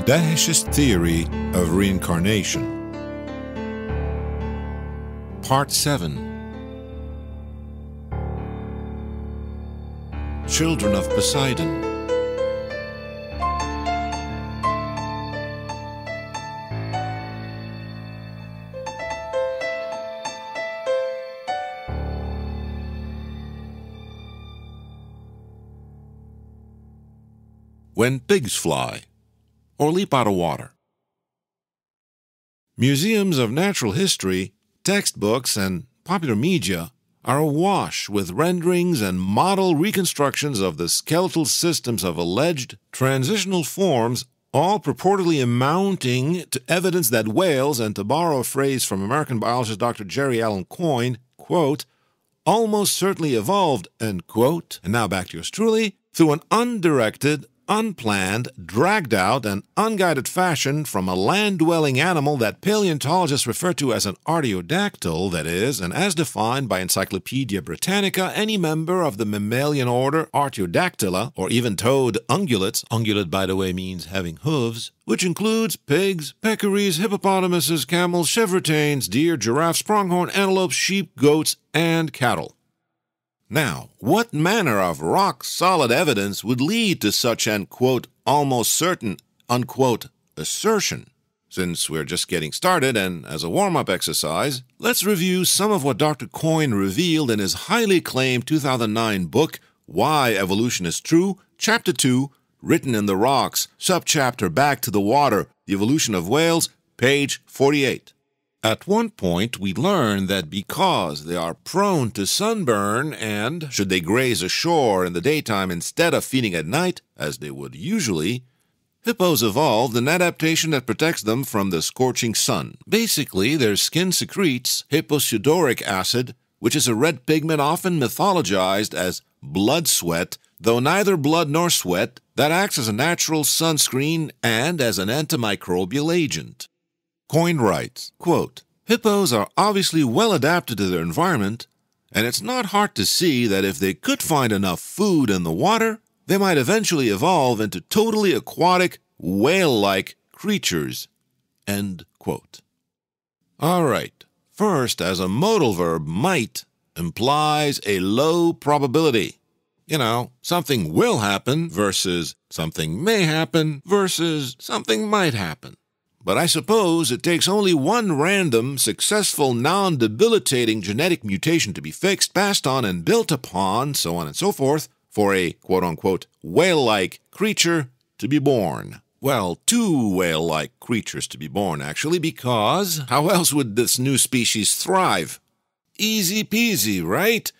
The Daheshist Theory of Reincarnation. Part 7 Children of Poseidon. When pigs fly or leap out of water. Museums of natural history, textbooks, and popular media are awash with renderings and model reconstructions of the skeletal systems of alleged transitional forms, all purportedly amounting to evidence that whales, and to borrow a phrase from American biologist Dr. Jerry Allen Coyne, quote, almost certainly evolved, end quote, and now back to yours truly, through an undirected, unplanned, dragged out, and unguided fashion from a land dwelling animal that paleontologists refer to as an artiodactyl, that is, and as defined by Encyclopedia Britannica, any member of the mammalian order Artiodactyla, or even toed ungulates, ungulate by the way means having hooves, which includes pigs, peccaries, hippopotamuses, camels, chevrotains, deer, giraffes, pronghorn antelopes, sheep, goats, and cattle. Now, what manner of rock solid evidence would lead to such an quote, almost certain unquote assertion? Since we're just getting started, and as a warm up exercise, let's review some of what Dr. Coyne revealed in his highly acclaimed 2009 book, Why Evolution is True, Chapter 2, Written in the Rocks, Subchapter Back to the Water, The Evolution of Whales, page 48. At one point, we learn that because they are prone to sunburn and, should they graze ashore in the daytime instead of feeding at night, as they would usually, hippos evolved an adaptation that protects them from the scorching sun. Basically, their skin secretes hipposudoric acid, which is a red pigment often mythologized as blood sweat, though neither blood nor sweat, that acts as a natural sunscreen and as an antimicrobial agent. Coyne writes, quote, Hippos are obviously well adapted to their environment, and it's not hard to see that if they could find enough food in the water, they might eventually evolve into totally aquatic, whale like creatures. End quote. All right. First, as a modal verb, might implies a low probability. You know, something will happen versus something may happen versus something might happen. But I suppose it takes only one random, successful, non debilitating genetic mutation to be fixed, passed on, and built upon, so on and so forth, for a quote unquote whale like creature to be born. Well, two whale like creatures to be born, actually, because how else would this new species thrive? Easy peasy, right?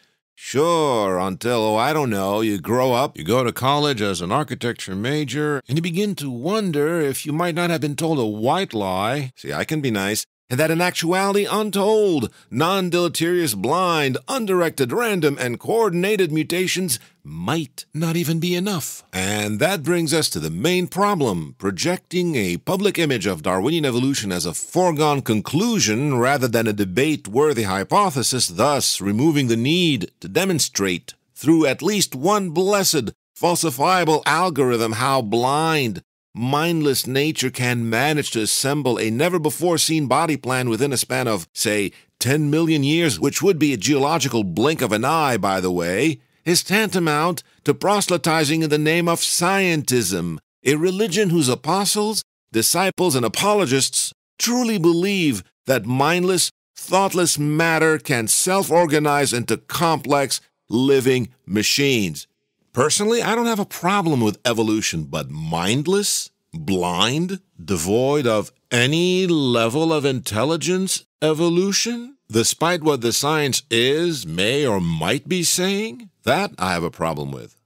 Sure, until, oh, I don't know, you grow up, you go to college as an architecture major, and you begin to wonder if you might not have been told a white lie. See, I can be nice. And that in actuality, untold, non deleterious, blind, undirected, random, and coordinated mutations might not even be enough. And that brings us to the main problem projecting a public image of Darwinian evolution as a foregone conclusion rather than a debate worthy hypothesis, thus removing the need to demonstrate through at least one blessed, falsifiable algorithm how blind, mindless nature can manage to assemble a never before seen body plan within a span of, say, 10 million years, which would be a geological blink of an eye, by the way, is tantamount to proselytizing in the name of scientism, a religion whose apostles, disciples, and apologists truly believe that mindless, thoughtless matter can self organize into complex, living machines. Personally, I don't have a problem with evolution, but mindless, blind, devoid of any level of intelligence evolution, despite what the science is, may, or might be saying, that I have a problem with.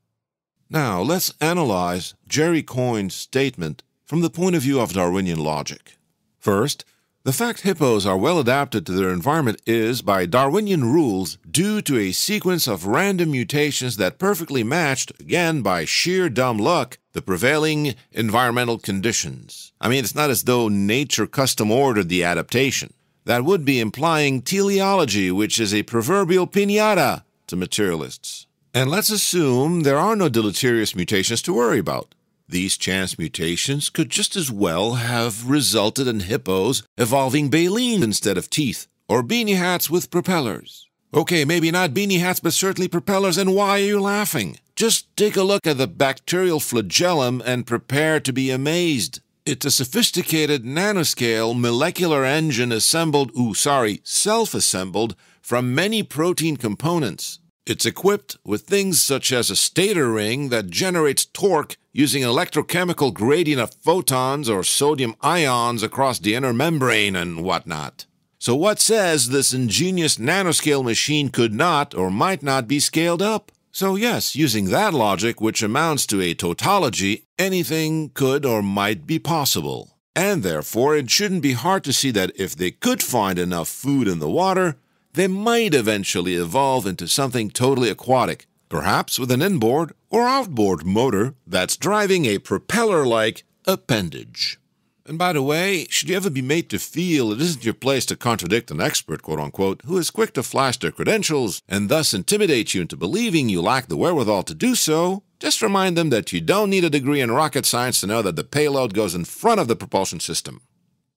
Now, let's analyze Jerry Coyne's statement from the point of view of Darwinian logic. First, the fact hippos are well adapted to their environment is, by Darwinian rules, due to a sequence of random mutations that perfectly matched, again by sheer dumb luck, the prevailing environmental conditions. I mean, it's not as though nature custom ordered the adaptation. That would be implying teleology, which is a proverbial pinata to materialists. And let's assume there are no deleterious mutations to worry about. These chance mutations could just as well have resulted in hippos evolving baleen instead of teeth, or beanie hats with propellers. Okay, maybe not beanie hats, but certainly propellers, and why are you laughing? Just take a look at the bacterial flagellum and prepare to be amazed. It's a sophisticated nanoscale molecular engine assembled, ooh, sorry, self assembled from many protein components. It's equipped with things such as a stator ring that generates torque using an electrochemical gradient of protons or sodium ions across the inner membrane and whatnot. So, what says this ingenious nanoscale machine could not or might not be scaled up? So, yes, using that logic, which amounts to a tautology, anything could or might be possible. And therefore, it shouldn't be hard to see that if they could find enough food in the water, they might eventually evolve into something totally aquatic, perhaps with an inboard or outboard motor that's driving a propeller like appendage. And by the way, should you ever be made to feel it isn't your place to contradict an expert, quote unquote, who is quick to flash their credentials and thus intimidate you into believing you lack the wherewithal to do so, just remind them that you don't need a degree in rocket science to know that the payload goes in front of the propulsion system.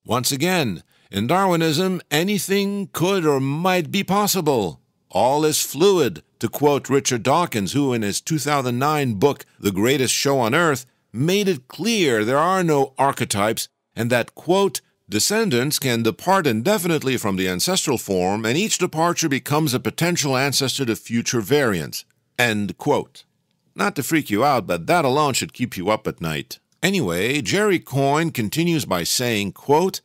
Once again, in Darwinism, anything could or might be possible. All is fluid, to quote Richard Dawkins, who in his 2009 book, The Greatest Show on Earth, made it clear there are no archetypes and that, quote, descendants can depart indefinitely from the ancestral form and each departure becomes a potential ancestor to future variants, end quote. Not to freak you out, but that alone should keep you up at night. Anyway, Jerry Coyne continues by saying, quote,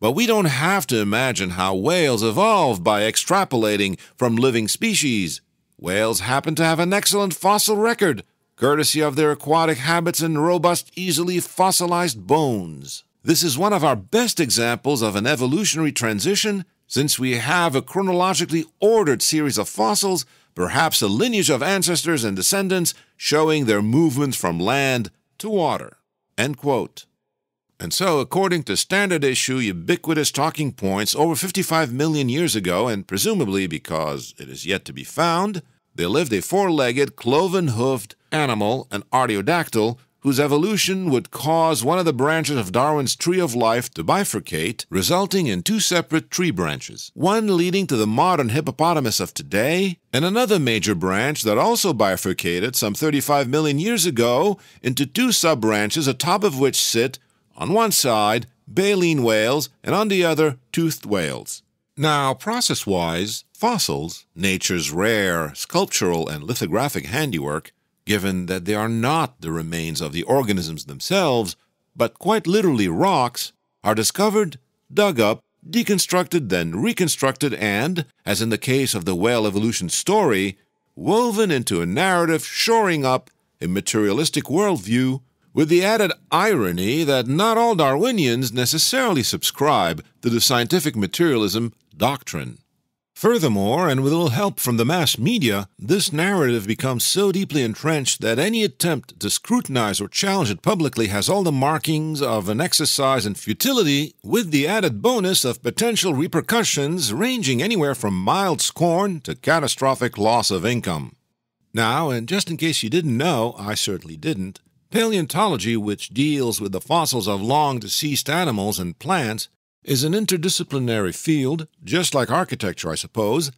but we don't have to imagine how whales evolved by extrapolating from living species. Whales happen to have an excellent fossil record, courtesy of their aquatic habits and robust, easily fossilized bones. This is one of our best examples of an evolutionary transition since we have a chronologically ordered series of fossils, perhaps a lineage of ancestors and descendants showing their movements from land to water. End quote. And so, according to standard issue ubiquitous talking points over 55 million years ago, and presumably because it is yet to be found, there lived a four legged, cloven hoofed animal, an artiodactyl, whose evolution would cause one of the branches of Darwin's tree of life to bifurcate, resulting in two separate tree branches, one leading to the modern hippopotamus of today, and another major branch that also bifurcated some 35 million years ago into two sub branches, atop of which sit on one side, baleen whales, and on the other, toothed whales. Now, process wise, fossils, nature's rare sculptural and lithographic handiwork, given that they are not the remains of the organisms themselves, but quite literally rocks, are discovered, dug up, deconstructed, then reconstructed, and, as in the case of the whale evolution story, woven into a narrative shoring up a materialistic worldview with the added irony that not all Darwinians necessarily subscribe to the scientific materialism doctrine. Furthermore, and with little help from the mass media, this narrative becomes so deeply entrenched that any attempt to scrutinize or challenge it publicly has all the markings of an exercise in futility, with the added bonus of potential repercussions ranging anywhere from mild scorn to catastrophic loss of income. Now, and just in case you didn't know, I certainly didn't, Paleontology, which deals with the fossils of long deceased animals and plants, is an interdisciplinary field, just like architecture, I suppose,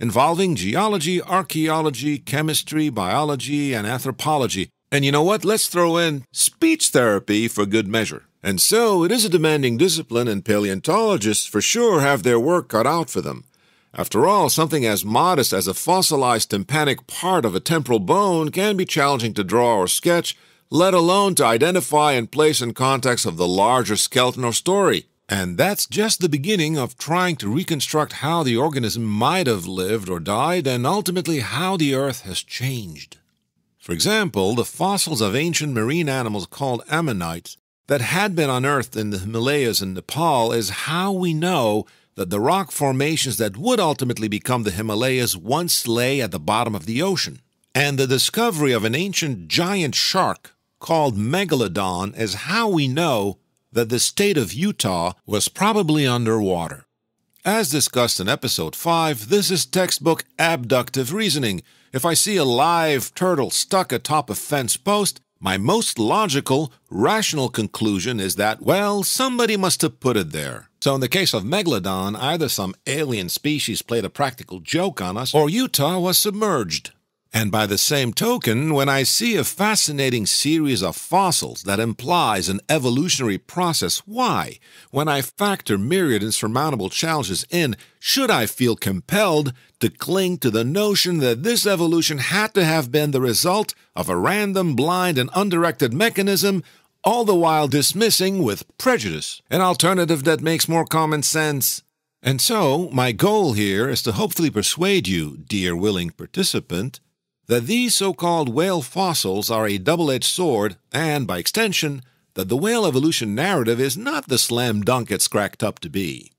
involving geology, archaeology, chemistry, biology, and anthropology. And you know what? Let's throw in speech therapy for good measure. And so it is a demanding discipline, and paleontologists for sure have their work cut out for them. After all, something as modest as a fossilized tympanic part of a temporal bone can be challenging to draw or sketch, let alone to identify and place in context of the larger skeleton or story. And that's just the beginning of trying to reconstruct how the organism might have lived or died and ultimately how the Earth has changed. For example, the fossils of ancient marine animals called ammonites that had been unearthed in the Himalayas and Nepal is how we know that the rock formations that would ultimately become the Himalayas once lay at the bottom of the ocean. And the discovery of an ancient giant shark called Megalodon is how we know that the state of Utah was probably underwater. As discussed in episode 5, this is textbook abductive reasoning. If I see a live turtle stuck atop a fence post, my most logical, rational conclusion is that, well, somebody must have put it there. So, in the case of Megalodon, either some alien species played a practical joke on us, or Utah was submerged. And by the same token, when I see a fascinating series of fossils that implies an evolutionary process, why, when I factor myriad insurmountable challenges in, should I feel compelled to cling to the notion that this evolution had to have been the result of a random, blind, and undirected mechanism, all the while dismissing with prejudice an alternative that makes more common sense? And so, my goal here is to hopefully persuade you, dear willing participant, that these so called whale fossils are a double edged sword, and, by extension, that the whale evolution narrative is not the slam dunk it's cracked up to be.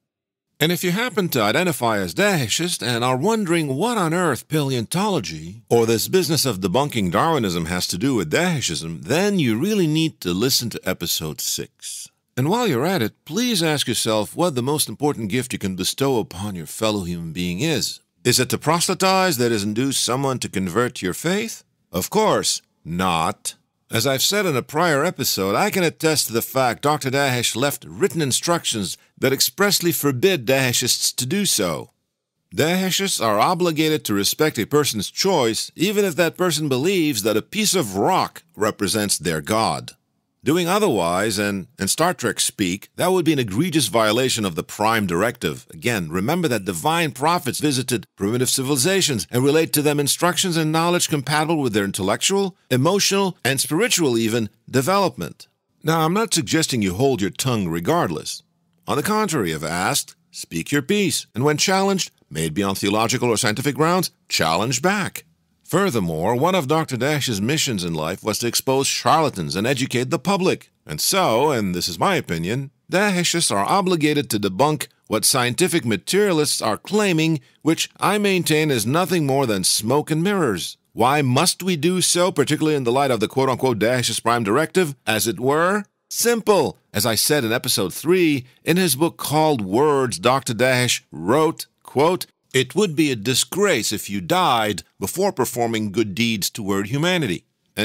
And if you happen to identify as Daheshist and are wondering what on earth paleontology or this business of debunking Darwinism has to do with Daheshism, then you really need to listen to episode 6. And while you're at it, please ask yourself what the most important gift you can bestow upon your fellow human being is. Is it to proselytize that has induced someone to convert to your faith? Of course not. As I've said in a prior episode, I can attest to the fact Dr. Dahesh left written instructions that expressly forbid Daheshists to do so. Daheshists are obligated to respect a person's choice, even if that person believes that a piece of rock represents their God. Doing otherwise, and in Star Trek speak, that would be an egregious violation of the Prime Directive. Again, remember that divine prophets visited primitive civilizations and relate to them instructions and knowledge compatible with their intellectual, emotional, and spiritual even development. Now, I'm not suggesting you hold your tongue regardless. On the contrary, if asked, speak your piece, and when challenged, may it be on theological or scientific grounds, challenge back. Furthermore, one of Dr. Dahesh's missions in life was to expose charlatans and educate the public. And so, and this is my opinion, Daheshists are obligated to debunk what scientific materialists are claiming, which I maintain is nothing more than smoke and mirrors. Why must we do so, particularly in the light of the quote unquote Daheshist Prime Directive, as it were? Simple. As I said in episode 3, in his book called Words, Dr. Dash wrote, quote, it would be a disgrace if you died before performing good deeds toward humanity.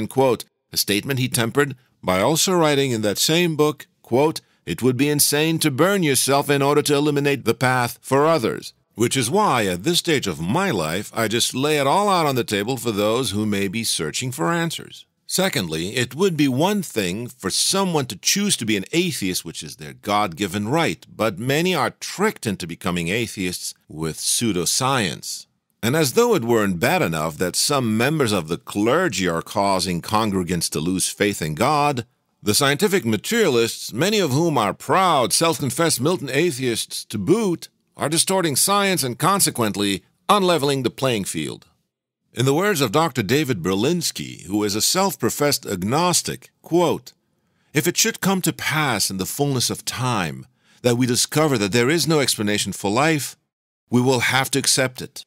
Quote, a statement he tempered by also writing in that same book, quote, It would be insane to burn yourself in order to eliminate the path for others. Which is why, at this stage of my life, I just lay it all out on the table for those who may be searching for answers. Secondly, it would be one thing for someone to choose to be an atheist, which is their God given right, but many are tricked into becoming atheists with pseudoscience. And as though it weren't bad enough that some members of the clergy are causing congregants to lose faith in God, the scientific materialists, many of whom are proud, self confessed militant atheists to boot, are distorting science and consequently unleveling the playing field. In the words of Dr. David Berlinski, who is a self professed agnostic, quote, If it should come to pass in the fullness of time that we discover that there is no explanation for life, we will have to accept it.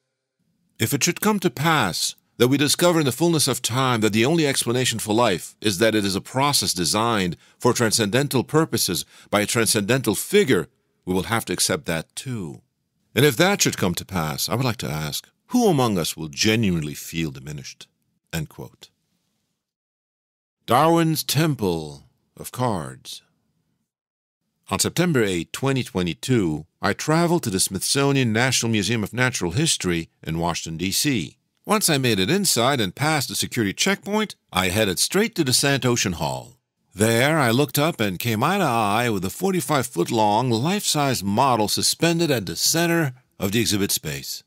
If it should come to pass that we discover in the fullness of time that the only explanation for life is that it is a process designed for transcendental purposes by a transcendental figure, we will have to accept that too. And if that should come to pass, I would like to ask, who among us will genuinely feel diminished? Darwin's Temple of Cards. On September 8, 2022, I traveled to the Smithsonian National Museum of Natural History in Washington, D.C. Once I made it inside and passed the security checkpoint, I headed straight to the Sant Ocean Hall. There, I looked up and came eye to eye with a 45 foot long, life size model suspended at the center of the exhibit space.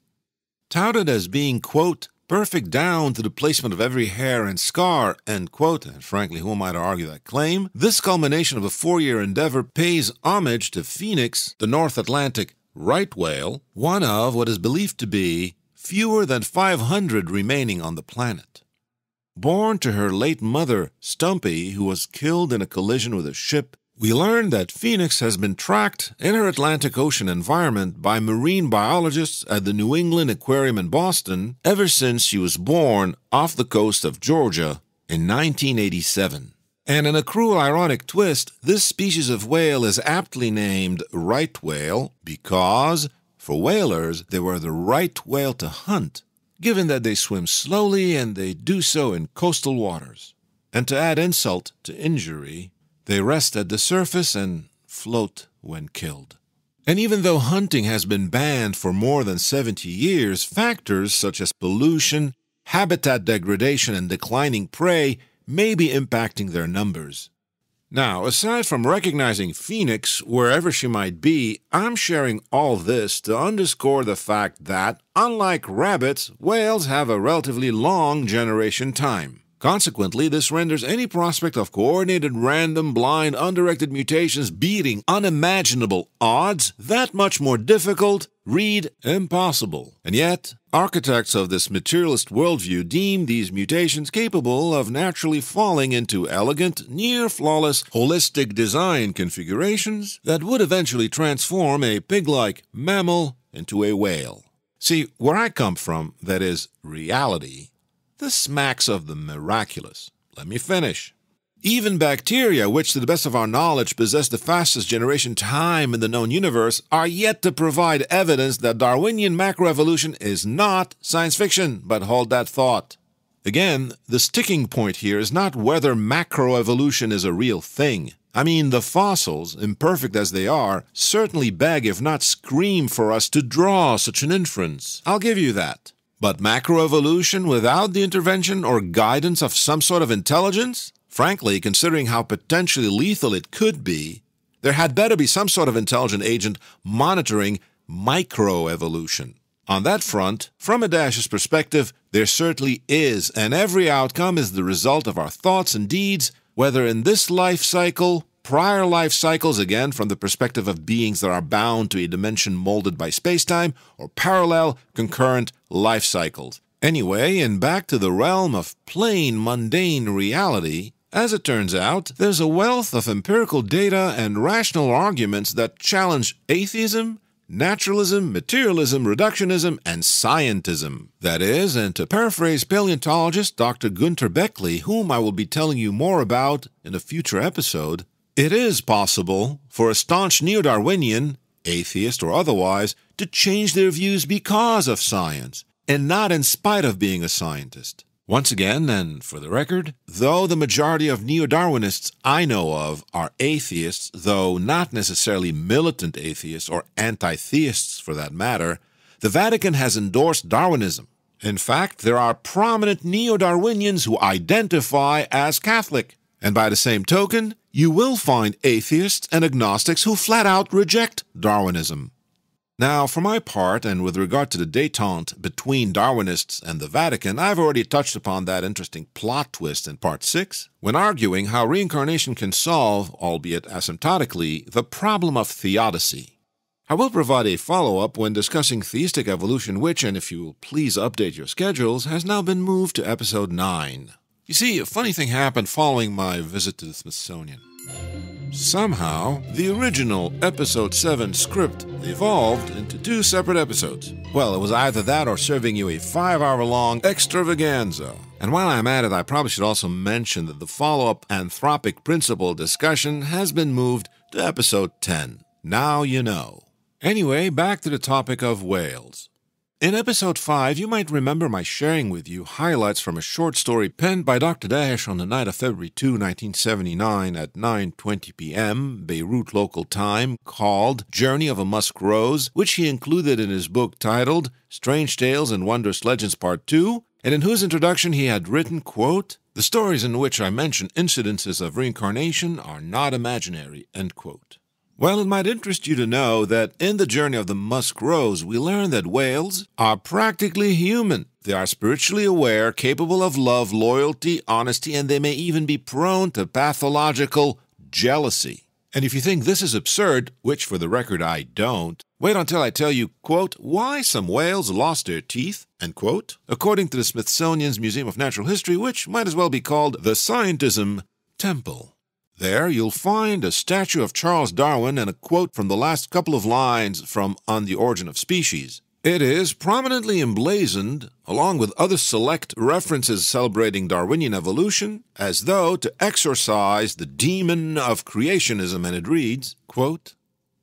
Touted as being, quote, perfect down to the placement of every hair and scar, end quote, and frankly, who am I to argue that claim? This culmination of a four year endeavor pays homage to Phoenix, the North Atlantic right whale, one of what is believed to be fewer than 500 remaining on the planet. Born to her late mother, Stumpy, who was killed in a collision with a ship we learned that Phoenix has been tracked in her Atlantic Ocean environment by marine biologists at the New England Aquarium in Boston ever since she was born off the coast of Georgia in 1987. And in a cruel ironic twist, this species of whale is aptly named right whale because, for whalers, they were the right whale to hunt, given that they swim slowly and they do so in coastal waters. And to add insult to injury, they rest at the surface and float when killed. And even though hunting has been banned for more than 70 years, factors such as pollution, habitat degradation, and declining prey may be impacting their numbers. Now, aside from recognizing Phoenix wherever she might be, I'm sharing all this to underscore the fact that, unlike rabbits, whales have a relatively long generation time. Consequently, this renders any prospect of coordinated, random, blind, undirected mutations beating unimaginable odds that much more difficult, read impossible. And yet, architects of this materialist worldview deem these mutations capable of naturally falling into elegant, near flawless, holistic design configurations that would eventually transform a pig like mammal into a whale. See, where I come from, that is, reality, this smacks of the miraculous. Let me finish. Even bacteria, which to the best of our knowledge possess the fastest generation time in the known universe, are yet to provide evidence that Darwinian macroevolution is not science fiction, but hold that thought. Again, the sticking point here is not whether macroevolution is a real thing. I mean, the fossils, imperfect as they are, certainly beg, if not scream, for us to draw such an inference. I'll give you that. But macroevolution without the intervention or guidance of some sort of intelligence? Frankly, considering how potentially lethal it could be, there had better be some sort of intelligent agent monitoring microevolution. On that front, from a Daheshist perspective, there certainly is, and every outcome is the result of our thoughts and deeds, whether in this life cycle prior life cycles, again from the perspective of beings that are bound to a dimension molded by spacetime, or parallel, concurrent life cycles. Anyway, and back to the realm of plain, mundane reality, as it turns out, there's a wealth of empirical data and rational arguments that challenge atheism, naturalism, materialism, reductionism, and scientism. That is, and to paraphrase paleontologist Dr. Gunter Bechly, whom I will be telling you more about in a future episode, it is possible for a staunch neo Darwinian, atheist or otherwise, to change their views because of science, and not in spite of being a scientist. Once again, and for the record, though the majority of neo Darwinists I know of are atheists, though not necessarily militant atheists or anti theists for that matter, the Vatican has endorsed Darwinism. In fact, there are prominent neo Darwinians who identify as Catholic. And by the same token, you will find atheists and agnostics who flat out reject Darwinism. Now, for my part, and with regard to the detente between Darwinists and the Vatican, I've already touched upon that interesting plot twist in Part 6, when arguing how reincarnation can solve, albeit asymptotically, the problem of theodicy. I will provide a follow up when discussing theistic evolution, which, and if you will please update your schedules, has now been moved to Episode 9. You see, a funny thing happened following my visit to the Smithsonian. Somehow, the original Episode 7 script evolved into two separate episodes. Well, it was either that or serving you a five hour long extravaganza. And while I'm at it, I probably should also mention that the follow up anthropic principle discussion has been moved to Episode 10. Now you know. Anyway, back to the topic of whales. In episode 5, you might remember my sharing with you highlights from a short story penned by Dr. Dahesh on the night of February 2, 1979 at 9:20 p.m. Beirut local time called Journey of a Musk Rose, which he included in his book titled Strange Tales and Wondrous Legends Part 2, and in whose introduction he had written, quote, "The stories in which I mention incidences of reincarnation are not imaginary." End quote. Well, it might interest you to know that in the journey of the musk rose, we learn that whales are practically human. They are spiritually aware, capable of love, loyalty, honesty, and they may even be prone to pathological jealousy. And if you think this is absurd, which for the record I don't, wait until I tell you, quote, why some whales lost their teeth, end quote, according to the Smithsonian's Museum of Natural History, which might as well be called the Scientism Temple. There you'll find a statue of Charles Darwin and a quote from the last couple of lines from On the Origin of Species. It is prominently emblazoned, along with other select references celebrating Darwinian evolution, as though to exorcise the demon of creationism, and it reads, quote,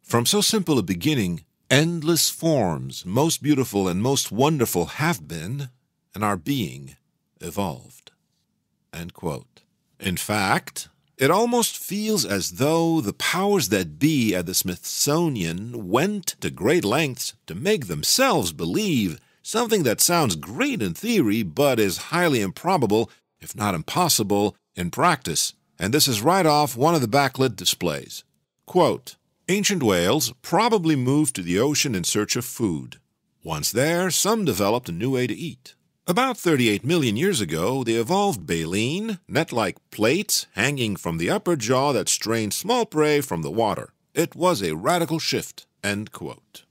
From so simple a beginning, endless forms, most beautiful and most wonderful, have been, and are being, evolved. In fact, it almost feels as though the powers that be at the Smithsonian went to great lengths to make themselves believe something that sounds great in theory but is highly improbable, if not impossible, in practice. And this is right off one of the backlit displays. Quote Ancient whales probably moved to the ocean in search of food. Once there, some developed a new way to eat. About 38 million years ago, they evolved baleen, net like plates hanging from the upper jaw that strained small prey from the water. It was a radical shift. End quote.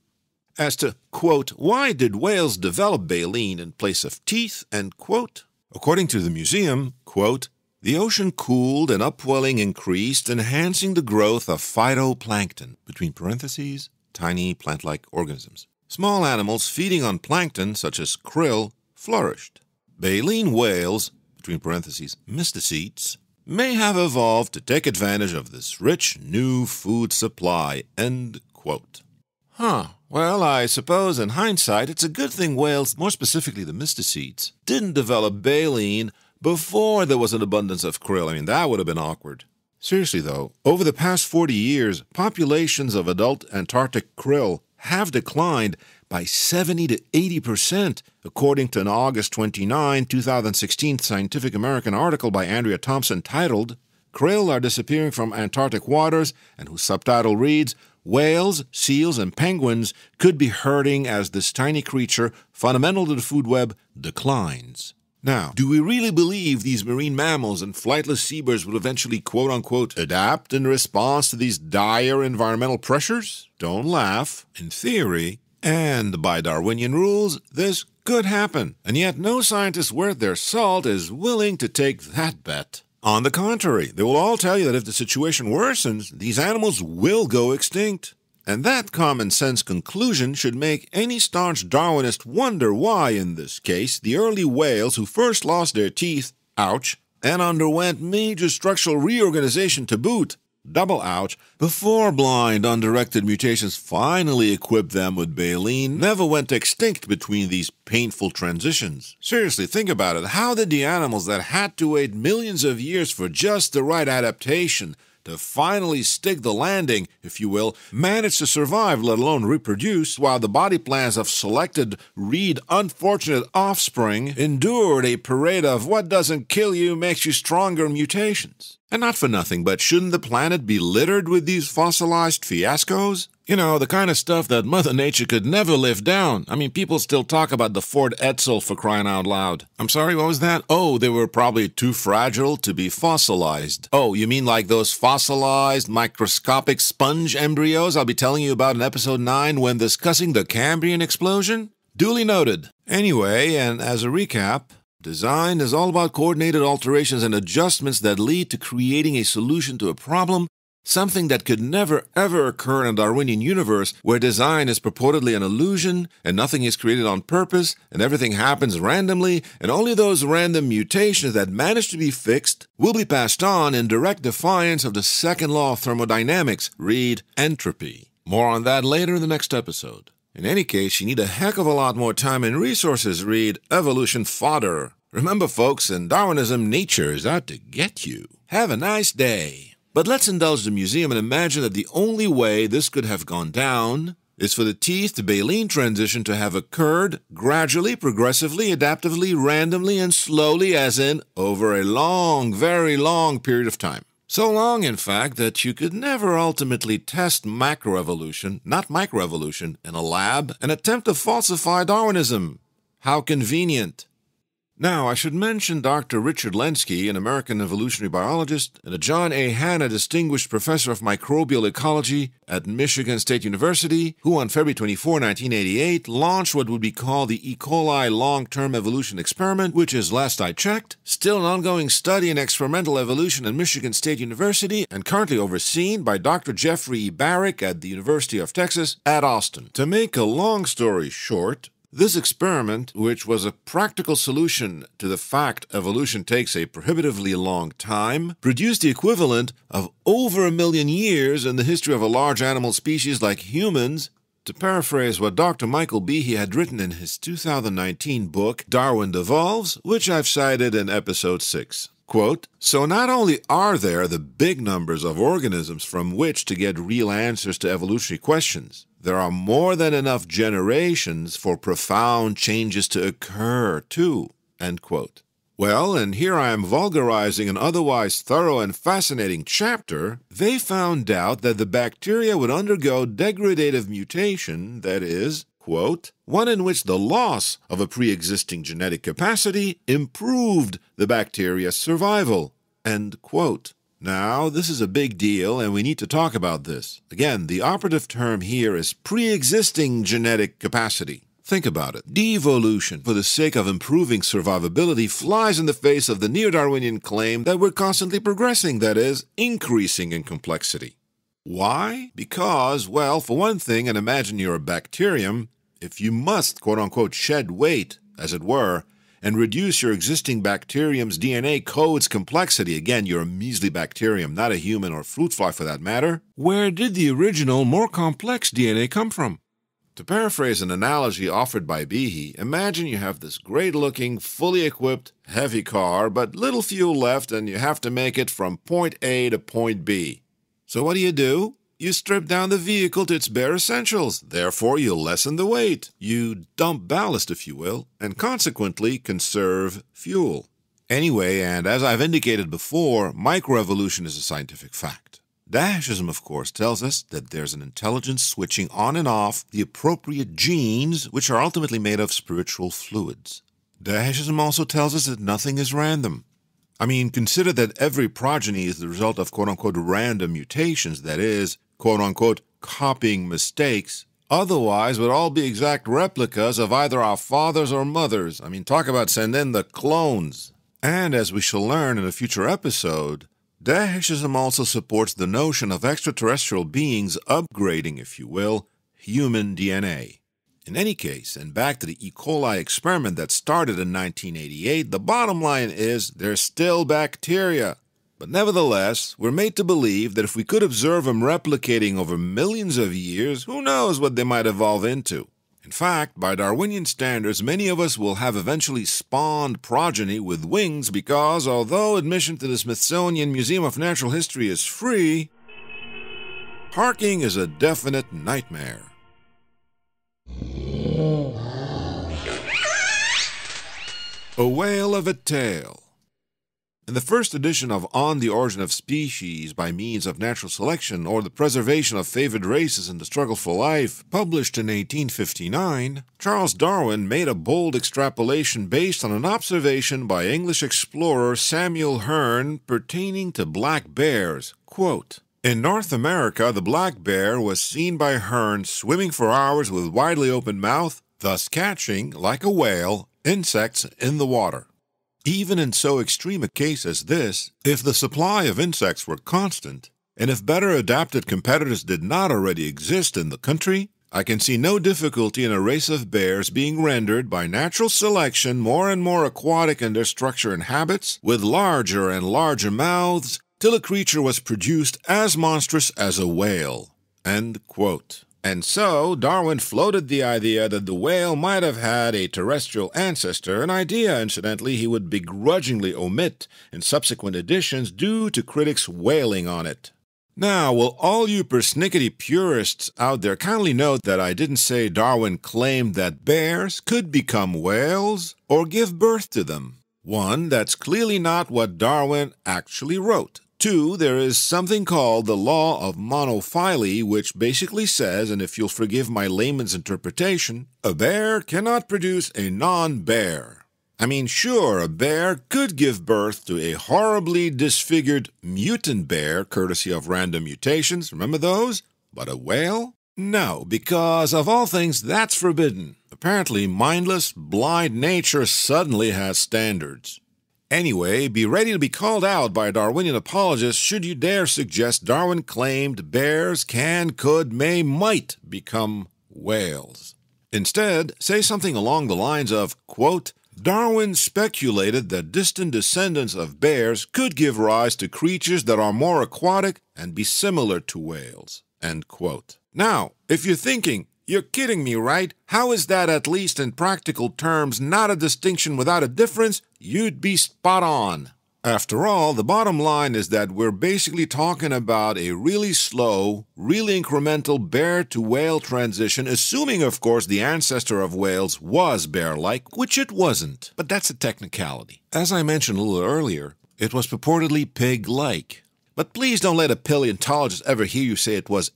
As to, quote, why did whales develop baleen in place of teeth, end quote, according to the museum, quote, the ocean cooled and upwelling increased, enhancing the growth of phytoplankton, between parentheses, tiny plant like organisms. Small animals feeding on plankton, such as krill, flourished. Baleen whales, between parentheses, mysticetes, may have evolved to take advantage of this rich new food supply. End quote. Huh. Well, I suppose in hindsight, it's a good thing whales, more specifically the mysticetes, didn't develop baleen before there was an abundance of krill. I mean, that would have been awkward. Seriously, though, over the past 40 years, populations of adult Antarctic krill have declined by 70 to 80 percent, according to an August 29, 2016 Scientific American article by Andrea Thompson titled Krill Are Disappearing from Antarctic Waters, and whose subtitle reads Whales, seals, and penguins could be hurting as this tiny creature, fundamental to the food web, declines. Now, do we really believe these marine mammals and flightless seabirds will eventually quote unquote adapt in response to these dire environmental pressures? Don't laugh. In theory, and by Darwinian rules, this could happen. And yet, no scientist worth their salt is willing to take that bet. On the contrary, they will all tell you that if the situation worsens, these animals will go extinct. And that common sense conclusion should make any staunch Darwinist wonder why, in this case, the early whales who first lost their teeth, ouch, and underwent major structural reorganization to boot, double ouch, before blind, undirected mutations finally equipped them with baleen, never went extinct between these painful transitions. Seriously, think about it. How did the animals that had to wait millions of years for just the right adaptation to finally stick the landing, if you will, manage to survive, let alone reproduce, while the body plans of selected, read unfortunate offspring endured a parade of what doesn't kill you makes you stronger mutations. And not for nothing, but shouldn't the planet be littered with these fossilized fiascos? You know, the kind of stuff that Mother Nature could never live down. I mean, people still talk about the Ford Edsel for crying out loud. I'm sorry, what was that? Oh, they were probably too fragile to be fossilized. Oh, you mean like those fossilized microscopic sponge embryos I'll be telling you about in episode 9 when discussing the Cambrian explosion? Duly noted. Anyway, and as a recap, design is all about coordinated alterations and adjustments that lead to creating a solution to a problem Something that could never ever occur in a Darwinian universe where design is purportedly an illusion and nothing is created on purpose and everything happens randomly and only those random mutations that manage to be fixed will be passed on in direct defiance of the second law of thermodynamics, read entropy. More on that later in the next episode. In any case, you need a heck of a lot more time and resources, read evolution fodder. Remember, folks, in Darwinism, nature is out to get you. Have a nice day. But let's indulge the museum and imagine that the only way this could have gone down is for the teeth to baleen transition to have occurred gradually, progressively, adaptively, randomly, and slowly, as in over a long, very long period of time. So long, in fact, that you could never ultimately test macroevolution, not microevolution, in a lab and attempt to falsify Darwinism. How convenient. Now, I should mention Dr. Richard Lenski, an American evolutionary biologist and a John A. Hannah Distinguished Professor of Microbial Ecology at Michigan State University, who on February 24, 1988, launched what would be called the E. coli long term evolution experiment, which is, last I checked, still an ongoing study in experimental evolution at Michigan State University and currently overseen by Dr. Jeffrey E. Barrick at the University of Texas at Austin. To make a long story short, this experiment, which was a practical solution to the fact evolution takes a prohibitively long time, produced the equivalent of over a million years in the history of a large animal species like humans. To paraphrase what Dr. Michael Behe had written in his 2019 book, Darwin Devolves, which I've cited in episode 6. Quote, so not only are there the big numbers of organisms from which to get real answers to evolutionary questions, there are more than enough generations for profound changes to occur, too. Well, and here I am vulgarizing an otherwise thorough and fascinating chapter. They found out that the bacteria would undergo degradative mutation, that is, quote, one in which the loss of a pre existing genetic capacity improved the bacteria's survival, end quote. Now, this is a big deal, and we need to talk about this. Again, the operative term here is pre existing genetic capacity. Think about it. Devolution, for the sake of improving survivability, flies in the face of the neo Darwinian claim that we're constantly progressing, that is, increasing in complexity. Why? Because, well, for one thing, and imagine you're a bacterium, if you must, quote unquote, shed weight, as it were, and reduce your existing bacterium's DNA code's complexity, again, you're a measly bacterium, not a human or fruit fly for that matter, where did the original, more complex DNA come from? To paraphrase an analogy offered by Behe, imagine you have this great looking, fully equipped, heavy car, but little fuel left, and you have to make it from point A to point B. So what do you do? You strip down the vehicle to its bare essentials. Therefore, you lessen the weight. You dump ballast, if you will, and consequently conserve fuel. Anyway, and as I've indicated before, microevolution is a scientific fact. Daheshism, of course, tells us that there's an intelligence switching on and off the appropriate genes, which are ultimately made of spiritual fluids. Daheshism also tells us that nothing is random. I mean, consider that every progeny is the result of quote unquote random mutations, that is, quote unquote copying mistakes. Otherwise, we'd all be exact replicas of either our fathers or mothers. I mean, talk about send in the clones. And as we shall learn in a future episode, Daheshism also supports the notion of extraterrestrial beings upgrading, if you will, human DNA. In any case, and back to the E. coli experiment that started in 1988, the bottom line is they're still bacteria. But nevertheless, we're made to believe that if we could observe them replicating over millions of years, who knows what they might evolve into. In fact, by Darwinian standards, many of us will have eventually spawned progeny with wings because, although admission to the Smithsonian Museum of Natural History is free, parking is a definite nightmare. A Whale of a Tale. In the first edition of On the Origin of Species by Means of Natural Selection or the Preservation of Favored Races in the Struggle for Life, published in 1859, Charles Darwin made a bold extrapolation based on an observation by English explorer Samuel Hearne pertaining to black bears. Quote, in North America, the black bear was seen by Hearne swimming for hours with widely open mouth, thus catching, like a whale, insects in the water. Even in so extreme a case as this, if the supply of insects were constant, and if better adapted competitors did not already exist in the country, I can see no difficulty in a race of bears being rendered by natural selection more and more aquatic in their structure and habits, with larger and larger mouths, till a creature was produced as monstrous as a whale. And so Darwin floated the idea that the whale might have had a terrestrial ancestor, an idea, incidentally, he would begrudgingly omit in subsequent editions due to critics wailing on it. Now, will all you persnickety purists out there kindly note that I didn't say Darwin claimed that bears could become whales or give birth to them? One, that's clearly not what Darwin actually wrote. Two, there is something called the law of monophyly, which basically says, and if you'll forgive my layman's interpretation, a bear cannot produce a non bear. I mean, sure, a bear could give birth to a horribly disfigured mutant bear, courtesy of random mutations, remember those? But a whale? No, because of all things, that's forbidden. Apparently, mindless, blind nature suddenly has standards. Anyway, be ready to be called out by a Darwinian apologists should you dare suggest Darwin claimed bears can, could, may, might become whales. Instead, say something along the lines of, quote, Darwin speculated that distant descendants of bears could give rise to creatures that are more aquatic and be similar to whales. End quote. Now, if you're thinking, you're kidding me, right? How is that, at least in practical terms, not a distinction without a difference? You'd be spot on. After all, the bottom line is that we're basically talking about a really slow, really incremental bear to whale transition, assuming, of course, the ancestor of whales was bear like, which it wasn't. But that's a technicality. As I mentioned a little earlier, it was purportedly pig like. But please don't let a paleontologist ever hear you say it was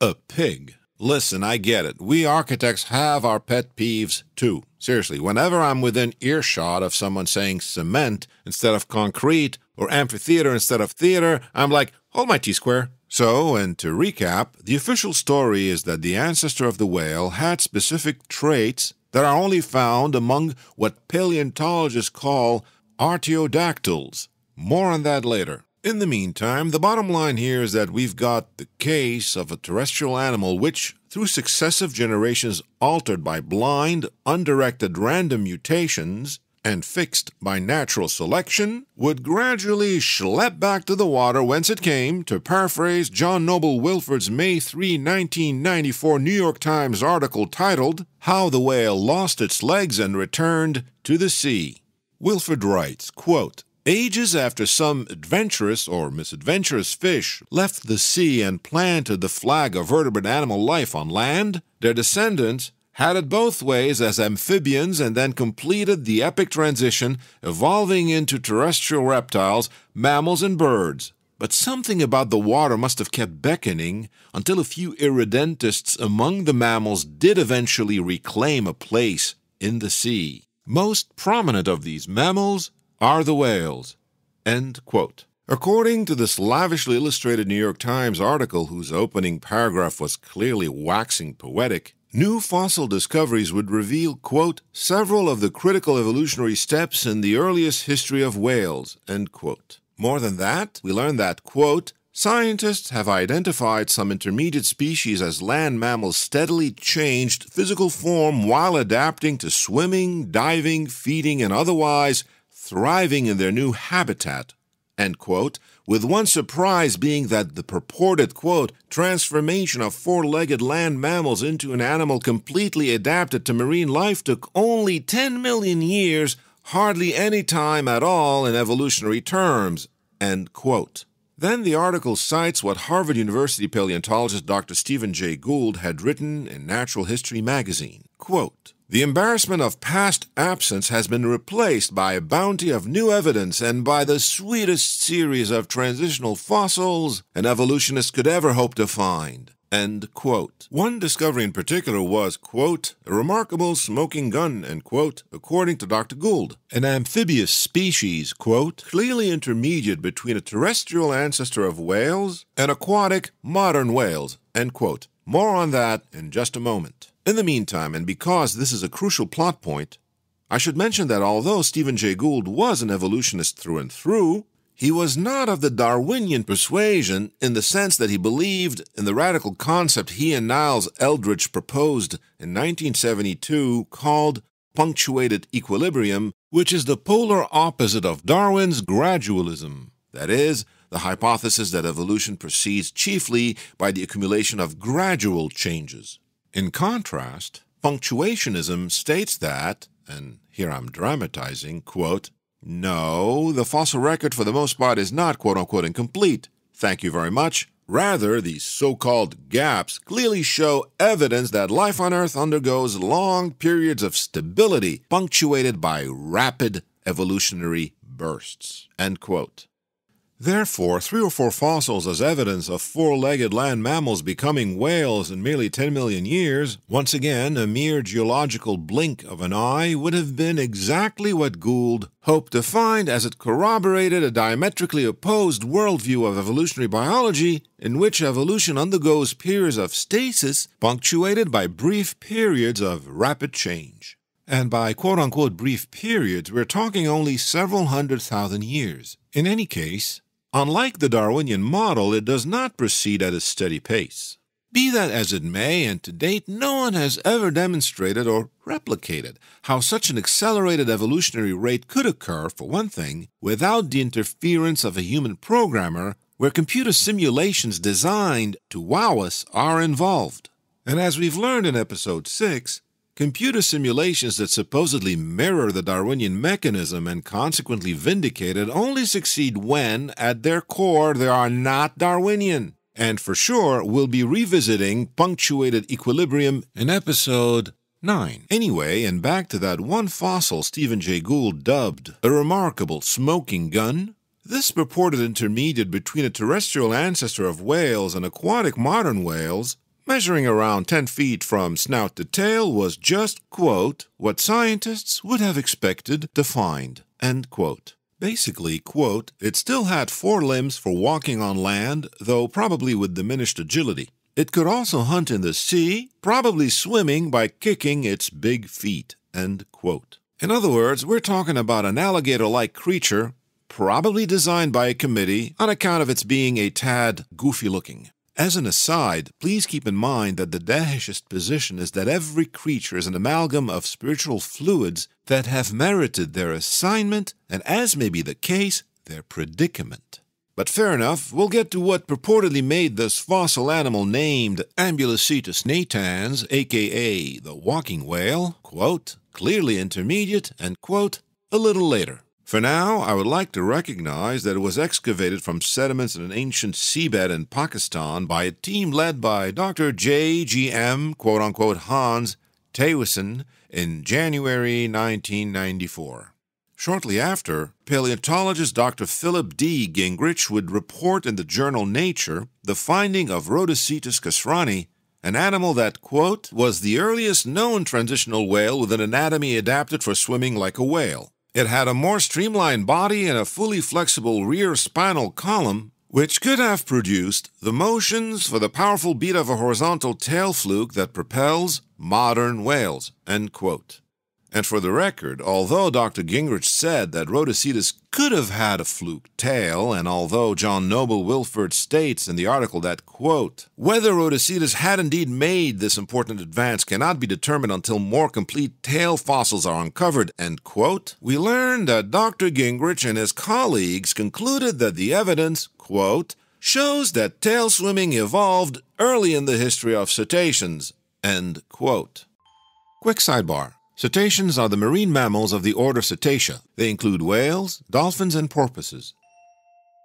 a pig. Listen, I get it. We architects have our pet peeves too. Seriously, whenever I'm within earshot of someone saying cement instead of concrete or amphitheater instead of theater, I'm like, hold my T square. So, and to recap, the official story is that the ancestor of the whale had specific traits that are only found among what paleontologists call artiodactyls. More on that later. In the meantime, the bottom line here is that we've got the case of a terrestrial animal which, through successive generations altered by blind, undirected random mutations, and fixed by natural selection, would gradually schlep back to the water whence it came, to paraphrase John Noble Wilford's May 3, 1994 New York Times article titled, How the Whale Lost Its Legs and Returned to the Sea. Wilford writes, quote, Ages after some adventurous or misadventurous fish left the sea and planted the flag of vertebrate animal life on land, their descendants had it both ways as amphibians and then completed the epic transition, evolving into terrestrial reptiles, mammals, and birds. But something about the water must have kept beckoning until a few irredentists among the mammals did eventually reclaim a place in the sea. Most prominent of these mammals are the whales. According to this lavishly illustrated New York Times article, whose opening paragraph was clearly waxing poetic, new fossil discoveries would reveal, quote, several of the critical evolutionary steps in the earliest history of whales, end quote. More than that, we learn that, quote, Scientists have identified some intermediate species as land mammals steadily changed physical form while adapting to swimming, diving, feeding, and otherwise thriving in their new habitat, quote, with one surprise being that the purported, quote, transformation of four-legged land mammals into an animal completely adapted to marine life took only 10 million years, hardly any time at all in evolutionary terms, end quote. Then the article cites what Harvard University paleontologist Dr. Stephen Jay Gould had written in Natural History magazine. Quote, the embarrassment of past absence has been replaced by a bounty of new evidence and by the sweetest series of transitional fossils an evolutionist could ever hope to find. End quote. One discovery in particular was, quote, a remarkable smoking gun, end quote, according to Dr. Gould. An amphibious species, quote, clearly intermediate between a terrestrial ancestor of whales and aquatic modern whales, end quote. More on that in just a moment. In the meantime, and because this is a crucial plot point, I should mention that although Stephen Jay Gould was an evolutionist through and through, he was not of the Darwinian persuasion in the sense that he believed in the radical concept he and Niles Eldredge proposed in 1972 called punctuated equilibrium, which is the polar opposite of Darwin's gradualism. That is, the hypothesis that evolution proceeds chiefly by the accumulation of gradual changes. In contrast, punctuationism states that, and here I'm dramatizing, quote, no, the fossil record for the most part is not quote unquote incomplete. Thank you very much. Rather, these so called gaps clearly show evidence that life on Earth undergoes long periods of stability, punctuated by rapid evolutionary bursts. End quote. Therefore, three or four fossils as evidence of four-legged land mammals becoming whales in merely 10 million years, once again a mere geological blink of an eye, would have been exactly what Gould hoped to find as it corroborated a diametrically opposed worldview of evolutionary biology in which evolution undergoes periods of stasis punctuated by brief periods of rapid change. And by quote unquote brief periods, we're talking only several hundred thousand years. In any case, Unlike the Darwinian model, it does not proceed at a steady pace. Be that as it may, and to date no one has ever demonstrated or replicated how such an accelerated evolutionary rate could occur, for one thing, without the interference of a human programmer, where computer simulations designed to wow us are involved. And as we've learned in episode 6, computer simulations that supposedly mirror the Darwinian mechanism and consequently vindicate it only succeed when, at their core, they are not Darwinian. And for sure, we'll be revisiting punctuated equilibrium in episode 9. Anyway, and back to that one fossil Stephen Jay Gould dubbed a remarkable smoking gun. This purported intermediate between a terrestrial ancestor of whales and aquatic modern whales, measuring around 10 feet from snout to tail, was just, quote, what scientists would have expected to find, end quote. Basically, quote, it still had four limbs for walking on land, though probably with diminished agility. It could also hunt in the sea, probably swimming by kicking its big feet. End quote. In other words, we're talking about an alligator like creature, probably designed by a committee on account of its being a tad goofy looking. As an aside, please keep in mind that the Daheshist position is that every creature is an amalgam of spiritual fluids that have merited their assignment and, as may be the case, their predicament. But fair enough, we'll get to what purportedly made this fossil animal named Ambulocetus natans, aka the walking whale, quote, clearly intermediate, and quote, a little later. For now, I would like to recognize that it was excavated from sediments in an ancient seabed in Pakistan by a team led by Dr. J.G.M. quote unquote Hans Thewissen in January 1994. Shortly after, paleontologist Dr. Philip D. Gingrich would report in the journal Nature the finding of Rodhocetus kasranii, an animal that, quote, was the earliest known transitional whale with an anatomy adapted for swimming like a whale. It had a more streamlined body and a fully flexible rear spinal column, which could have produced the motions for the powerful beat of a horizontal tail fluke that propels modern whales, end quote. And for the record, although Dr. Gingrich said that Rodhocetus could have had a fluke tail, and although John Noble Wilford states in the article that, quote, whether Rodhocetus had indeed made this important advance cannot be determined until more complete tail fossils are uncovered, end quote, we learn that Dr. Gingrich and his colleagues concluded that the evidence, quote, shows that tail swimming evolved early in the history of cetaceans, end quote. Quick sidebar. Cetaceans are the marine mammals of the order Cetacea. They include whales, dolphins, and porpoises.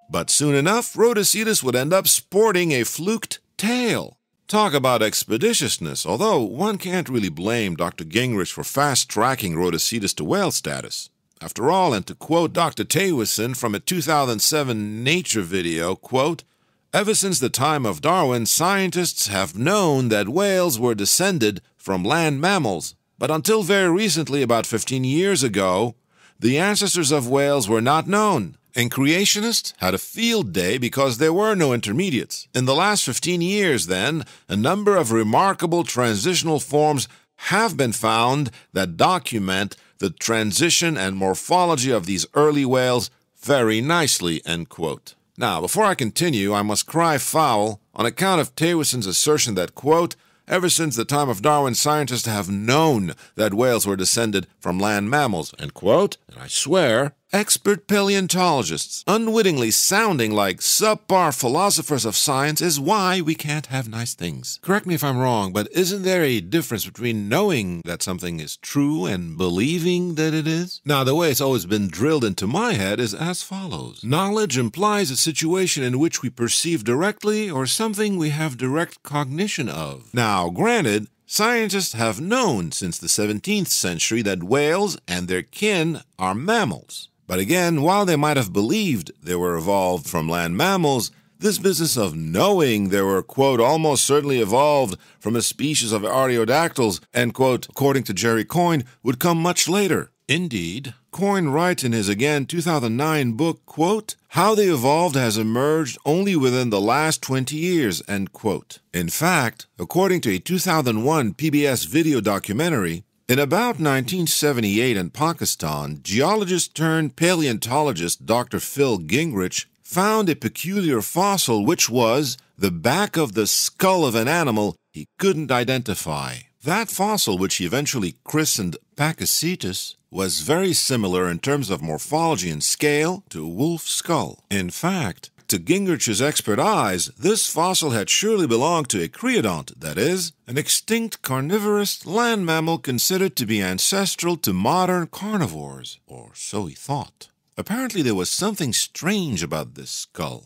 But soon enough, Rodhocetus would end up sporting a fluked tail. Talk about expeditiousness, although one can't really blame Dr. Gingrich for fast tracking Rodhocetus to whale status. After all, and to quote Dr. Thewissen from a 2007 Nature video, quote, Ever since the time of Darwin, scientists have known that whales were descended from land mammals, but until very recently, about 15 years ago, the ancestors of whales were not known, and creationists had a field day because there were no intermediates. In the last 15 years, then, a number of remarkable transitional forms have been found that document the transition and morphology of these early whales very nicely. End quote. Now, before I continue, I must cry foul on account of Thewissen's assertion that, quote, Ever since the time of Darwin, scientists have known that whales were descended from land mammals, and quote, and I swear, expert paleontologists unwittingly sounding like subpar philosophers of science is why we can't have nice things. Correct me if I'm wrong, but isn't there a difference between knowing that something is true and believing that it is? Now, the way it's always been drilled into my head is as follows Knowledge implies a situation in which we perceive directly or something we have direct cognition of. Now, granted, Scientists have known since the 17th century that whales and their kin are mammals. But again, while they might have believed they were evolved from land mammals, this business of knowing they were, quote, almost certainly evolved from a species of artiodactyls, end quote, according to Jerry Coyne, would come much later. Indeed, Coyne writes in his again 2009 book, quote, How they evolved has emerged only within the last 20 years, end quote. In fact, according to a 2001 PBS video documentary, in about 1978 in Pakistan, geologist turned paleontologist Dr. Phil Gingrich found a peculiar fossil which was the back of the skull of an animal he couldn't identify. That fossil, which he eventually christened Pakicetus, was very similar in terms of morphology and scale to a wolf skull. In fact, to Gingrich's expert eyes, this fossil had surely belonged to a creodont, that is, an extinct carnivorous land mammal considered to be ancestral to modern carnivores, or so he thought. Apparently, there was something strange about this skull.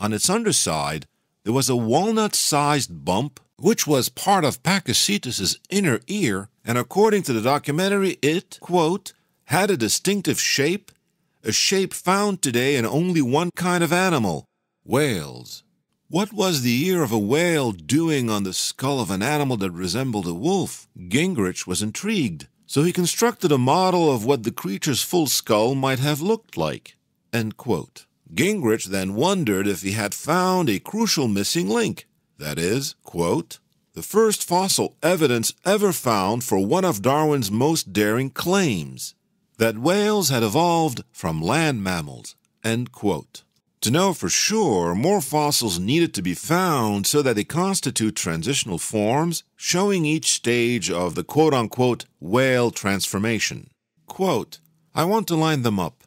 On its underside, there was a walnut sized bump, which was part of Pakicetus's inner ear, and according to the documentary, it, quote, had a distinctive shape, a shape found today in only one kind of animal whales. What was the ear of a whale doing on the skull of an animal that resembled a wolf? Gingrich was intrigued, so he constructed a model of what the creature's full skull might have looked like. Gingrich then wondered if he had found a crucial missing link. That is, quote, the first fossil evidence ever found for one of Darwin's most daring claims that whales had evolved from land mammals. To know for sure, more fossils needed to be found so that they constitute transitional forms, showing each stage of the quote unquote whale transformation. Quote, I want to line them up.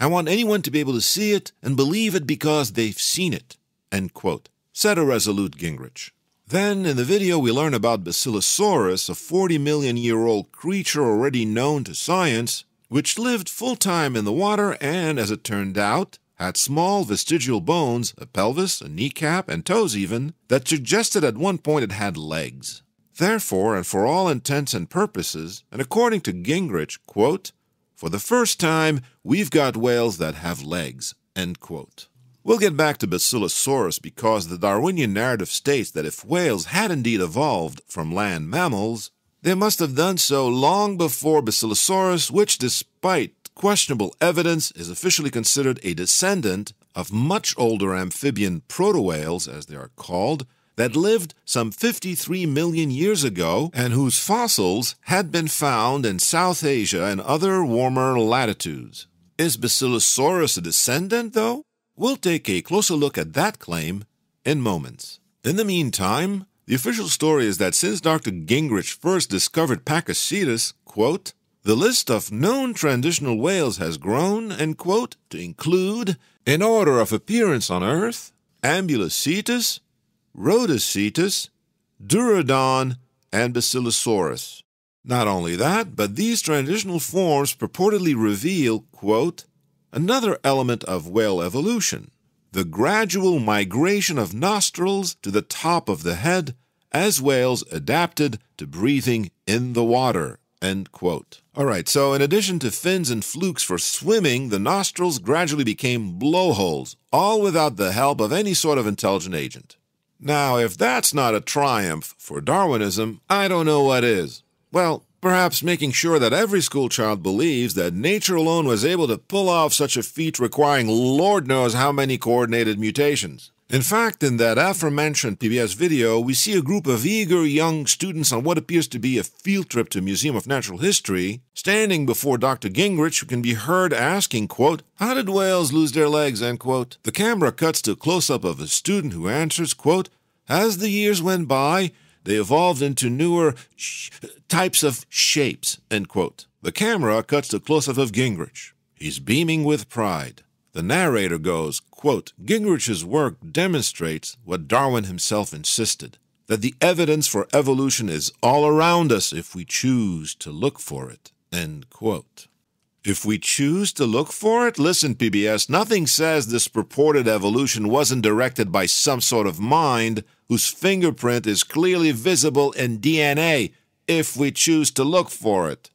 I want anyone to be able to see it and believe it because they've seen it. End quote, said a resolute Gingrich. Then, in the video, we learn about Basilosaurus, a 40 million year old creature already known to science, which lived full time in the water and, as it turned out, had small vestigial bones, a pelvis, a kneecap, and toes even, that suggested at one point it had legs. Therefore, and for all intents and purposes, and according to Gingrich, quote, for the first time, we've got whales that have legs, end quote. We'll get back to Basilosaurus because the Darwinian narrative states that if whales had indeed evolved from land mammals, they must have done so long before Basilosaurus, which, despite questionable evidence, is officially considered a descendant of much older amphibian protowhales, as they are called, that lived some 53 million years ago and whose fossils had been found in South Asia and other warmer latitudes. Is Basilosaurus a descendant, though? We'll take a closer look at that claim in moments. In the meantime, the official story is that since Dr. Gingrich first discovered Pakicetus, quote, the list of known transitional whales has grown, end quote, to include, in order of appearance on Earth, Ambulocetus, Rodhocetus, Dorudon, and Basilosaurus. Not only that, but these transitional forms purportedly reveal, quote, another element of whale evolution, the gradual migration of nostrils to the top of the head as whales adapted to breathing in the water. End quote. All right, so in addition to fins and flukes for swimming, the nostrils gradually became blowholes, all without the help of any sort of intelligent agent. Now, if that's not a triumph for Darwinism, I don't know what is. Well, perhaps making sure that every schoolchild believes that nature alone was able to pull off such a feat requiring Lord knows how many coordinated mutations. In fact, in that aforementioned PBS video, we see a group of eager young students on what appears to be a field trip to Museum of Natural History, standing before Dr. Gingrich, who can be heard asking, quote, How did whales lose their legs, end quote. The camera cuts to a close-up of a student who answers, quote, As the years went by, they evolved into newer types of shapes, end quote. The camera cuts to close-up of Gingrich. He's beaming with pride. The narrator goes, quote, Gingrich's work demonstrates what Darwin himself insisted, that the evidence for evolution is all around us if we choose to look for it, end quote. If we choose to look for it, listen, PBS, nothing says this purported evolution wasn't directed by some sort of mind whose fingerprint is clearly visible in DNA if we choose to look for it.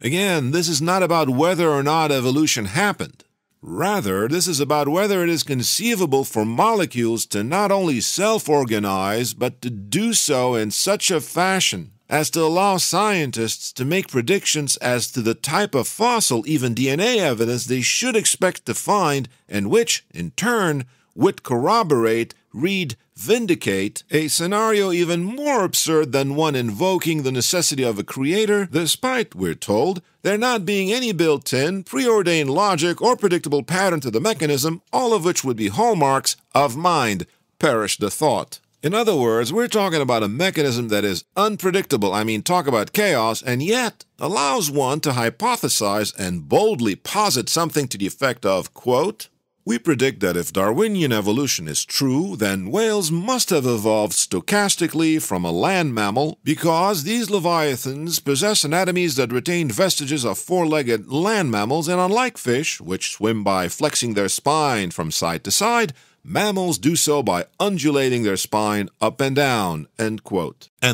Again, this is not about whether or not evolution happened. Rather, this is about whether it is conceivable for molecules to not only self organize, but to do so in such a fashion as to allow scientists to make predictions as to the type of fossil, even DNA evidence they should expect to find, and which, in turn, would corroborate, read, vindicate a scenario even more absurd than one invoking the necessity of a creator, despite, we're told, there not being any built in, preordained logic or predictable pattern to the mechanism, all of which would be hallmarks of mind. Perish the thought. In other words, we're talking about a mechanism that is unpredictable, I mean, talk about chaos, and yet allows one to hypothesize and boldly posit something to the effect of, quote, We predict that if Darwinian evolution is true, then whales must have evolved stochastically from a land mammal because these leviathans possess anatomies that retained vestiges of four legged land mammals, and unlike fish, which swim by flexing their spine from side to side, mammals do so by undulating their spine up and down. And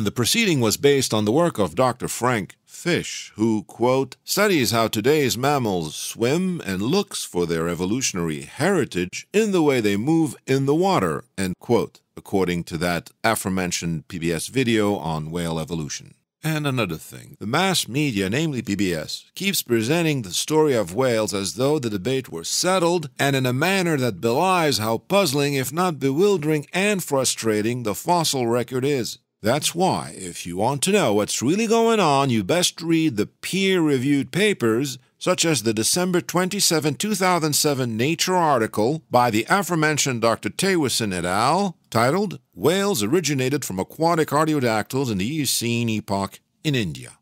the proceeding was based on the work of Dr. Frank Fish, who, quote, studies how today's mammals swim and looks for their evolutionary heritage in the way they move in the water, end quote, according to that aforementioned PBS video on whale evolution. And another thing, the mass media, namely PBS, keeps presenting the story of whales as though the debate were settled and in a manner that belies how puzzling, if not bewildering and frustrating, the fossil record is. That's why, if you want to know what's really going on, you best read the peer reviewed papers, such as the December 27, 2007 Nature article by the aforementioned Dr. Thewissen et al., titled Whales Originated from Aquatic Artiodactyls in the Eocene Epoch in India.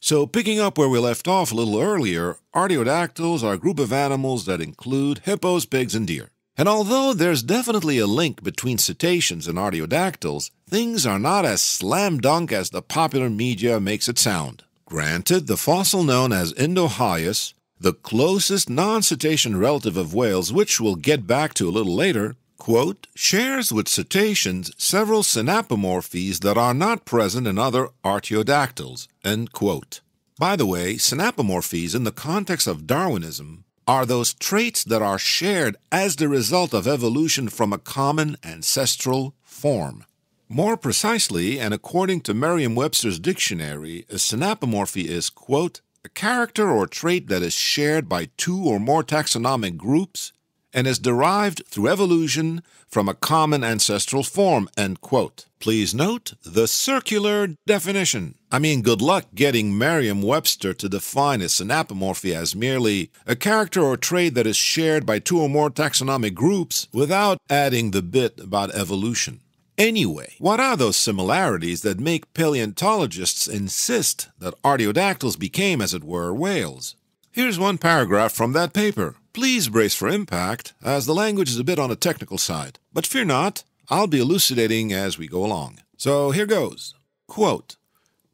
So, picking up where we left off a little earlier, artiodactyls are a group of animals that include hippos, pigs, and deer. And although there's definitely a link between cetaceans and artiodactyls, things are not as slam dunk as the popular media makes it sound. Granted, the fossil known as Indohyus, the closest non cetacean relative of whales, which we'll get back to a little later, quote, shares with cetaceans several synapomorphies that are not present in other artiodactyls, end quote. By the way, synapomorphies in the context of Darwinism are those traits that are shared as the result of evolution from a common ancestral form. More precisely, and according to Merriam Webster's dictionary, a synapomorphy is, quote, a character or trait that is shared by two or more taxonomic groups and is derived through evolution from a common ancestral form, end quote. Please note the circular definition. I mean, good luck getting Merriam Webster to define a synapomorphy as merely a character or trait that is shared by two or more taxonomic groups without adding the bit about evolution. Anyway, what are those similarities that make paleontologists insist that artiodactyls became, as it were, whales? Here's one paragraph from that paper. Please brace for impact, as the language is a bit on the technical side. But fear not, I'll be elucidating as we go along. So here goes. Quote,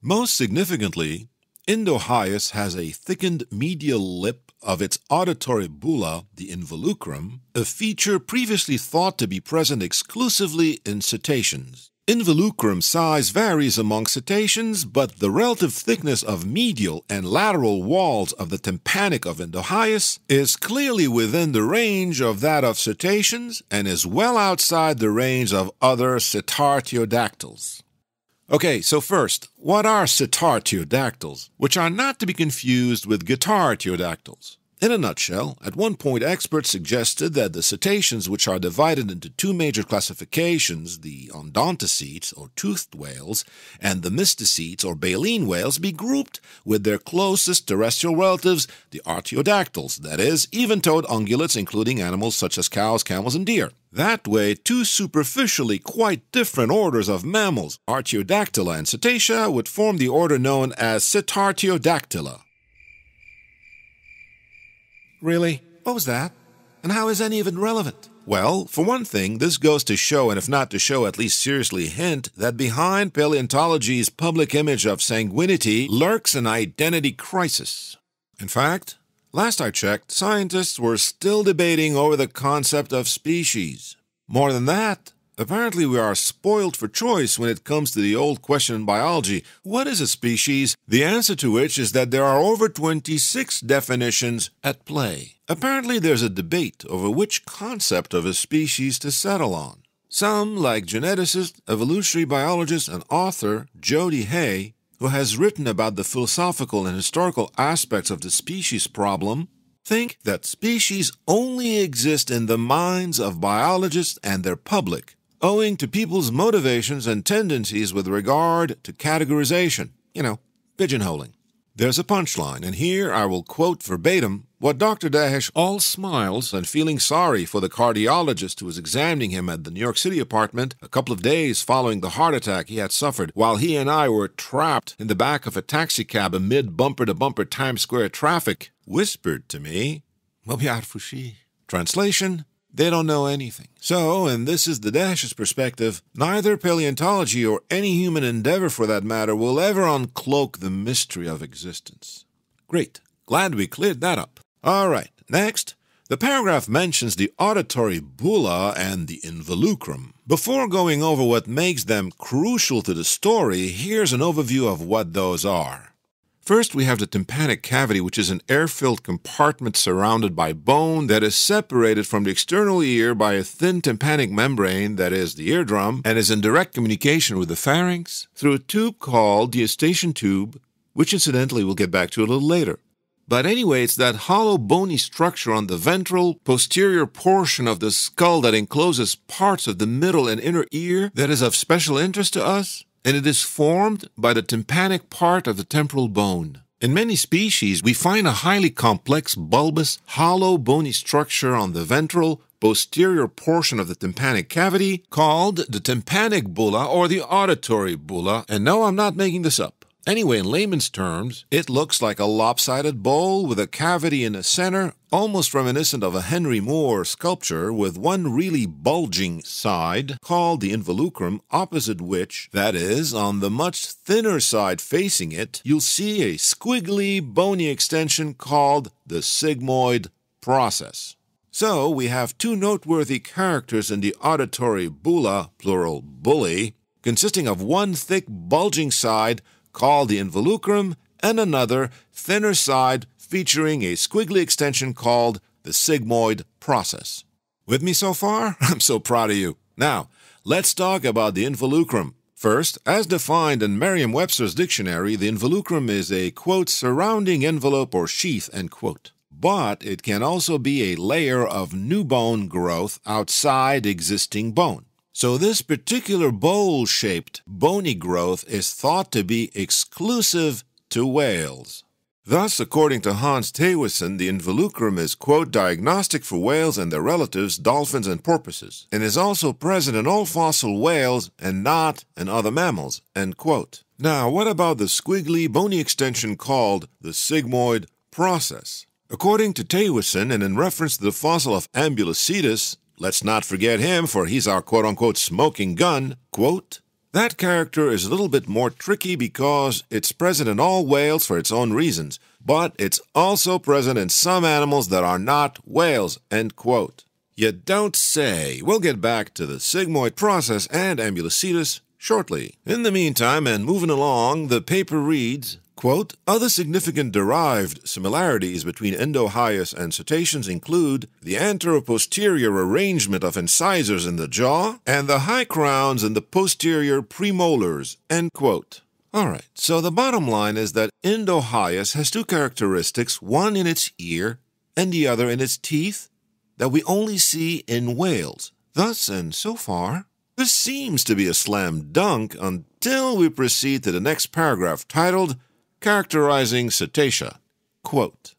Most significantly, Indohyus has a thickened medial lip of its auditory bulla, the involucrum, a feature previously thought to be present exclusively in cetaceans. Involucrum size varies among cetaceans, but the relative thickness of medial and lateral walls of the tympanic of Indohyus is clearly within the range of that of cetaceans and is well outside the range of other cetartiodactyls. Okay, so first, what are cetartiodactyls, which are not to be confused with guitartiodactyls? In a nutshell, at one point experts suggested that the cetaceans, which are divided into two major classifications, the odontocetes, or toothed whales, and the mysticetes, or baleen whales, be grouped with their closest terrestrial relatives, the artiodactyls, that is, even-toed ungulates including animals such as cows, camels, and deer. That way, two superficially quite different orders of mammals, Artiodactyla and Cetacea, would form the order known as Cetartiodactyla. Really? What was that? And how is any of it relevant? Well, for one thing, this goes to show, and if not to show, at least seriously hint, that behind paleontology's public image of sanguinity lurks an identity crisis. In fact, last I checked, scientists were still debating over the concept of species. More than that, Apparently, we are spoiled for choice when it comes to the old question in biology what is a species? The answer to which is that there are over 26 definitions at play. Apparently, there's a debate over which concept of a species to settle on. Some, like geneticist, evolutionary biologist, and author Jody Hey, who has written about the philosophical and historical aspects of the species problem, think that species only exist in the minds of biologists and their public owing to people's motivations and tendencies with regard to categorization, you know, pigeonholing. There's a punchline, and here I will quote verbatim what Dr. Dahesh, all smiles and feeling sorry for the cardiologist who was examining him at the New York City apartment a couple of days following the heart attack he had suffered, while he and I were trapped in the back of a taxicab amid bumper to bumper Times Square traffic, whispered to me. Translation they don't know anything. So, and this is the Dahesh's perspective, neither paleontology or any human endeavor for that matter will ever uncloak the mystery of existence. Great. Glad we cleared that up. All right, next. The paragraph mentions the auditory bulla and the involucrum. Before going over what makes them crucial to the story, here's an overview of what those are. First, we have the tympanic cavity, which is an air filled compartment surrounded by bone that is separated from the external ear by a thin tympanic membrane, that is, the eardrum, and is in direct communication with the pharynx through a tube called the eustachian tube, which incidentally we'll get back to a little later. But anyway, it's that hollow bony structure on the ventral posterior portion of the skull that encloses parts of the middle and inner ear that is of special interest to us and it is formed by the tympanic part of the temporal bone. In many species, we find a highly complex, bulbous, hollow, bony structure on the ventral, posterior portion of the tympanic cavity called the tympanic bulla or the auditory bulla, and no, I'm not making this up. Anyway, in layman's terms, it looks like a lopsided bowl with a cavity in the center, almost reminiscent of a Henry Moore sculpture, with one really bulging side, called the involucrum, opposite which, that is, on the much thinner side facing it, you'll see a squiggly, bony extension called the sigmoid process. So, we have two noteworthy characters in the auditory bulla, plural bullae, consisting of one thick, bulging side called the involucrum, and another, thinner side featuring a squiggly extension called the sigmoid process. With me so far? I'm so proud of you. Now, let's talk about the involucrum. First, as defined in Merriam Webster's dictionary, the involucrum is a quote surrounding envelope or sheath end quote. But it can also be a layer of new bone growth outside existing bone. So, this particular bowl shaped bony growth is thought to be exclusive to whales. Thus, according to Hans Thewissen, the involucrum is, quote, diagnostic for whales and their relatives, dolphins and porpoises, and is also present in all fossil whales and not in other mammals, end quote. Now, what about the squiggly, bony extension called the sigmoid process? According to Thewissen, and in reference to the fossil of Ambulocetus, Let's not forget him, for he's our quote unquote smoking gun. Quote, that character is a little bit more tricky because it's present in all whales for its own reasons, but it's also present in some animals that are not whales. End quote. You don't say. We'll get back to the sigmoid process and Ambulocetus shortly. In the meantime, and moving along, the paper reads Quote, Other significant derived similarities between Indohyus and cetaceans include the anteroposterior arrangement of incisors in the jaw and the high crowns in the posterior premolars. End quote. All right, so the bottom line is that Indohyus has two characteristics, one in its ear and the other in its teeth, that we only see in whales. Thus, and so far, this seems to be a slam dunk until we proceed to the next paragraph titled characterizing Cetacea. Quote,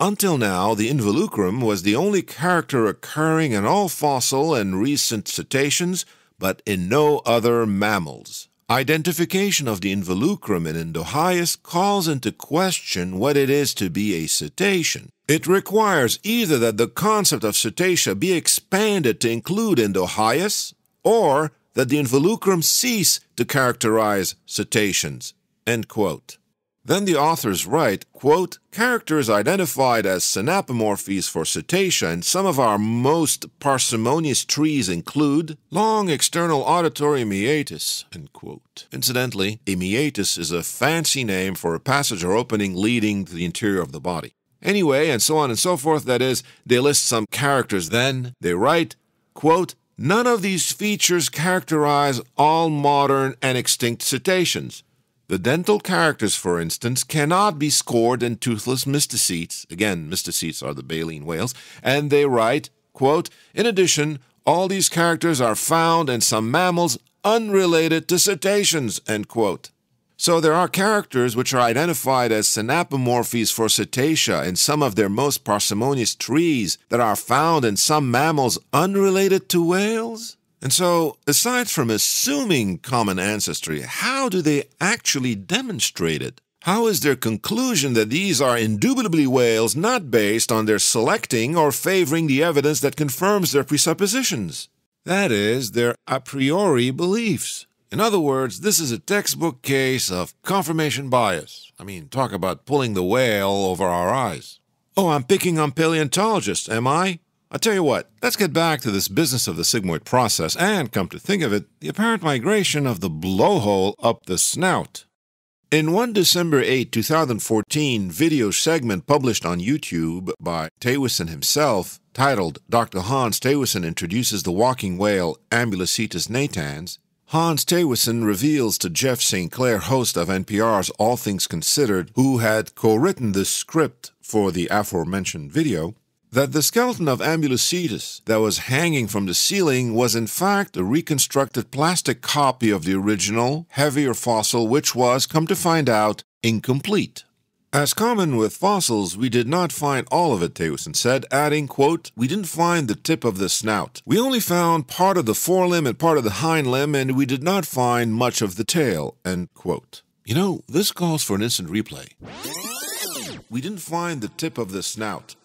Until now, the involucrum was the only character occurring in all fossil and recent cetaceans, but in no other mammals. Identification of the involucrum in Indohyus calls into question what it is to be a cetacean. It requires either that the concept of cetacea be expanded to include Indohyus, or that the involucrum cease to characterize cetaceans. End quote. Then the authors write, quote, characters identified as synapomorphies for cetacea in some of our most parsimonious trees include long external auditory meatus, end quote. Incidentally, a meatus is a fancy name for a passage or opening leading to the interior of the body. Anyway, and so on and so forth, that is, they list some characters. Then they write, quote, None of these features characterize all modern and extinct cetaceans. The dental characters, for instance, cannot be scored in toothless mysticetes. Again, mysticetes are the baleen whales. And they write, quote, In addition, all these characters are found in some mammals unrelated to cetaceans, end quote. So there are characters which are identified as synapomorphies for cetacea in some of their most parsimonious trees that are found in some mammals unrelated to whales? And so, aside from assuming common ancestry, how do they actually demonstrate it? how is their conclusion that these are indubitably whales not based on their selecting or favoring the evidence that confirms their presuppositions? That is, their a priori beliefs. In other words, this is a textbook case of confirmation bias. I mean, talk about pulling the whale over our eyes. Oh, I'm picking on paleontologists, am I? I tell you what, let's get back to this business of the sigmoid process and, come to think of it, the apparent migration of the blowhole up the snout. In one December 8, 2014 video segment published on YouTube by Thewissen himself, titled Dr. Hans Thewissen Introduces the Walking Whale Ambulocetus natans, Hans Thewissen reveals to Jeff St. Clair, host of NPR's All Things Considered, who had co written the script for the aforementioned video, that the skeleton of Ambulocetus that was hanging from the ceiling was in fact a reconstructed plastic copy of the original, heavier fossil, which was, come to find out, incomplete. As common with fossils, we did not find all of it, Thewissen said, adding, quote, We didn't find the tip of the snout. We only found part of the forelimb and part of the hind limb, and we did not find much of the tail, end quote. You know, this calls for an instant replay. We didn't find the tip of the snout.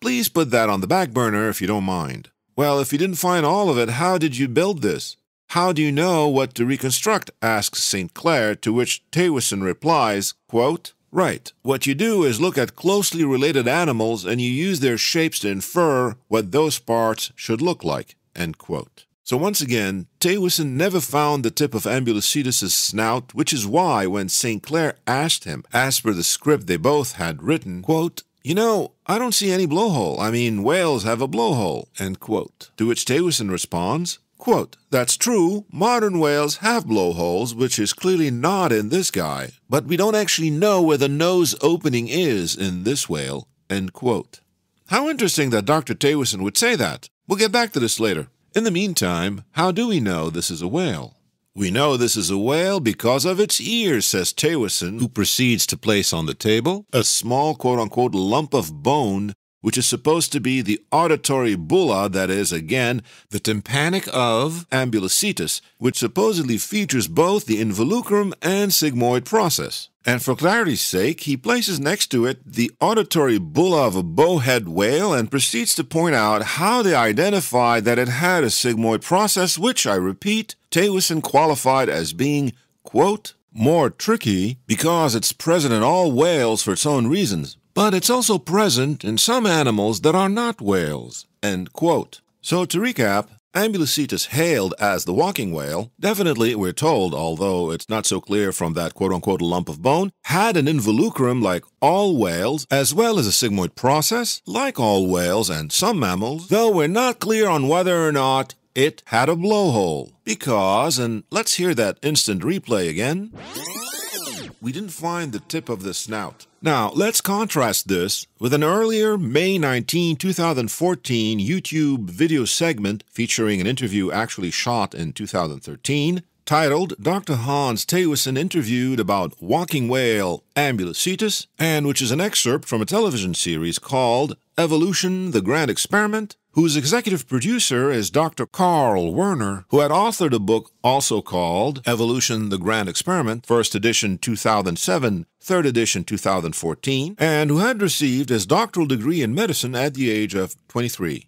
Please put that on the back burner if you don't mind. Well, if you didn't find all of it, how did you build this? How do you know what to reconstruct? asks St. Clair, to which Thewissen replies, quote, Right. What you do is look at closely related animals and you use their shapes to infer what those parts should look like. End quote. So once again, Thewissen never found the tip of Ambulocetus' snout, which is why when St. Clair asked him, as per the script they both had written, quote, you know, I don't see any blowhole. I mean, whales have a blowhole. End quote. To which Thewissen responds, quote, That's true. Modern whales have blowholes, which is clearly not in this guy. But we don't actually know where the nose opening is in this whale. End quote. How interesting that Dr. Thewissen would say that. We'll get back to this later. In the meantime, how do we know this is a whale? We know this is a whale because of its ears, says Thewissen, who proceeds to place on the table a small quote unquote lump of bone, which is supposed to be the auditory bulla, that is, again, the tympanic of Ambulocetus, which supposedly features both the involucrum and sigmoid process. And for clarity's sake, he places next to it the auditory bulla of a bowhead whale and proceeds to point out how they identified that it had a sigmoid process, which, I repeat, Thewissen qualified as being, quote, more tricky because it's present in all whales for its own reasons, but it's also present in some animals that are not whales, end quote. So to recap, Ambulocetus hailed as the walking whale, definitely, we're told, although it's not so clear from that quote unquote lump of bone, had an involucrum like all whales, as well as a sigmoid process, like all whales and some mammals, though we're not clear on whether or not it had a blowhole. Because, and let's hear that instant replay again. We didn't find the tip of the snout. Now, let's contrast this with an earlier May 19, 2014 YouTube video segment featuring an interview actually shot in 2013 titled Dr. Hans Thewissen interviewed about walking whale Ambulocetus, and which is an excerpt from a television series called Evolution the Grand Experiment whose executive producer is Dr. Carl Werner, who had authored a book also called Evolution the Grand Experiment, first edition 2007, third edition 2014, and who had received his doctoral degree in medicine at the age of 23.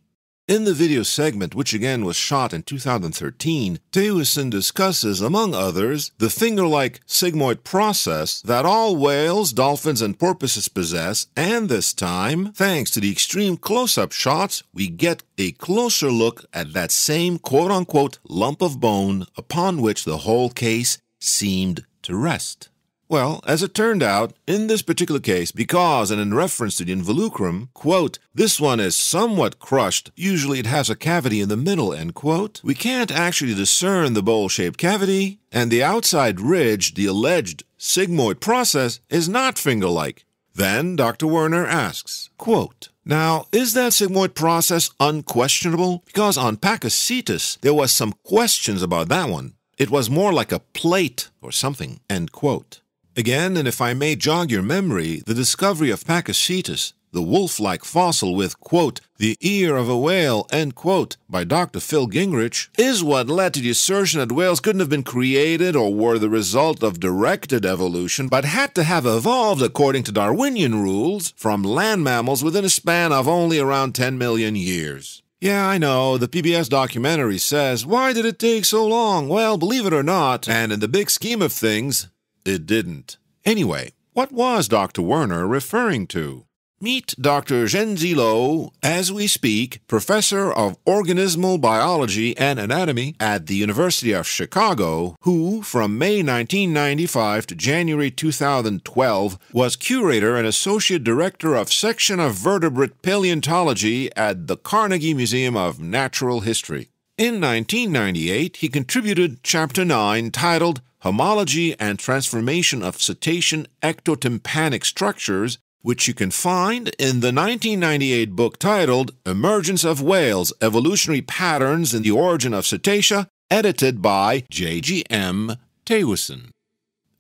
In the video segment, which again was shot in 2013, Thewissen discusses, among others, the finger-like sigmoid process that all whales, dolphins, and porpoises possess, and this time, thanks to the extreme close-up shots, we get a closer look at that same quote-unquote lump of bone upon which the whole case seemed to rest. Well, as it turned out, in this particular case, because and in reference to the involucrum, quote, this one is somewhat crushed, usually it has a cavity in the middle, end quote, we can't actually discern the bowl-shaped cavity, and the outside ridge, the alleged sigmoid process, is not finger-like. Then Dr. Werner asks, quote, now, is that sigmoid process unquestionable? Because on Pakicetus, there was some questions about that one. It was more like a plate or something, end quote. Again, and if I may jog your memory, the discovery of Pakicetus, the wolf-like fossil with, quote, the ear of a whale, end quote, by Dr. Phil Gingrich, is what led to the assertion that whales couldn't have been created or were the result of directed evolution, but had to have evolved according to Darwinian rules from land mammals within a span of only around 10 million years. Yeah, I know, the PBS documentary says, why did it take so long? Well, believe it or not, and in the big scheme of things, it didn't. Anyway, what was Dr. Werner referring to? Meet Dr. Zhexi Luo, as we speak, professor of organismal biology and anatomy at the University of Chicago, who, from May 1995 to January 2012, was curator and associate director of section of vertebrate paleontology at the Carnegie Museum of Natural History. In 1998, he contributed Chapter 9 titled Homology and Transformation of Cetacean Ectotympanic Structures which you can find in the 1998 book titled Emergence of Whales Evolutionary Patterns in the Origin of Cetacea, edited by J.G.M. Thewissen.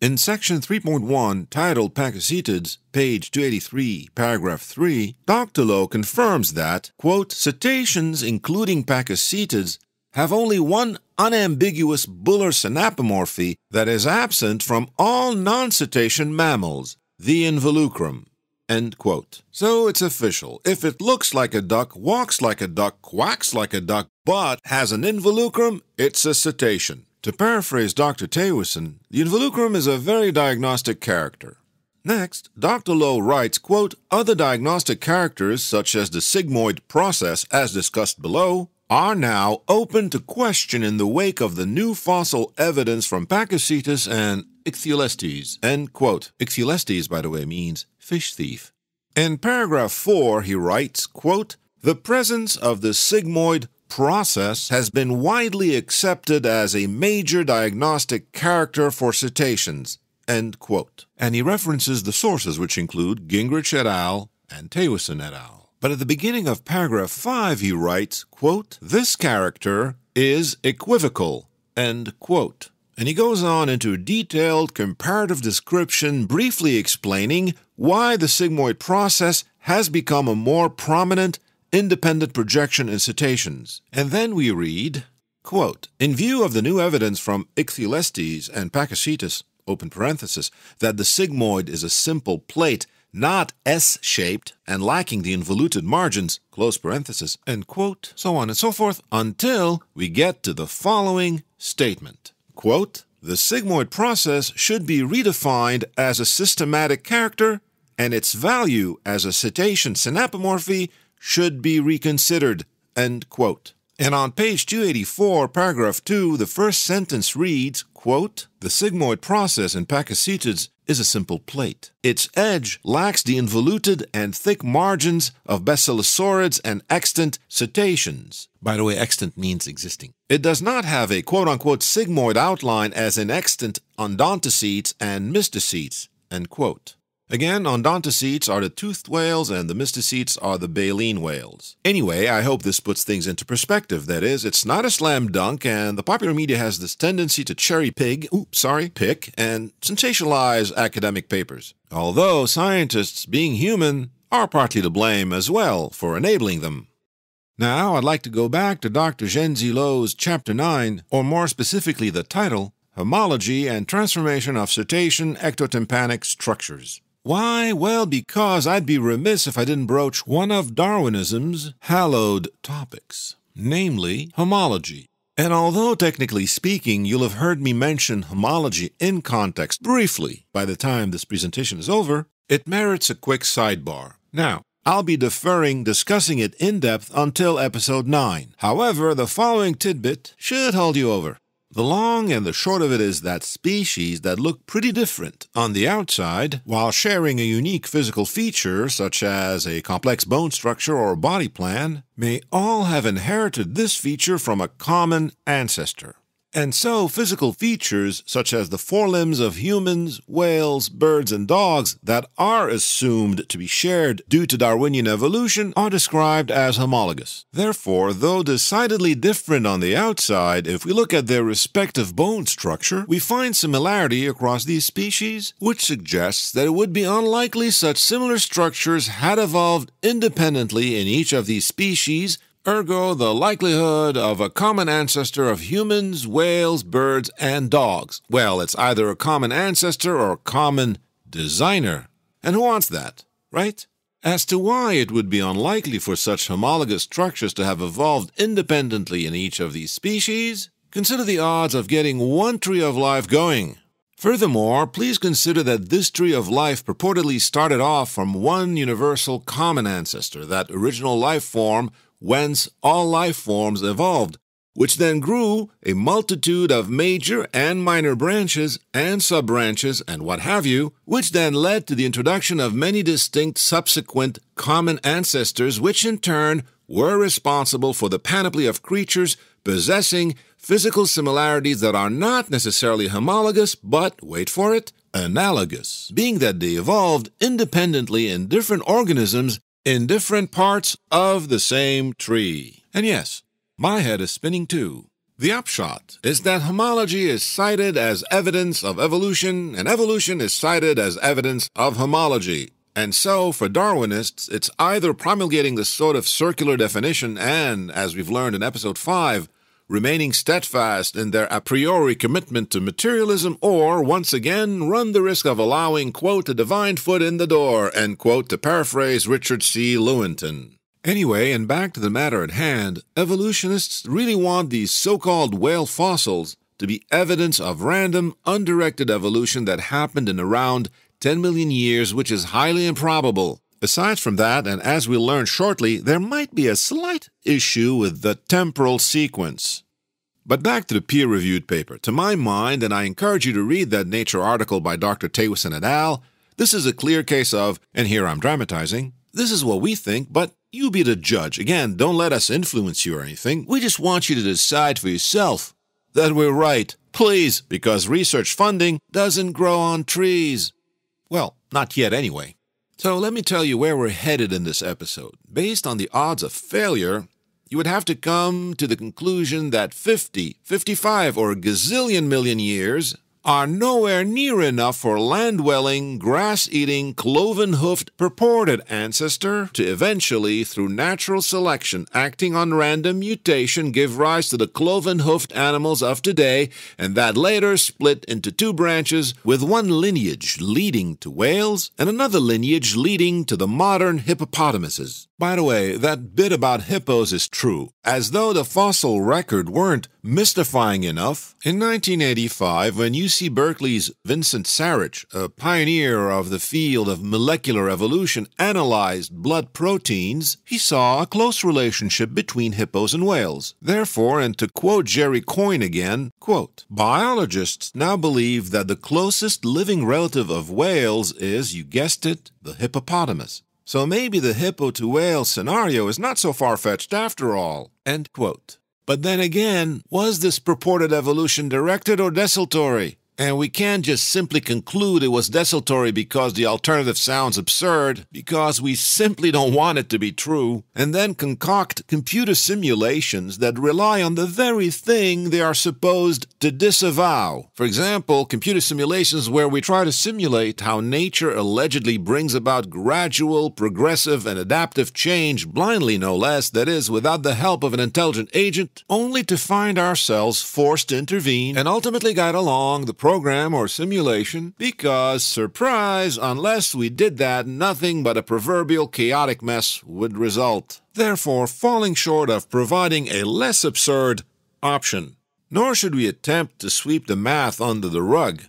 In section 3.1, titled Pakicetids, page 283, paragraph 3, Dr. Luo confirms that, quote, cetaceans, including pakicetids, have only one unambiguous bullar synapomorphy that is absent from all non cetacean mammals, the involucrum. So it's official. If it looks like a duck, walks like a duck, quacks like a duck, but has an involucrum, it's a cetacean. To paraphrase Dr. Thewissen, the involucrum is a very diagnostic character. Next, Dr. Luo writes, quote, Other diagnostic characters, such as the sigmoid process, as discussed below, are now open to question in the wake of the new fossil evidence from Pakicetus and Ichthyolestes. End quote. Ichthyolestes, by the way, means fish thief. In paragraph 4, he writes, quote, The presence of the sigmoid process has been widely accepted as a major diagnostic character for cetaceans. End quote. And he references the sources, which include Gingrich et al. and Thewissen et al. But at the beginning of paragraph 5, he writes, quote, This character is equivocal. End quote. And he goes on into a detailed comparative description, briefly explaining why the sigmoid process has become a more prominent, independent projection in cetaceans. And then we read, quote, In view of the new evidence from Ichthyolestes and Pakicetus, open parenthesis, that the sigmoid is a simple plate, not S-shaped and lacking the involuted margins, close parenthesis, end quote, so on and so forth, until we get to the following statement. Quote, the sigmoid process should be redefined as a systematic character, and its value as a cetacean synapomorphy should be reconsidered. End quote. And on page 284, paragraph 2, the first sentence reads, quote, The sigmoid process in Pakicetids is a simple plate. Its edge lacks the involuted and thick margins of basilosaurids and extant cetaceans. By the way, extant means existing. It does not have a quote unquote sigmoid outline as in extant odontocetes and mysticetes. End quote. Again, odontocetes are the toothed whales and the mysticetes are the baleen whales. Anyway, I hope this puts things into perspective. That is, it's not a slam dunk, and the popular media has this tendency to cherry pig, oops, sorry, pick, and sensationalize academic papers. Although scientists, being human, are partly to blame as well for enabling them. Now, I'd like to go back to Dr. Luo's Chapter 9, or more specifically the title, Homology and Transformation of Cetacean Ectotympanic Structures. Why? Well, because I'd be remiss if I didn't broach one of Darwinism's hallowed topics, namely homology. And although technically speaking, you'll have heard me mention homology in context briefly by the time this presentation is over, it merits a quick sidebar. Now, I'll be deferring discussing it in depth until episode 9. However, the following tidbit should hold you over. The long and the short of it is that species that look pretty different on the outside, while sharing a unique physical feature such as a complex bone structure or body plan, may all have inherited this feature from a common ancestor. And so, physical features such as the forelimbs of humans, whales, birds, and dogs that are assumed to be shared due to Darwinian evolution are described as homologous. Therefore, though decidedly different on the outside, if we look at their respective bone structure, we find similarity across these species, which suggests that it would be unlikely such similar structures had evolved independently in each of these species Ergo, the likelihood of a common ancestor of humans, whales, birds, and dogs. Well, it's either a common ancestor or a common designer. And who wants that, right? As to why it would be unlikely for such homologous structures to have evolved independently in each of these species, consider the odds of getting one tree of life going. Furthermore, please consider that this tree of life purportedly started off from one universal common ancestor, that original life form whence all life forms evolved, which then grew a multitude of major and minor branches and subbranches and what have you, which then led to the introduction of many distinct subsequent common ancestors, which in turn were responsible for the panoply of creatures possessing physical similarities that are not necessarily homologous, but, wait for it, analogous, being that they evolved independently in different organisms in different parts of the same tree. And yes, my head is spinning too. The upshot is that homology is cited as evidence of evolution, and evolution is cited as evidence of homology. And so, for Darwinists, it's either promulgating this sort of circular definition and, as we've learned in episode 5, remaining steadfast in their a priori commitment to materialism, or once again run the risk of allowing, quote, a divine foot in the door, end quote, to paraphrase Richard C. Lewontin. Anyway, and back to the matter at hand, evolutionists really want these so called whale fossils to be evidence of random, undirected evolution that happened in around 10 million years, which is highly improbable. Aside from that, and as we'll learn shortly, there might be a slight issue with the temporal sequence. But back to the peer reviewed paper. To my mind, and I encourage you to read that Nature article by Dr. Thewissen et al., this is a clear case of, and here I'm dramatizing, this is what we think, but you be the judge. Again, don't let us influence you or anything. We just want you to decide for yourself that we're right. Please, because research funding doesn't grow on trees. Well, not yet anyway. So let me tell you where we're headed in this episode. Based on the odds of failure, you would have to come to the conclusion that 50, 55, or a gazillion million years are nowhere near enough for land-dwelling, grass-eating, cloven-hoofed purported ancestor to eventually, through natural selection acting on random mutation, give rise to the cloven-hoofed animals of today, and that later split into two branches, with one lineage leading to whales and another lineage leading to the modern hippopotamuses. By the way, that bit about hippos is true, as though the fossil record weren't mystifying enough. In 1985, when UC Berkeley's Vincent Sarich, a pioneer of the field of molecular evolution, analyzed blood proteins, he saw a close relationship between hippos and whales. Therefore, and to quote Jerry Coyne again, quote, biologists now believe that the closest living relative of whales is, you guessed it, the hippopotamus. So maybe the hippo to whale scenario is not so far fetched after all. End quote. But then again, was this purported evolution directed or desultory? And we can't just simply conclude it was desultory because the alternative sounds absurd, because we simply don't want it to be true, and then concoct computer simulations that rely on the very thing they are supposed to disavow. For example, computer simulations where we try to simulate how nature allegedly brings about gradual, progressive, and adaptive change blindly, no less, that is, without the help of an intelligent agent, only to find ourselves forced to intervene and ultimately guide along the program or simulation because, surprise, unless we did that, nothing but a proverbial chaotic mess would result. Therefore, falling short of providing a less absurd option. Nor should we attempt to sweep the math under the rug.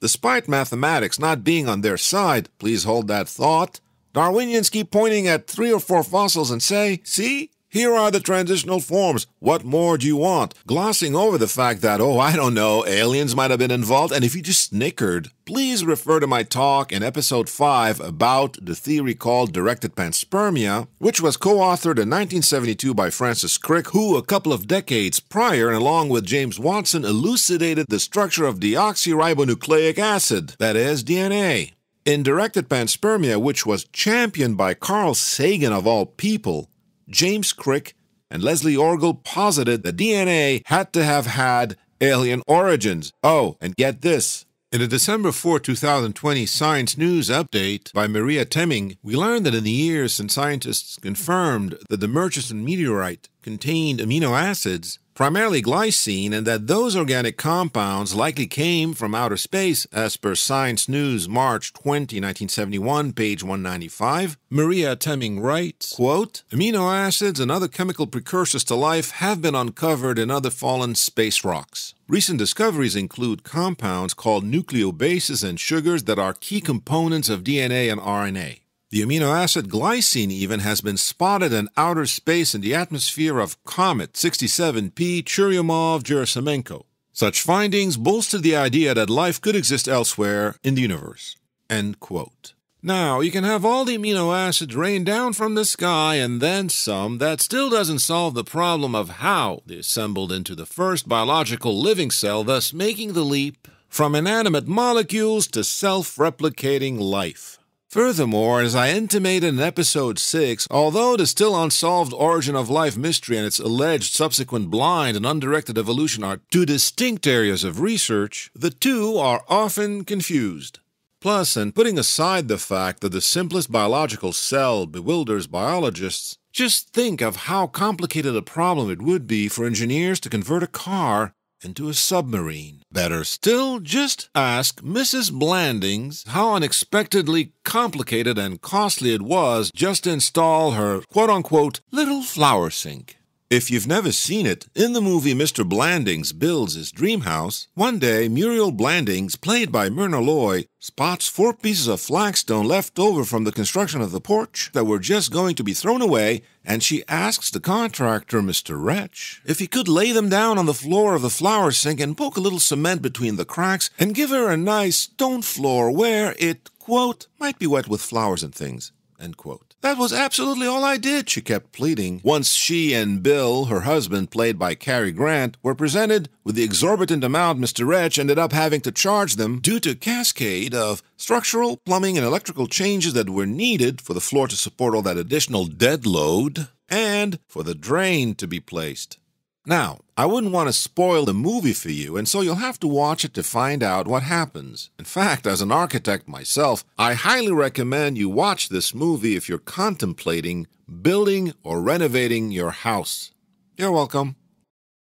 Despite mathematics not being on their side, please hold that thought, Darwinians keep pointing at three or four fossils and say, see, Here are the transitional forms. What more do you want? Glossing over the fact that, oh, I don't know, aliens might have been involved, and if you just snickered, please refer to my talk in episode 5 about the theory called directed panspermia, which was co authored in 1972 by Francis Crick, who, a couple of decades prior, along with James Watson, elucidated the structure of deoxyribonucleic acid, that is, DNA. In directed panspermia, which was championed by Carl Sagan of all people, James Crick and Leslie Orgel posited that DNA had to have had alien origins. Oh, and get this. In a December 4, 2020 Science News update by Maria Temming, we learned that in the years since scientists confirmed that the Murchison meteorite contained amino acids, primarily glycine, and that those organic compounds likely came from outer space, as per Science News, March 20, 1971, page 195. Maria Temming writes, quote, Amino acids and other chemical precursors to life have been uncovered in other fallen space rocks. Recent discoveries include compounds called nucleobases and sugars that are key components of DNA and RNA. The amino acid glycine even has been spotted in outer space in the atmosphere of comet 67P Churyumov-Gerasimenko. Such findings bolster the idea that life could exist elsewhere in the universe. End quote. Now, you can have all the amino acids rain down from the sky and then some. That still doesn't solve the problem of how they assembled into the first biological living cell, thus making the leap from inanimate molecules to self replicating life. Furthermore, as I intimated in episode 6, although the still unsolved origin of life mystery and its alleged subsequent blind and undirected evolution are two distinct areas of research, the two are often confused. Plus, and putting aside the fact that the simplest biological cell bewilders biologists, just think of how complicated a problem it would be for engineers to convert a car into a submarine. Better still, just ask Mrs. Blandings how unexpectedly complicated and costly it was just to install her quote unquote little flower sink. If you've never seen it, in the movie Mr. Blandings Builds His Dream House, one day Muriel Blandings, played by Myrna Loy, spots four pieces of flagstone left over from the construction of the porch that were just going to be thrown away, and she asks the contractor, Mr. Retch, if he could lay them down on the floor of the flower sink and poke a little cement between the cracks and give her a nice stone floor where it, quote, might be wet with flowers and things, end quote. That was absolutely all I did, she kept pleading. Once she and Bill, her husband, played by Cary Grant, were presented with the exorbitant amount Mr. Retch ended up having to charge them due to a cascade of structural, plumbing, and electrical changes that were needed for the floor to support all that additional dead load and for the drain to be placed. Now, I wouldn't want to spoil the movie for you, and so you'll have to watch it to find out what happens. In fact, as an architect myself, I highly recommend you watch this movie if you're contemplating building or renovating your house. You're welcome.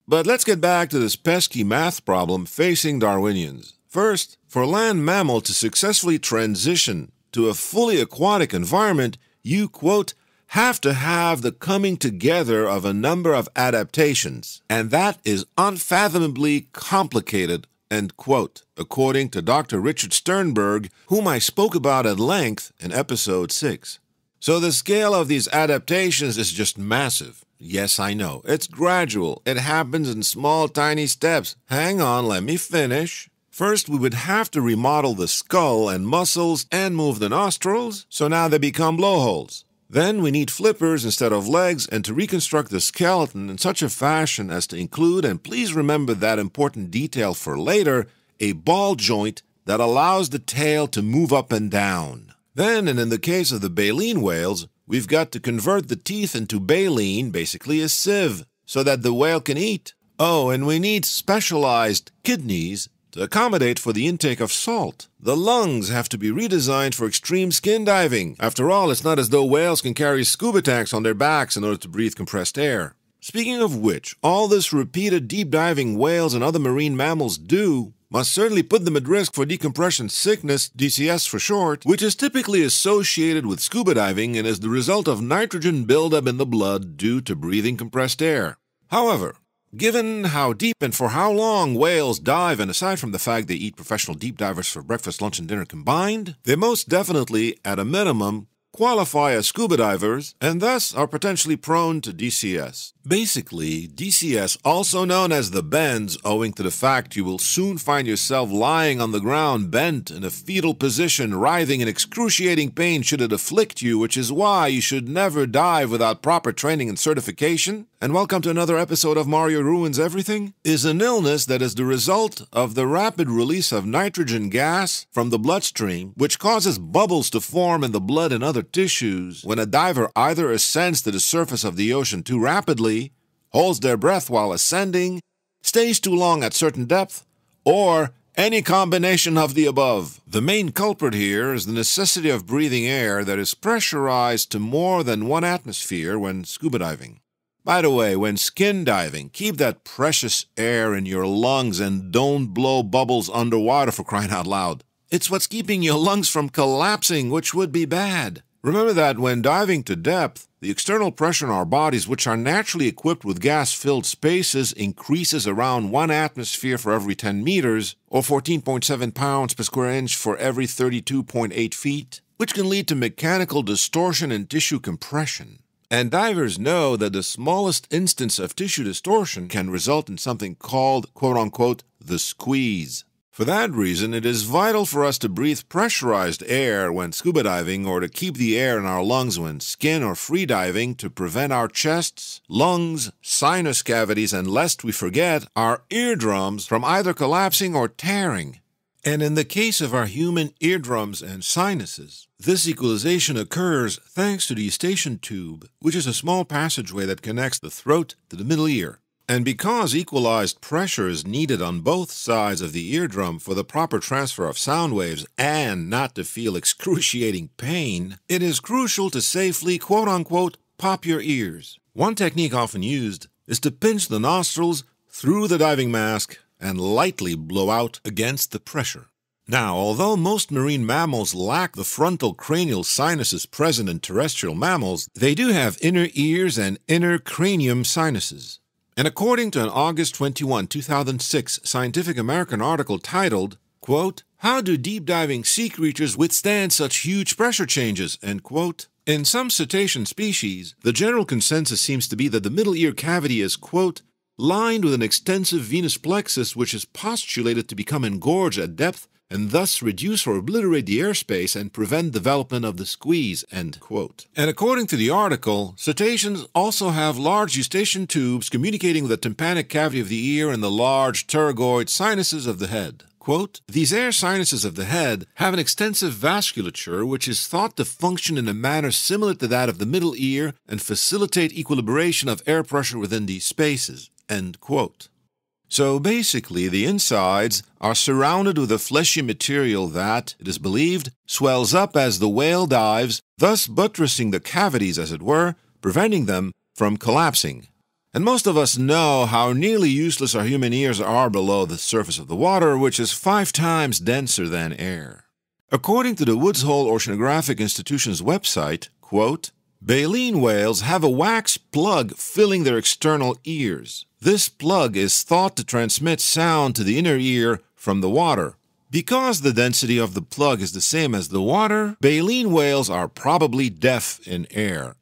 But let's get back to this pesky math problem facing Darwinians. First, for land mammal to successfully transition to a fully aquatic environment, you, quote, have to have the coming together of a number of adaptations, and that is unfathomably complicated, end quote, according to Dr. Richard Sternberg, whom I spoke about at length in episode 6. So the scale of these adaptations is just massive. Yes, I know. It's gradual. It happens in small, tiny steps. Hang on, let me finish. First, we would have to remodel the skull and muscles and move the nostrils, so now they become blowholes. Then we need flippers instead of legs and to reconstruct the skeleton in such a fashion as to include, and please remember that important detail for later, a ball joint that allows the tail to move up and down. Then, and in the case of the baleen whales, we've got to convert the teeth into baleen, basically a sieve, so that the whale can eat. Oh, and we need specialized kidneys to accommodate for the intake of salt. The lungs have to be redesigned for extreme skin diving. After all, it's not as though whales can carry scuba tanks on their backs in order to breathe compressed air. Speaking of which, all this repeated deep diving whales and other marine mammals do must certainly put them at risk for decompression sickness, DCS for short, which is typically associated with scuba diving and is the result of nitrogen buildup in the blood due to breathing compressed air. However, Given how deep and for how long whales dive, and aside from the fact they eat professional deep divers for breakfast, lunch, and dinner combined, they most definitely, at a minimum, qualify as scuba divers and thus are potentially prone to DCS. Basically, DCS, also known as the bends, owing to the fact you will soon find yourself lying on the ground bent in a fetal position, writhing in excruciating pain should it afflict you, which is why you should never dive without proper training and certification. And welcome to another episode of Mario Ruins Everything, is an illness that is the result of the rapid release of nitrogen gas from the bloodstream, which causes bubbles to form in the blood and other tissues when a diver either ascends to the surface of the ocean too rapidly, holds their breath while ascending, stays too long at certain depth, or any combination of the above. The main culprit here is the necessity of breathing air that is pressurized to more than one atmosphere when scuba diving. By the way, when skin diving, keep that precious air in your lungs and don't blow bubbles underwater for crying out loud. It's what's keeping your lungs from collapsing, which would be bad. Remember that when diving to depth, the external pressure in our bodies, which are naturally equipped with gas filled spaces, increases around 1 atmosphere for every 10 meters, or 14.7 pounds per square inch for every 32.8 feet, which can lead to mechanical distortion and tissue compression. And divers know that the smallest instance of tissue distortion can result in something called, quote unquote, the squeeze. For that reason, it is vital for us to breathe pressurized air when scuba diving or to keep the air in our lungs when skin or free diving to prevent our chests, lungs, sinus cavities, and lest we forget, our eardrums from either collapsing or tearing. And in the case of our human eardrums and sinuses, this equalization occurs thanks to the eustachian tube, which is a small passageway that connects the throat to the middle ear. And because equalized pressure is needed on both sides of the eardrum for the proper transfer of sound waves and not to feel excruciating pain, it is crucial to safely, quote unquote, pop your ears. One technique often used is to pinch the nostrils through the diving mask and lightly blow out against the pressure. Now, although most marine mammals lack the frontal cranial sinuses present in terrestrial mammals, they do have inner ears and inner cranium sinuses. And according to an August 21, 2006 Scientific American article titled, quote, How do deep diving sea creatures withstand such huge pressure changes? End quote. In some cetacean species, the general consensus seems to be that the middle ear cavity is, quote, lined with an extensive venous plexus which is postulated to become engorged at depth and thus reduce or obliterate the airspace and prevent development of the squeeze. End quote. And according to the article, cetaceans also have large eustachian tubes communicating with the tympanic cavity of the ear and the large pterygoid sinuses of the head. Quote, These air sinuses of the head have an extensive vasculature which is thought to function in a manner similar to that of the middle ear and facilitate equilibration of air pressure within these spaces. End quote. So basically, the insides are surrounded with a fleshy material that, it is believed, swells up as the whale dives, thus buttressing the cavities, as it were, preventing them from collapsing. And most of us know how nearly useless our human ears are below the surface of the water, which is five times denser than air. According to the Woods Hole Oceanographic Institution's website, quote, Baleen whales have a wax plug filling their external ears. This plug is thought to transmit sound to the inner ear from the water. Because the density of the plug is the same as the water, baleen whales are probably deaf in air.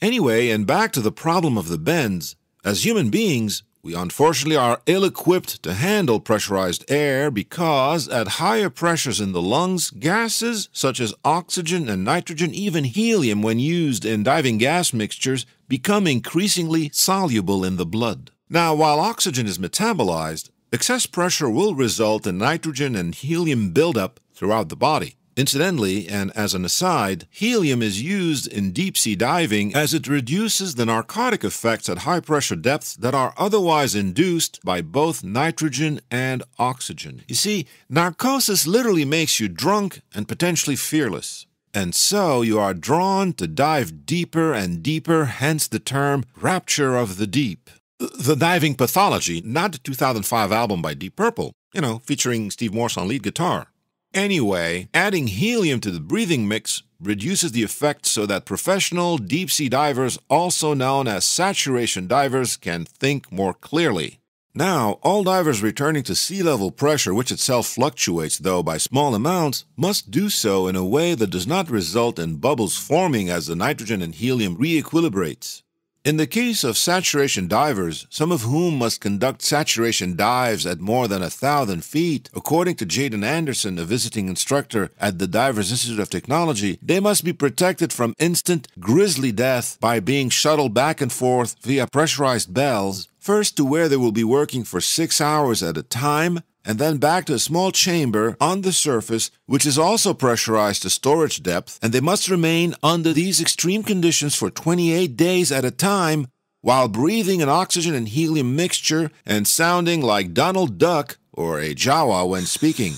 Anyway, and back to the problem of the bends. As human beings, we unfortunately are ill equipped to handle pressurized air because, at higher pressures in the lungs, gases such as oxygen and nitrogen, even helium when used in diving gas mixtures, become increasingly soluble in the blood. Now, while oxygen is metabolized, excess pressure will result in nitrogen and helium buildup throughout the body. Incidentally, and as an aside, helium is used in deep sea diving as it reduces the narcotic effects at high pressure depths that are otherwise induced by both nitrogen and oxygen. You see, narcosis literally makes you drunk and potentially fearless. And so you are drawn to dive deeper and deeper, hence the term rapture of the deep. The Diving Pathology, not the 2005 album by Deep Purple, you know, featuring Steve Morse on lead guitar. Anyway, adding helium to the breathing mix reduces the effect so that professional deep sea divers, also known as saturation divers, can think more clearly. Now, all divers returning to sea level pressure, which itself fluctuates though by small amounts, must do so in a way that does not result in bubbles forming as the nitrogen and helium re-equilibrates. In the case of saturation divers, some of whom must conduct saturation dives at more than a thousand feet, according to Jaden Anderson, a visiting instructor at the Divers Institute of Technology, they must be protected from instant grisly death by being shuttled back and forth via pressurized bells, first to where they will be working for six hours at a time, and then back to a small chamber on the surface, which is also pressurized to storage depth, and they must remain under these extreme conditions for 28 days at a time while breathing an oxygen and helium mixture and sounding like Donald Duck or a Jawa when speaking.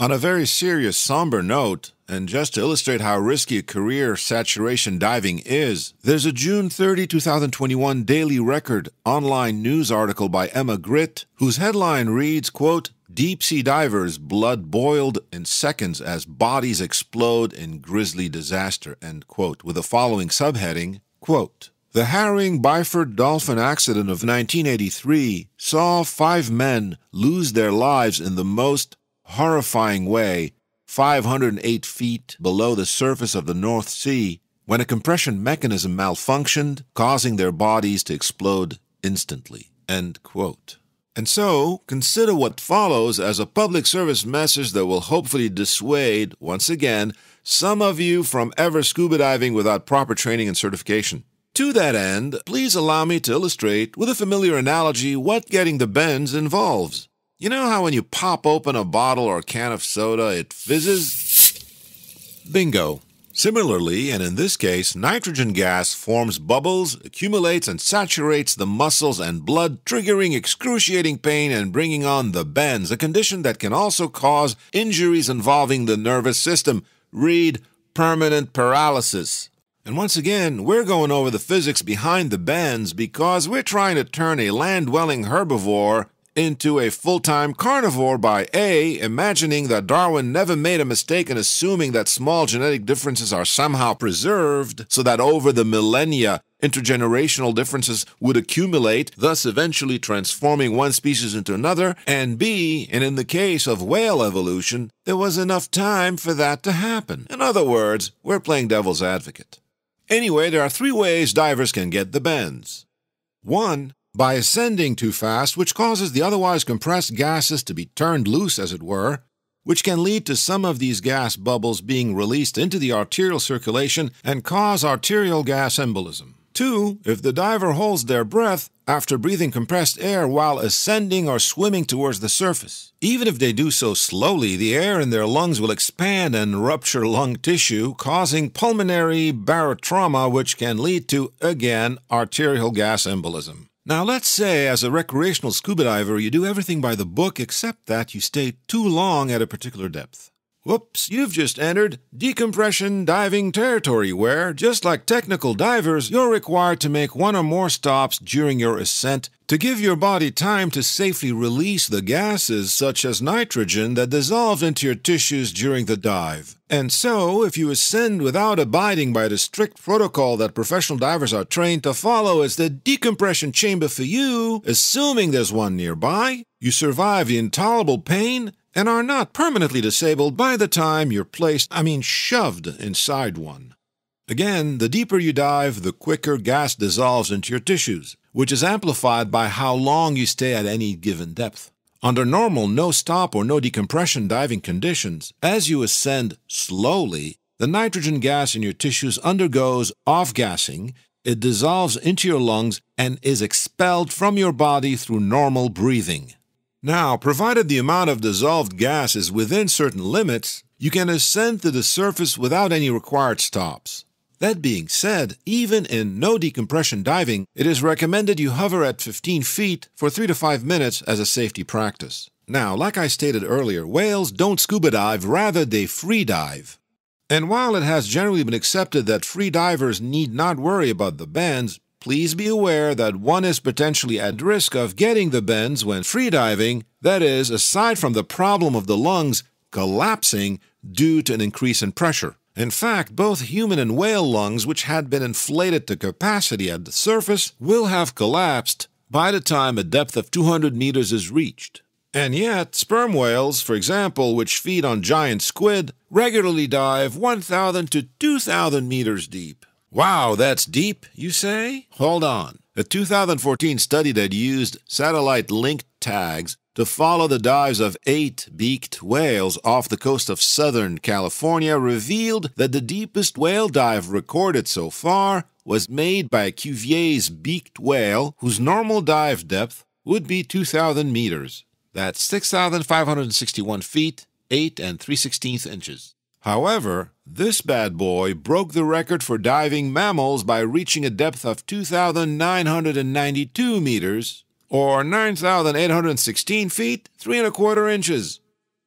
On a very serious, somber note, and just to illustrate how risky a career saturation diving is, there's a June 30, 2021 Daily Record online news article by Emma Gritt, whose headline reads, quote, Deep sea divers blood boiled in seconds as bodies explode in grisly disaster, end quote, with the following subheading, quote, the Herring Byford dolphin accident of 1983 saw five men lose their lives in the most horrifying way 508 feet below the surface of the North Sea when a compression mechanism malfunctioned, causing their bodies to explode instantly. End quote. And so, consider what follows as a public service message that will hopefully dissuade, once again, some of you from ever scuba diving without proper training and certification. To that end, please allow me to illustrate with a familiar analogy what getting the bends involves. You know how when you pop open a bottle or a can of soda, it fizzes? Bingo. Similarly, and in this case, nitrogen gas forms bubbles, accumulates, and saturates the muscles and blood, triggering excruciating pain and bringing on the bends, a condition that can also cause injuries involving the nervous system. Read permanent paralysis. And once again, we're going over the physics behind the bends because we're trying to turn a land dwelling herbivore into a full time carnivore by A, imagining that Darwin never made a mistake in assuming that small genetic differences are somehow preserved, so that over the millennia, intergenerational differences would accumulate, thus eventually transforming one species into another, and B, and in the case of whale evolution, there was enough time for that to happen. In other words, we're playing devil's advocate. Anyway, there are three ways divers can get the bends. One, by ascending too fast, which causes the otherwise compressed gases to be turned loose, as it were, which can lead to some of these gas bubbles being released into the arterial circulation and cause arterial gas embolism. Two, if the diver holds their breath after breathing compressed air while ascending or swimming towards the surface. Even if they do so slowly, the air in their lungs will expand and rupture lung tissue, causing pulmonary barotrauma, which can lead to, again, arterial gas embolism. Now, let's say as a recreational scuba diver, you do everything by the book except that you stay too long at a particular depth. Whoops, you've just entered decompression diving territory where, just like technical divers, you're required to make one or more stops during your ascent to give your body time to safely release the gases such as nitrogen that dissolved into your tissues during the dive. And so, if you ascend without abiding by the strict protocol that professional divers are trained to follow as the decompression chamber for you, assuming there's one nearby, you survive the intolerable pain and are not permanently disabled by the time you're placed, I mean shoved, inside one. Again, the deeper you dive, the quicker gas dissolves into your tissues, which is amplified by how long you stay at any given depth. Under normal no stop or no decompression diving conditions, as you ascend slowly, the nitrogen gas in your tissues undergoes off gassing, it dissolves into your lungs, and is expelled from your body through normal breathing. Now, provided the amount of dissolved gas is within certain limits, you can ascend to the surface without any required stops. That being said, even in no decompression diving, it is recommended you hover at 15 feet for 3 to 5 minutes as a safety practice. Now, like I stated earlier, whales don't scuba dive, rather, they free dive. And while it has generally been accepted that free divers need not worry about the bends, please be aware that one is potentially at risk of getting the bends when free diving, that is, aside from the problem of the lungs collapsing due to an increase in pressure. In fact, both human and whale lungs, which had been inflated to capacity at the surface, will have collapsed by the time a depth of 200 meters is reached. And yet, sperm whales, for example, which feed on giant squid, regularly dive 1,000 to 2,000 meters deep. Wow, that's deep, you say? Hold on. A 2014 study that used satellite linked tags to follow the dives of eight beaked whales off the coast of Southern California revealed that the deepest whale dive recorded so far was made by a Cuvier's beaked whale, whose normal dive depth would be 2,000 meters. That's 6,561 feet, 8 and 3 16 inches. However, this bad boy broke the record for diving mammals by reaching a depth of 2,992 meters, or 9,816 feet, 3 and a quarter inches.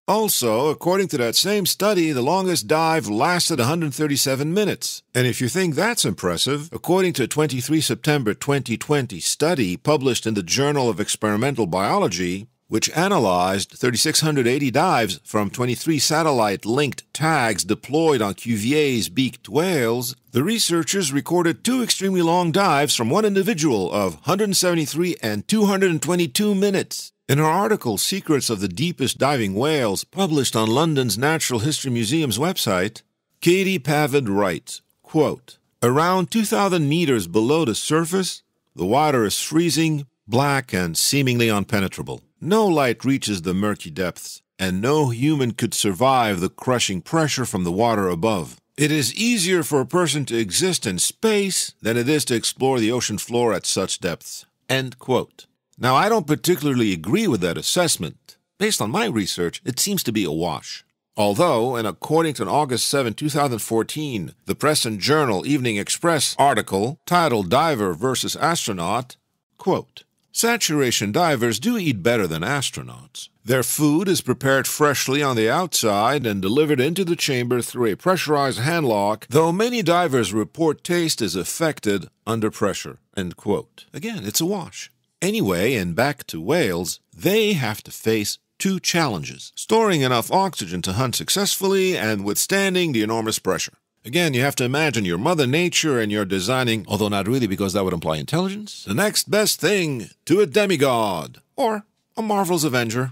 Also, according to that same study, the longest dive lasted 137 minutes. And if you think that's impressive, according to a 23 September 2020 study published in the Journal of Experimental Biology, which analyzed 3,680 dives from 23 satellite linked tags deployed on Cuvier's beaked whales, the researchers recorded two extremely long dives from one individual of 173 and 222 minutes. In her article, Secrets of the Deepest Diving Whales, published on London's Natural History Museum's website, Katie Pavid writes, quote, Around 2,000 meters below the surface, the water is freezing, black, and seemingly unpenetrable. No light reaches the murky depths, and no human could survive the crushing pressure from the water above. It is easier for a person to exist in space than it is to explore the ocean floor at such depths. End quote. Now, I don't particularly agree with that assessment. Based on my research, it seems to be a wash. Although, and according to an August 7, 2014, the Press and Journal Evening Express article titled Diver versus Astronaut, quote, Saturation divers do eat better than astronauts. Their food is prepared freshly on the outside and delivered into the chamber through a pressurized handlock, though many divers report taste is affected under pressure. Again, it's a wash. Anyway, and back to whales, they have to face two challenges storing enough oxygen to hunt successfully and withstanding the enormous pressure. Again, you have to imagine your mother nature and you're designing, although not really because that would imply intelligence, the next best thing to a demigod or a Marvel's Avenger.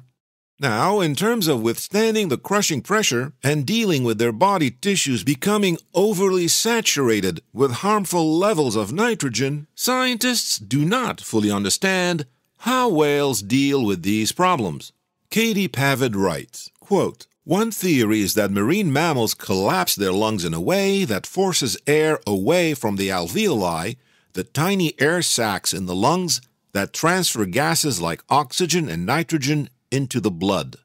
Now, in terms of withstanding the crushing pressure and dealing with their body tissues becoming overly saturated with harmful levels of nitrogen, scientists do not fully understand how whales deal with these problems. Katie Pavid writes, quote, one theory is that marine mammals collapse their lungs in a way that forces air away from the alveoli, the tiny air sacs in the lungs that transfer gases like oxygen and nitrogen into the blood.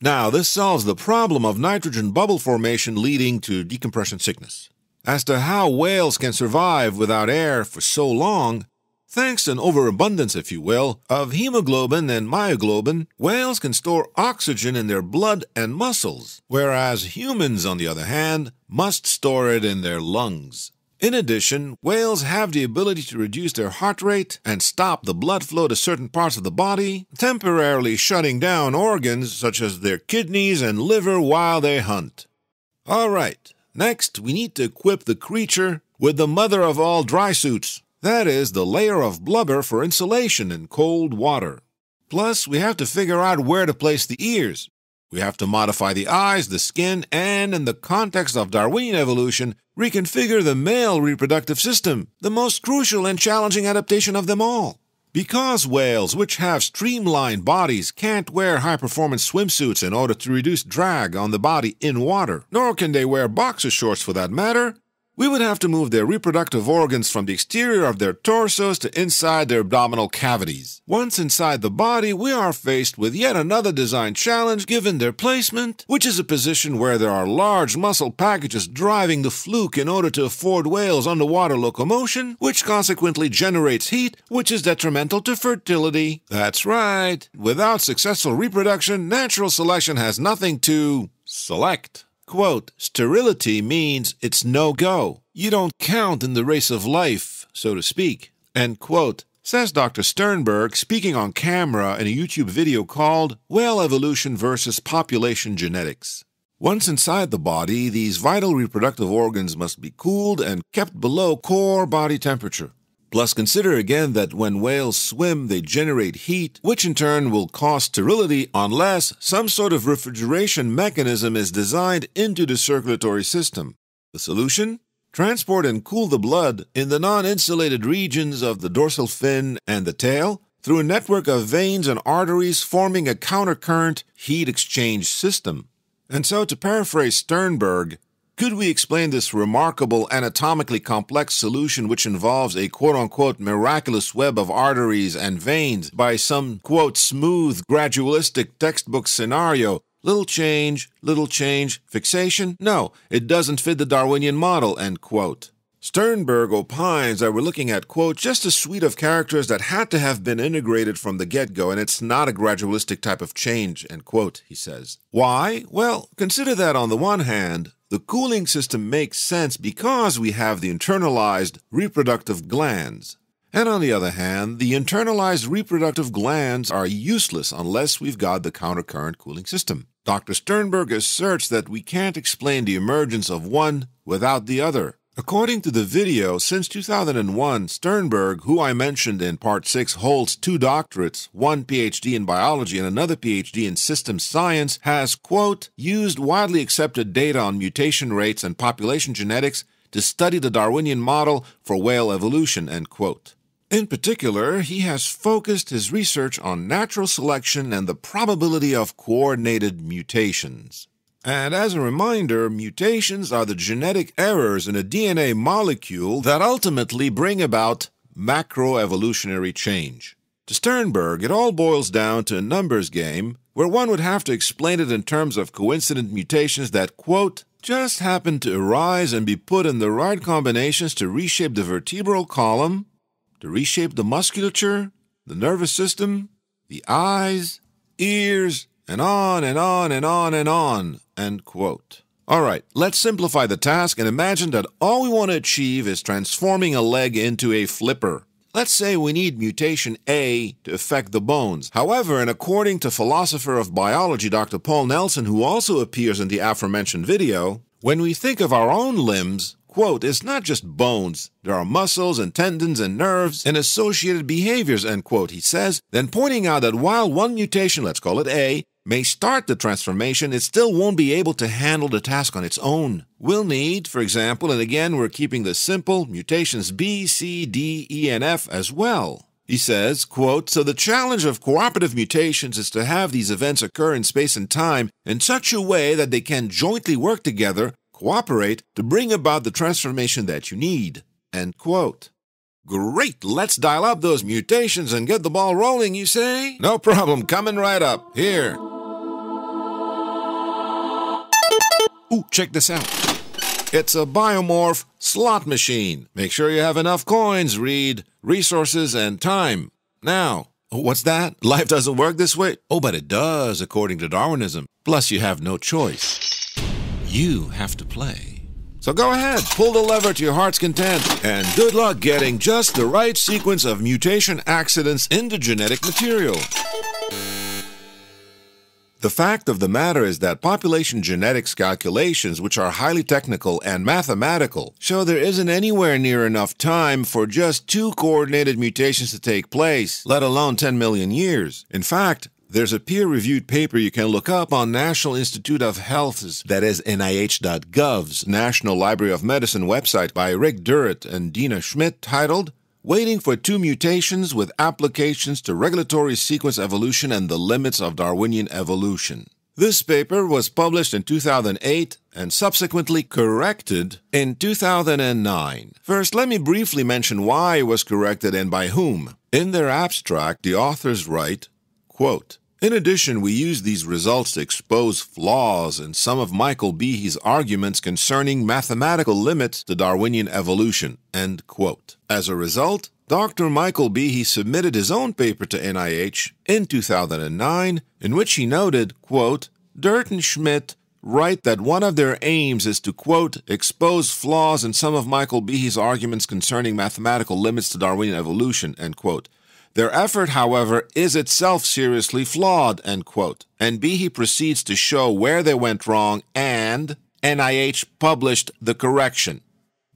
Now, this solves the problem of nitrogen bubble formation leading to decompression sickness. As to how whales can survive without air for so long, Thanks to an overabundance, if you will, of hemoglobin and myoglobin, whales can store oxygen in their blood and muscles, whereas humans, on the other hand, must store it in their lungs. In addition, whales have the ability to reduce their heart rate and stop the blood flow to certain parts of the body, temporarily shutting down organs such as their kidneys and liver while they hunt. All right, next we need to equip the creature with the mother of all dry suits, that is, the layer of blubber for insulation in cold water. Plus, we have to figure out where to place the ears. We have to modify the eyes, the skin, and, in the context of Darwinian evolution, reconfigure the male reproductive system, the most crucial and challenging adaptation of them all. Because whales, which have streamlined bodies, can't wear high performance swimsuits in order to reduce drag on the body in water, nor can they wear boxer shorts for that matter, we would have to move their reproductive organs from the exterior of their torsos to inside their abdominal cavities. Once inside the body, we are faced with yet another design challenge given their placement, which is a position where there are large muscle packages driving the fluke in order to afford whales underwater locomotion, which consequently generates heat, which is detrimental to fertility. That's right. Without successful reproduction, natural selection has nothing to select. Quote, sterility means it's no go. You don't count in the race of life, so to speak. End quote. Says Dr. Sternberg, speaking on camera in a YouTube video called Whale Evolution versus Population Genetics. Once inside the body, these vital reproductive organs must be cooled and kept below core body temperature. Plus, consider again that when whales swim, they generate heat, which in turn will cause sterility unless some sort of refrigeration mechanism is designed into the circulatory system. The solution? Transport and cool the blood in the non insulated regions of the dorsal fin and the tail through a network of veins and arteries forming a countercurrent heat exchange system. And so, to paraphrase Sternberg, could we explain this remarkable anatomically complex solution, which involves a quote unquote miraculous web of arteries and veins, by some quote smooth gradualistic textbook scenario? Little change, little change, fixation? No, it doesn't fit the Darwinian model, end quote. Sternberg opines that we're looking at, quote, just a suite of characters that had to have been integrated from the get go, and it's not a gradualistic type of change, end quote, he says. Why? Well, consider that on the one hand, the cooling system makes sense because we have the internalized reproductive glands. And on the other hand, the internalized reproductive glands are useless unless we've got the countercurrent cooling system. Dr. Sternberg asserts that we can't explain the emergence of one without the other. According to the video, since 2001, Sternberg, who I mentioned in part 6, holds two doctorates, one PhD in biology and another PhD in systems science, has, quote, used widely accepted data on mutation rates and population genetics to study the Darwinian model for whale evolution, end quote. In particular, he has focused his research on natural selection and the probability of coordinated mutations. And as a reminder, mutations are the genetic errors in a DNA molecule that ultimately bring about macroevolutionary change. To Sternberg, it all boils down to a numbers game where one would have to explain it in terms of coincident mutations that, quote, just happen to arise and be put in the right combinations to reshape the vertebral column, to reshape the musculature, the nervous system, the eyes, ears, and on and on and on and on End quote. All right, let's simplify the task and imagine that all we want to achieve is transforming a leg into a flipper. Let's say we need mutation A to affect the bones. However, and according to philosopher of biology Dr. Paul Nelson, who also appears in the aforementioned video, when we think of our own limbs, quote, it's not just bones. There are muscles and tendons and nerves and associated behaviors, end quote, he says, then pointing out that while one mutation, let's call it A, may start the transformation, it still won't be able to handle the task on its own. We'll need, for example, and again we're keeping this simple, mutations B, C, D, E, and F as well. He says, quote, So the challenge of cooperative mutations is to have these events occur in space and time in such a way that they can jointly work together, cooperate, to bring about the transformation that you need. End quote. Great, let's dial up those mutations and get the ball rolling, you say? No problem, coming right up. Here. Ooh, check this out. It's a biomorph slot machine. Make sure you have enough coins, read, resources, and time. Now, what's that? Life doesn't work this way? Oh, but it does, according to Darwinism. Plus, you have no choice. You have to play. So go ahead, pull the lever to your heart's content, and good luck getting just the right sequence of mutation accidents into genetic material. The fact of the matter is that population genetics calculations, which are highly technical and mathematical, show there isn't anywhere near enough time for just two coordinated mutations to take place, let alone 10 million years. In fact, there's a peer-reviewed paper you can look up on National Institute of Health's, that is NIH.gov's, National Library of Medicine website by Rick Durrett and Deena Schmidt titled waiting for two mutations with applications to regulatory sequence evolution and the limits of Darwinian evolution. This paper was published in 2008 and subsequently corrected in 2009. First, let me briefly mention why it was corrected and by whom. In their abstract, the authors write, quote, in addition, we use these results to expose flaws in some of Michael Behe's arguments concerning mathematical limits to Darwinian evolution. End quote. As a result, Dr. Michael Behe submitted his own paper to NIH in 2009, in which he noted, quote, Durrett and Schmidt write that one of their aims is to, quote, expose flaws in some of Michael Behe's arguments concerning mathematical limits to Darwinian evolution, end quote. Their effort, however, is itself seriously flawed, end quote. And Behe proceeds to show where they went wrong and NIH published the correction.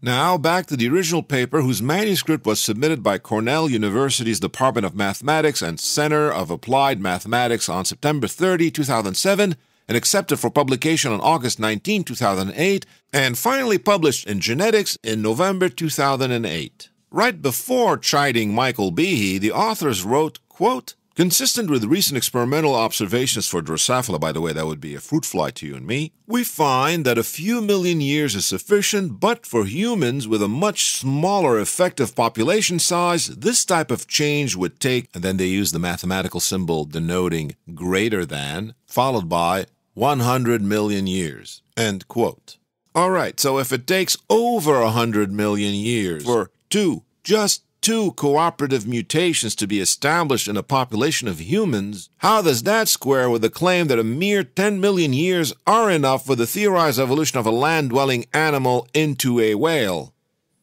Now, back to the original paper, whose manuscript was submitted by Cornell University's Department of Mathematics and Center of Applied Mathematics on September 30, 2007, and accepted for publication on August 19, 2008, and finally published in Genetics in November 2008. Right before chiding Michael Behe, the authors wrote, quote, Consistent with recent experimental observations for Drosophila, by the way, that would be a fruit fly to you and me, we find that a few million years is sufficient, but for humans with a much smaller effective population size, this type of change would take, and then they use the mathematical symbol denoting greater than, followed by 100 million years. End quote. All right, so if it takes over 100 million years for two, just two cooperative mutations to be established in a population of humans, how does that square with the claim that a mere 10 million years are enough for the theorized evolution of a land dwelling animal into a whale?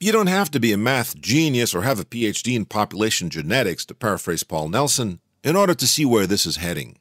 You don't have to be a math genius or have a PhD in population genetics, to paraphrase Paul Nelson, in order to see where this is heading.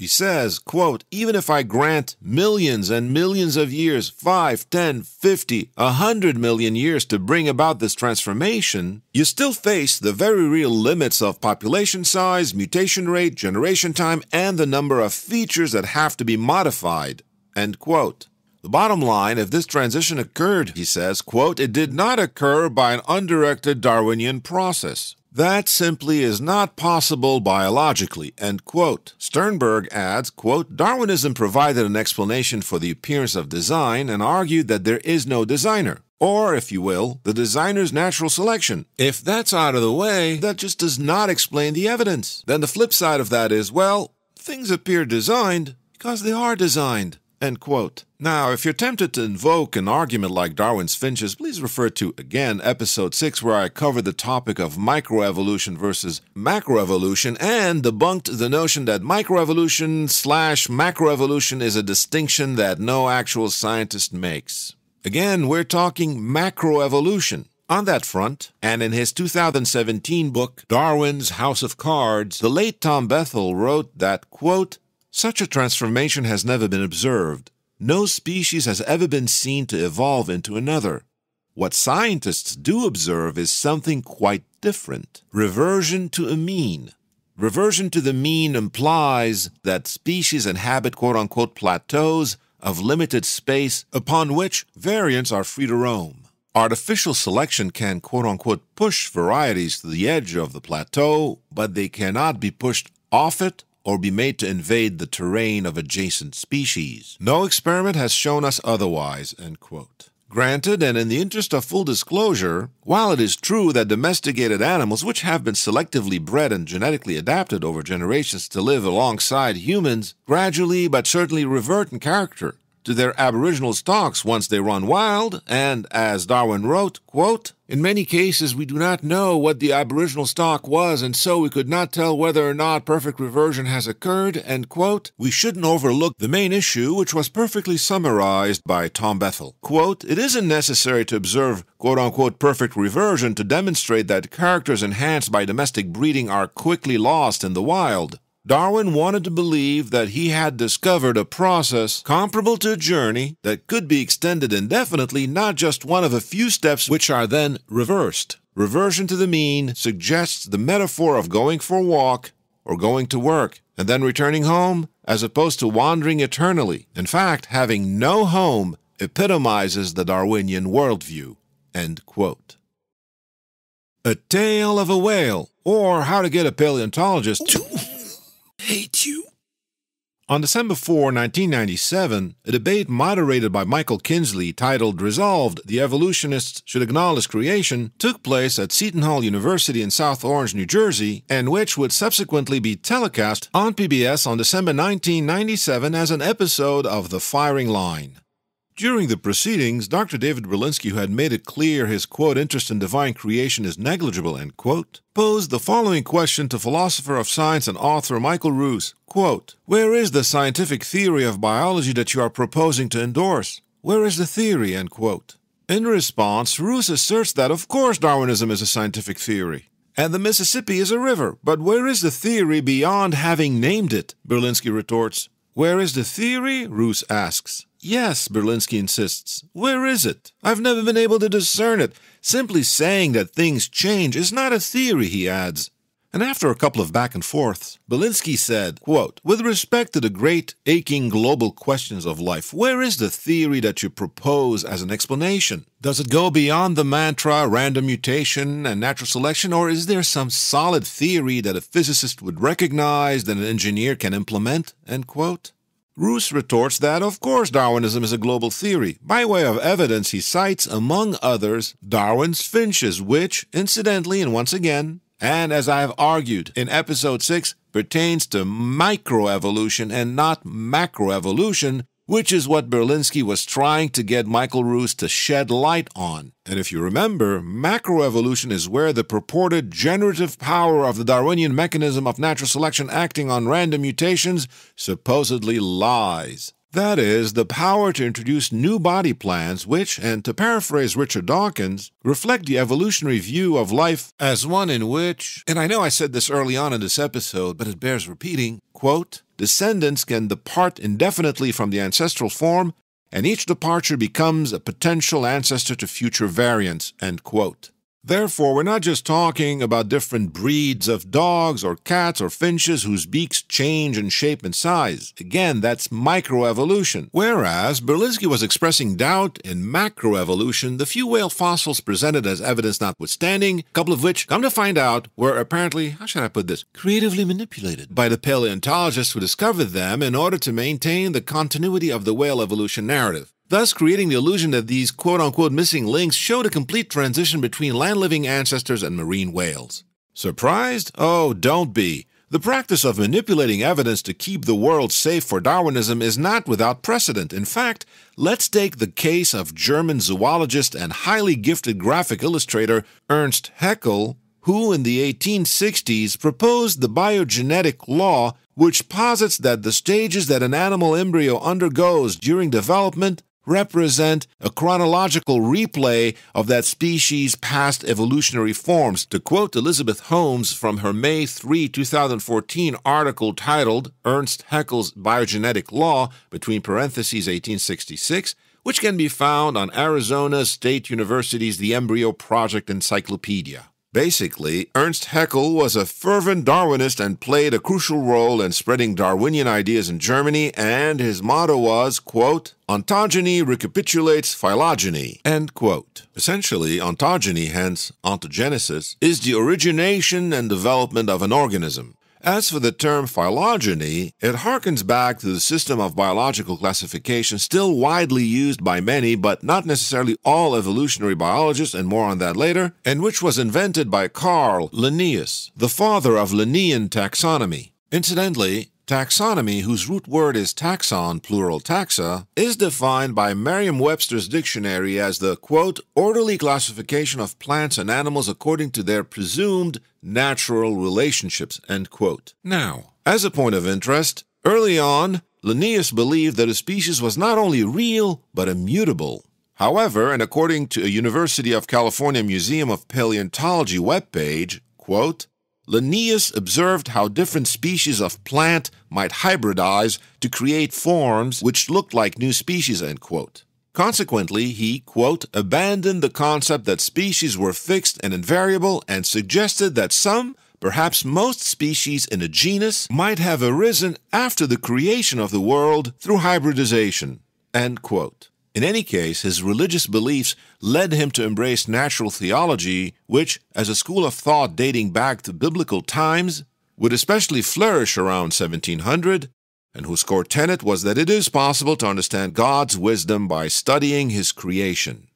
He says, quote, even if I grant millions and millions of years, 5, 10, 50, 100 million years to bring about this transformation, you still face the very real limits of population size, mutation rate, generation time, and the number of features that have to be modified, end quote. The bottom line, if this transition occurred, he says, quote, it did not occur by an undirected Darwinian process. That simply is not possible biologically, end quote. Sternberg adds, quote, Darwinism provided an explanation for the appearance of design and argued that there is no designer. Or, if you will, the designer's natural selection. If that's out of the way, that just does not explain the evidence. Then the flip side of that is, well, things appear designed because they are designed. End quote. Now, if you're tempted to invoke an argument like Darwin's finches, please refer to, again, episode 6, where I cover the topic of microevolution versus macroevolution and debunked the notion that microevolution slash macroevolution is a distinction that no actual scientist makes. Again, we're talking macroevolution. On that front, and in his 2017 book, Darwin's House of Cards, the late Tom Bethell wrote that, quote, such a transformation has never been observed. No species has ever been seen to evolve into another. What scientists do observe is something quite different reversion to a mean. Reversion to the mean implies that species inhabit quote unquote plateaus of limited space upon which variants are free to roam. Artificial selection can quote unquote push varieties to the edge of the plateau, but they cannot be pushed off it or be made to invade the terrain of adjacent species. No experiment has shown us otherwise. Granted, and in the interest of full disclosure, while it is true that domesticated animals, which have been selectively bred and genetically adapted over generations to live alongside humans, gradually but certainly revert in character to their aboriginal stocks once they run wild, and as Darwin wrote, quote, in many cases, we do not know what the aboriginal stock was, and so we could not tell whether or not perfect reversion has occurred. End quote. We shouldn't overlook the main issue, which was perfectly summarized by Tom Bethell. Quote, it isn't necessary to observe quote unquote perfect reversion to demonstrate that characters enhanced by domestic breeding are quickly lost in the wild. Darwin wanted to believe that he had discovered a process comparable to a journey that could be extended indefinitely, not just one of a few steps which are then reversed. Reversion to the mean suggests the metaphor of going for a walk or going to work and then returning home as opposed to wandering eternally. In fact, having no home epitomizes the Darwinian worldview. End quote. A Tale of a Whale, or How to Get a Paleontologist to hate you. On December 4, 1997, a debate moderated by Michael Kinsley titled Resolved The Evolutionists Should Acknowledge Creation took place at Seton Hall University in South Orange, New Jersey, and which would subsequently be telecast on PBS on December 1997 as an episode of The Firing Line. During the proceedings, Dr. David Berlinski, who had made it clear his quote interest in divine creation is negligible, end quote, posed the following question to philosopher of science and author Michael Ruse. Quote, Where is the scientific theory of biology that you are proposing to endorse? Where is the theory? End quote. In response, Ruse asserts that of course Darwinism is a scientific theory. and the Mississippi is a river. But where is the theory beyond having named it? Berlinski retorts. Where is the theory? Ruse asks. Yes, Berlinski insists. Where is it? I've never been able to discern it. Simply saying that things change is not a theory, he adds. And after a couple of back and forths, Berlinski said, quote, With respect to the great aching global questions of life, where is the theory that you propose as an explanation? Does it go beyond the mantra random mutation and natural selection, or is there some solid theory that a physicist would recognize that an engineer can implement? End quote. Ruse retorts that, of course, Darwinism is a global theory. By way of evidence, he cites, among others, Darwin's finches, which, incidentally and once again, and as I have argued in episode 6, pertains to microevolution and not macroevolution, which is what Berlinski was trying to get Michael Ruse to shed light on. And if you remember, macroevolution is where the purported generative power of the Darwinian mechanism of natural selection acting on random mutations supposedly lies. That is, the power to introduce new body plans which, and to paraphrase Richard Dawkins, reflect the evolutionary view of life as one in which, and I know I said this early on in this episode, but it bears repeating, quote, descendants can depart indefinitely from the ancestral form, and each departure becomes a potential ancestor to future variants, end quote. Therefore, we're not just talking about different breeds of dogs or cats or finches whose beaks change in shape and size. Again, that's microevolution. Whereas Berlinski was expressing doubt in macroevolution, the few whale fossils presented as evidence notwithstanding, a couple of which, come to find out, were apparently, how should I put this, creatively manipulated by the paleontologists who discovered them in order to maintain the continuity of the whale evolution narrative thus creating the illusion that these quote unquote missing links showed a complete transition between land living ancestors and marine whales. Surprised? Oh, don't be. The practice of manipulating evidence to keep the world safe for Darwinism is not without precedent. In fact, let's take the case of German zoologist and highly gifted graphic illustrator Ernst Haeckel, who in the 1860s proposed the biogenetic law which posits that the stages that an animal embryo undergoes during development represent a chronological replay of that species' past evolutionary forms. To quote Elizabeth Holmes from her May 3, 2014 article titled Ernst Haeckel's Biogenetic Law, between parentheses 1866, which can be found on Arizona State University's The Embryo Project Encyclopedia. Basically, Ernst Haeckel was a fervent Darwinist and played a crucial role in spreading Darwinian ideas in Germany, and his motto was, quote, Ontogeny recapitulates phylogeny, end quote. Essentially, ontogeny, hence ontogenesis, is the origination and development of an organism. As for the term phylogeny, it harkens back to the system of biological classification still widely used by many, but not necessarily all evolutionary biologists, and more on that later, and which was invented by Carl Linnaeus, the father of Linnaean taxonomy. Incidentally, Taxonomy, whose root word is taxon, plural taxa, is defined by Merriam Webster's dictionary as the, quote, orderly classification of plants and animals according to their presumed natural relationships, end quote. Now, as a point of interest, early on, Linnaeus believed that a species was not only real, but immutable. However, and according to a University of California Museum of Paleontology webpage, quote, Linnaeus observed how different species of plant might hybridize to create forms which looked like new species, Consequently, he, quote, abandoned the concept that species were fixed and invariable and suggested that some, perhaps most species in a genus might have arisen after the creation of the world through hybridization, end quote. In any case, his religious beliefs led him to embrace natural theology, which, as a school of thought dating back to biblical times, would especially flourish around 1700, and whose core tenet was that it is possible to understand God's wisdom by studying his creation.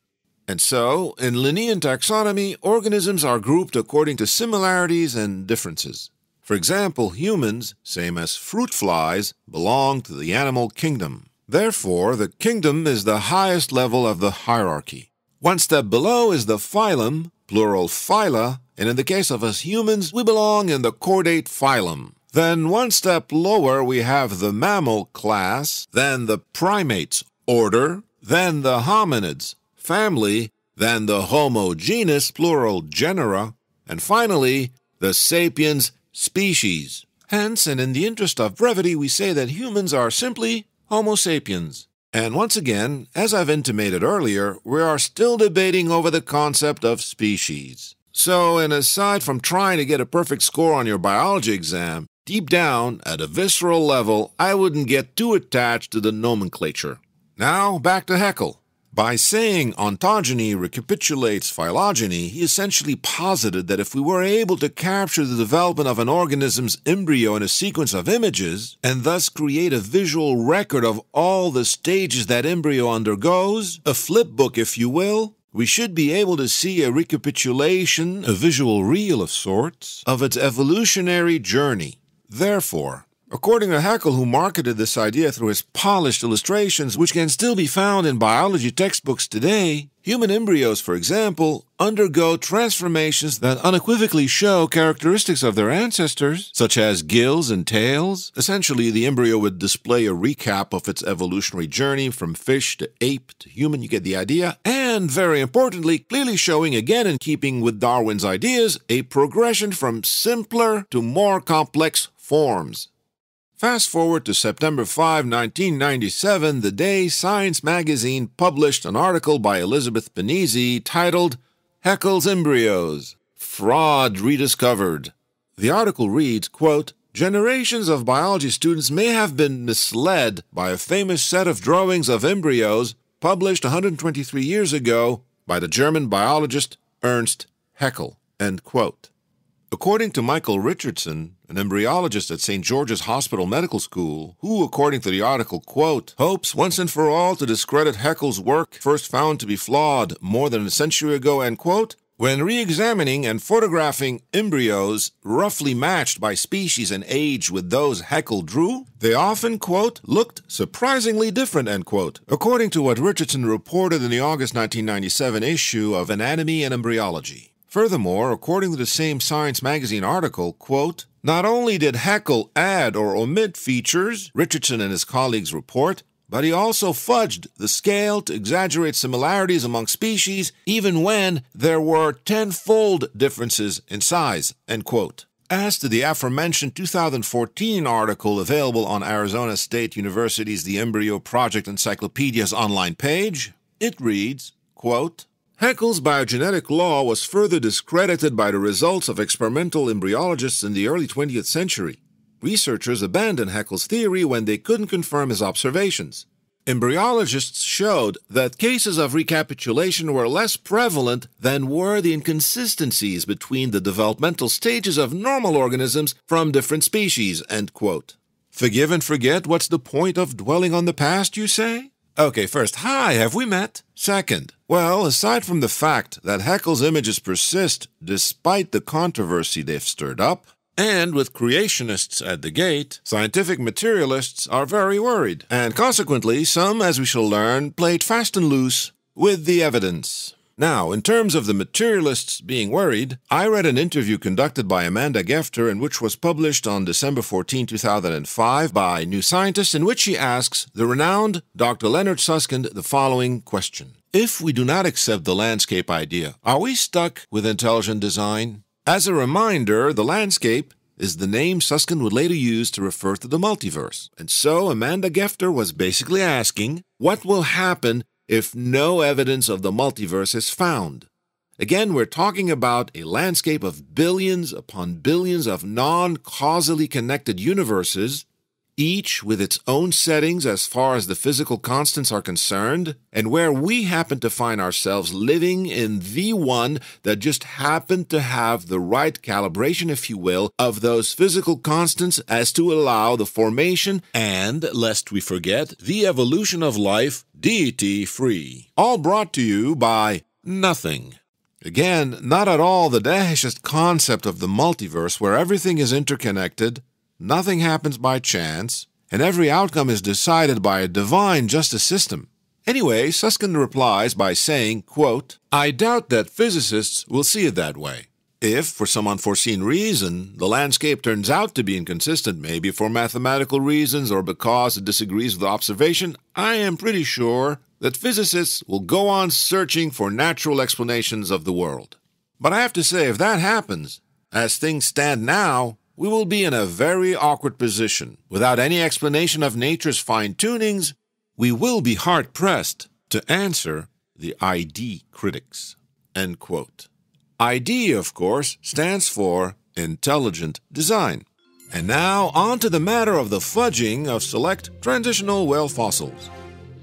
And so, in Linnaean taxonomy, organisms are grouped according to similarities and differences. For example, humans, same as fruit flies, belong to the animal kingdom. Therefore, the kingdom is the highest level of the hierarchy. One step below is the phylum, plural phyla, and in the case of us humans, we belong in the chordate phylum. Then one step lower we have the mammal class, then the primates order, then the hominids family, then the Homo genus, plural genera, and finally, the sapiens species. Hence, and in the interest of brevity, we say that humans are simply Homo sapiens. And once again, as I've intimated earlier, we are still debating over the concept of species. So, and aside from trying to get a perfect score on your biology exam, deep down, at a visceral level, I wouldn't get too attached to the nomenclature. Now, back to Haeckel. By saying ontogeny recapitulates phylogeny, he essentially posited that if we were able to capture the development of an organism's embryo in a sequence of images, and thus create a visual record of all the stages that embryo undergoes, a flip book if you will, we should be able to see a recapitulation, a visual reel of sorts, of its evolutionary journey. Therefore, According to Haeckel, who marketed this idea through his polished illustrations, which can still be found in biology textbooks today, human embryos, for example, undergo transformations that unequivocally show characteristics of their ancestors, such as gills and tails. Essentially, the embryo would display a recap of its evolutionary journey from fish to ape to human, you get the idea, and very importantly, clearly showing, again in keeping with Darwin's ideas, a progression from simpler to more complex forms. Fast forward to September 5, 1997, the day Science magazine published an article by Elizabeth Pennisi titled Haeckel's Embryos Fraud Rediscovered. The article reads, quote, Generations of biology students may have been misled by a famous set of drawings of embryos published 123 years ago by the German biologist Ernst Haeckel. According to Michael Richardson, an embryologist at St. George's Hospital Medical School, who, according to the article, quote, hopes once and for all to discredit Haeckel's work, first found to be flawed more than a century ago, end quote, when re examining and photographing embryos roughly matched by species and age with those Haeckel drew, they often, quote, looked surprisingly different, end quote, according to what Richardson reported in the August 1997 issue of Anatomy and Embryology. Furthermore, according to the same Science magazine article, quote, not only did Haeckel add or omit features, Richardson and his colleagues report, but he also fudged the scale to exaggerate similarities among species even when there were tenfold differences in size. End quote. As to the aforementioned 2014 article available on Arizona State University's The Embryo Project Encyclopedia's online page, it reads, quote, Haeckel's biogenetic law was further discredited by the results of experimental embryologists in the early 20th century. Researchers abandoned Haeckel's theory when they couldn't confirm his observations. Embryologists showed that cases of recapitulation were less prevalent than were the inconsistencies between the developmental stages of normal organisms from different species. Forgive and forget, what's the point of dwelling on the past, you say? Okay, first, hi, have we met? Second, well, aside from the fact that Haeckel's images persist despite the controversy they've stirred up, and with creationists at the gate, scientific materialists are very worried, and consequently, some, as we shall learn, played fast and loose with the evidence. Now, in terms of the materialists being worried, I read an interview conducted by Amanda Gefter in which was published on December 14, 2005 by New Scientist in which she asks the renowned Dr. Leonard Susskind the following question. If we do not accept the landscape idea, are we stuck with intelligent design? As a reminder, the landscape is the name Susskind would later use to refer to the multiverse. And so Amanda Gefter was basically asking, what will happen if no evidence of the multiverse is found. Again, we're talking about a landscape of billions upon billions of non causally connected universes each with its own settings as far as the physical constants are concerned, and where we happen to find ourselves living in the one that just happened to have the right calibration, if you will, of those physical constants as to allow the formation and, lest we forget, the evolution of life deity free. All brought to you by nothing. Again, not at all the Daheshist concept of the multiverse where everything is interconnected nothing happens by chance, and every outcome is decided by a divine justice system. Anyway, Susskind replies by saying, quote, I doubt that physicists will see it that way. If, for some unforeseen reason, the landscape turns out to be inconsistent, maybe for mathematical reasons or because it disagrees with observation, I am pretty sure that physicists will go on searching for natural explanations of the world. But I have to say, if that happens, as things stand now, we will be in a very awkward position. Without any explanation of nature's fine tunings, we will be hard pressed to answer the ID critics. End quote. ID, of course, stands for intelligent design. And now, on to the matter of the fudging of select transitional whale fossils.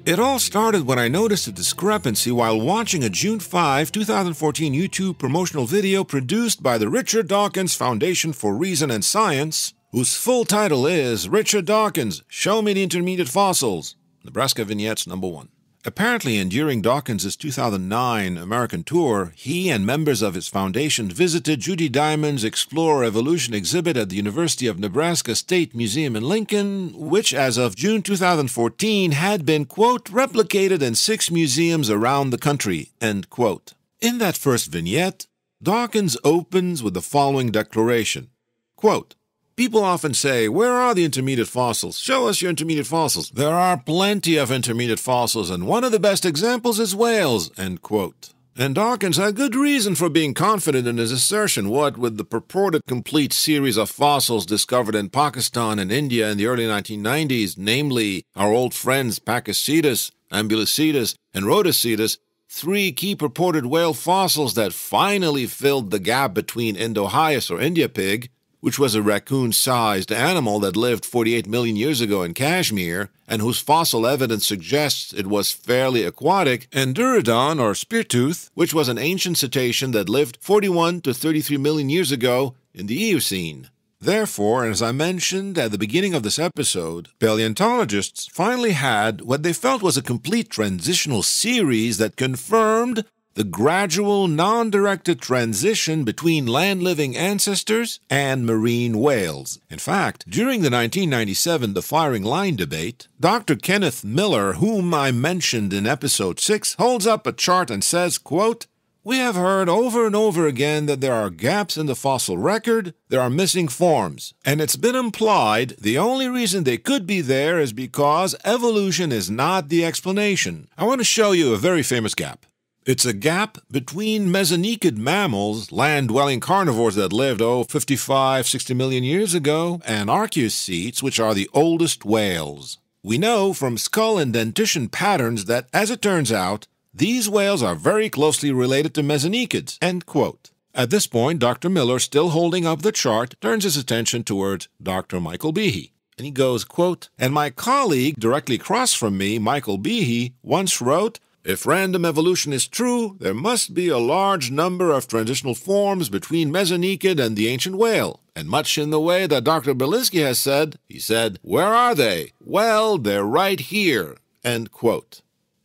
It all started when I noticed a discrepancy while watching a June 5, 2014 YouTube promotional video produced by the Richard Dawkins Foundation for Reason and Science, whose full title is Richard Dawkins Show Me the Intermediate Fossils, Nebraska Vignettes Number 1. Apparently, and during Dawkins' 2009 American tour, he and members of his foundation visited Judy Diamond's Explore Evolution exhibit at the University of Nebraska State Museum in Lincoln, which as of June 2014 had been, quote, replicated in six museums around the country, end quote. In that first vignette, Dawkins opens with the following declaration, quote, People often say, Where are the intermediate fossils? Show us your intermediate fossils. There are plenty of intermediate fossils, and one of the best examples is whales. End quote. And Dawkins had good reason for being confident in his assertion. What with the purported complete series of fossils discovered in Pakistan and India in the early 1990s, namely our old friends Pakicetus, Ambulocetus, and Rodhocetus, three key purported whale fossils that finally filled the gap between Indohyus or India pig which was a raccoon sized animal that lived 48 million years ago in Kashmir and whose fossil evidence suggests it was fairly aquatic, and Dorudon or speartooth, which was an ancient cetacean that lived 41 to 33 million years ago in the Eocene. Therefore, as I mentioned at the beginning of this episode, paleontologists finally had what they felt was a complete transitional series that confirmed the gradual, non directed transition between land living ancestors and marine whales. In fact, during the 1997 The Firing Line debate, Dr. Kenneth Miller, whom I mentioned in episode 6, holds up a chart and says, quote, we have heard over and over again that there are gaps in the fossil record, there are missing forms, and it's been implied the only reason they could be there is because evolution is not the explanation. I want to show you a very famous gap. It's a gap between mesonychid mammals, land dwelling carnivores that lived, oh, 55, 60 million years ago, and archaeocetes, which are the oldest whales. We know from skull and dentition patterns that, as it turns out, these whales are very closely related to mesonychids. End quote. At this point, Dr. Miller, still holding up the chart, turns his attention towards Dr. Michael Behe. And he goes, quote, And my colleague directly across from me, Michael Behe, once wrote, if random evolution is true, there must be a large number of transitional forms between Mesonychid and the ancient whale. And much in the way that Dr. Berlinski has said, he said, Where are they? Well, they're right here. End quote.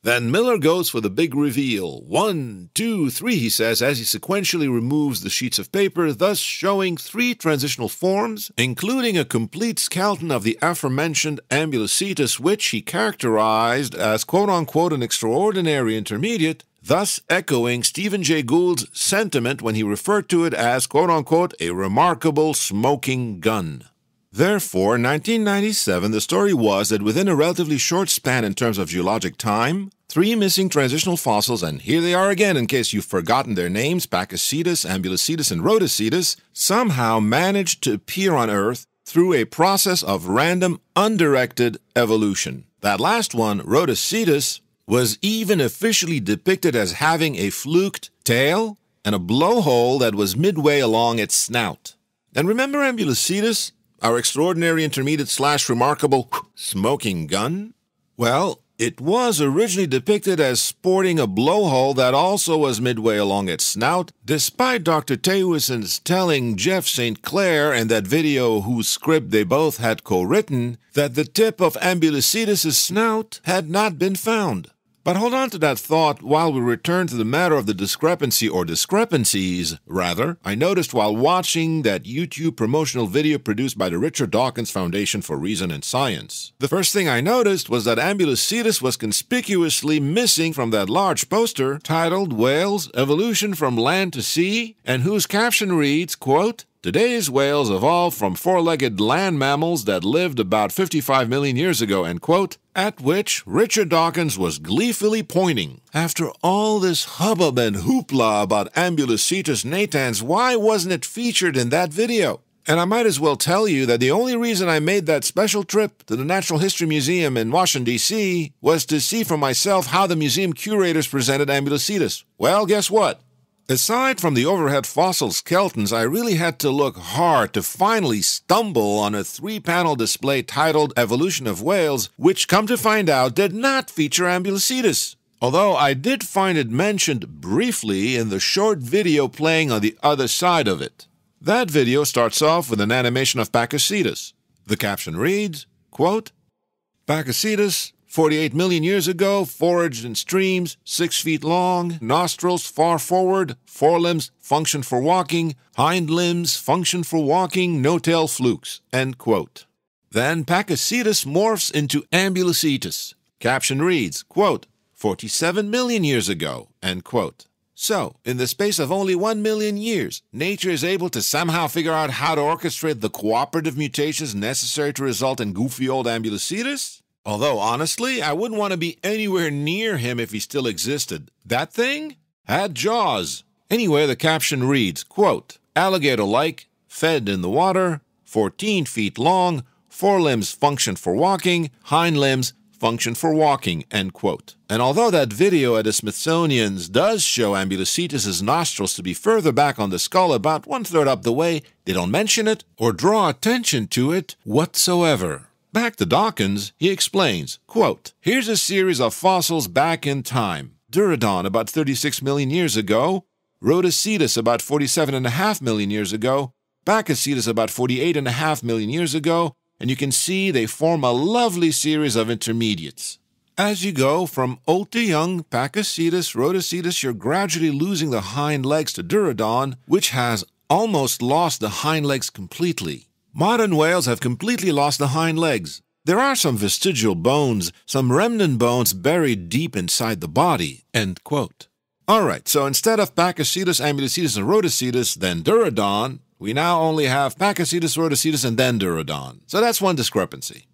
Then Miller goes for the big reveal. One, two, three, he says, as he sequentially removes the sheets of paper, thus showing three transitional forms, including a complete skeleton of the aforementioned Ambulocetus, which he characterized as quote unquote an extraordinary intermediate, thus echoing Stephen Jay Gould's sentiment when he referred to it as quote unquote a remarkable smoking gun. Therefore, in 1997, the story was that within a relatively short span in terms of geologic time, three missing transitional fossils, and here they are again in case you've forgotten their names, Pakicetus, Ambulocetus, and Rodhocetus, somehow managed to appear on Earth through a process of random, undirected evolution. That last one, Rodhocetus, was even officially depicted as having a fluked tail and a blowhole that was midway along its snout. And remember Ambulocetus? Our extraordinary intermediate slash remarkable smoking gun? Well, it was originally depicted as sporting a blowhole that also was midway along its snout, despite Dr. Thewissen's telling Jeff St. Clair in that video whose script they both had co-written that the tip of Ambulocetus' snout had not been found. But hold on to that thought while we return to the matter of the discrepancy or discrepancies, rather. I noticed while watching that YouTube promotional video produced by the Richard Dawkins Foundation for Reason and Science. The first thing I noticed was that Ambulocetus was conspicuously missing from that large poster titled Whales Evolution from Land to Sea, and whose caption reads, quote, Today's whales evolved from four legged land mammals that lived about 55 million years ago, end quote, at which Richard Dawkins was gleefully pointing. After all this hubbub and hoopla about Ambulocetus natans, why wasn't it featured in that video? And I might as well tell you that the only reason I made that special trip to the Natural History Museum in Washington, D.C., was to see for myself how the museum curators presented Ambulocetus. Well, guess what? Aside from the overhead fossil skeletons, I really had to look hard to finally stumble on a three panel display titled Evolution of Whales, which, come to find out, did not feature Ambulocetus. Although I did find it mentioned briefly in the short video playing on the other side of it. That video starts off with an animation of Pakicetus. The caption reads, quote, Pakicetus, 48 million years ago, foraged in streams, 6 feet long, nostrils far forward, forelimbs function for walking, hind limbs function for walking, no tail flukes. End quote. Then Pakicetus morphs into Ambulocetus. Caption reads, quote, 47 million years ago, end quote. So, in the space of only one million years, nature is able to somehow figure out how to orchestrate the cooperative mutations necessary to result in goofy old Ambulocetus? Although, honestly, I wouldn't want to be anywhere near him if he still existed. That thing had jaws. Anyway, the caption reads, quote, alligator-like, fed in the water, 14 feet long, forelimbs function for walking, hind limbs function for walking, end quote. And although that video at the Smithsonian's does show Ambulocetus's nostrils to be further back on the skull about one third up the way, they don't mention it or draw attention to it whatsoever. Back to Dawkins, he explains, quote, Here's a series of fossils back in time. Dorudon about 36 million years ago, Rodhocetus about 47.5 million years ago, Pakicetus about 48.5 million years ago, and you can see they form a lovely series of intermediates. As you go from old to young, Pakicetus, Rodhocetus, you're gradually losing the hind legs to Dorudon, which has almost lost the hind legs completely. Modern whales have completely lost the hind legs. There are some vestigial bones, some remnant bones buried deep inside the body. Alright, so instead of Pakicetus, Ambulocetus, and Rodhocetus, then Dorudon, we now only have Pakicetus, Rodhocetus, and then Dorudon. So that's one discrepancy.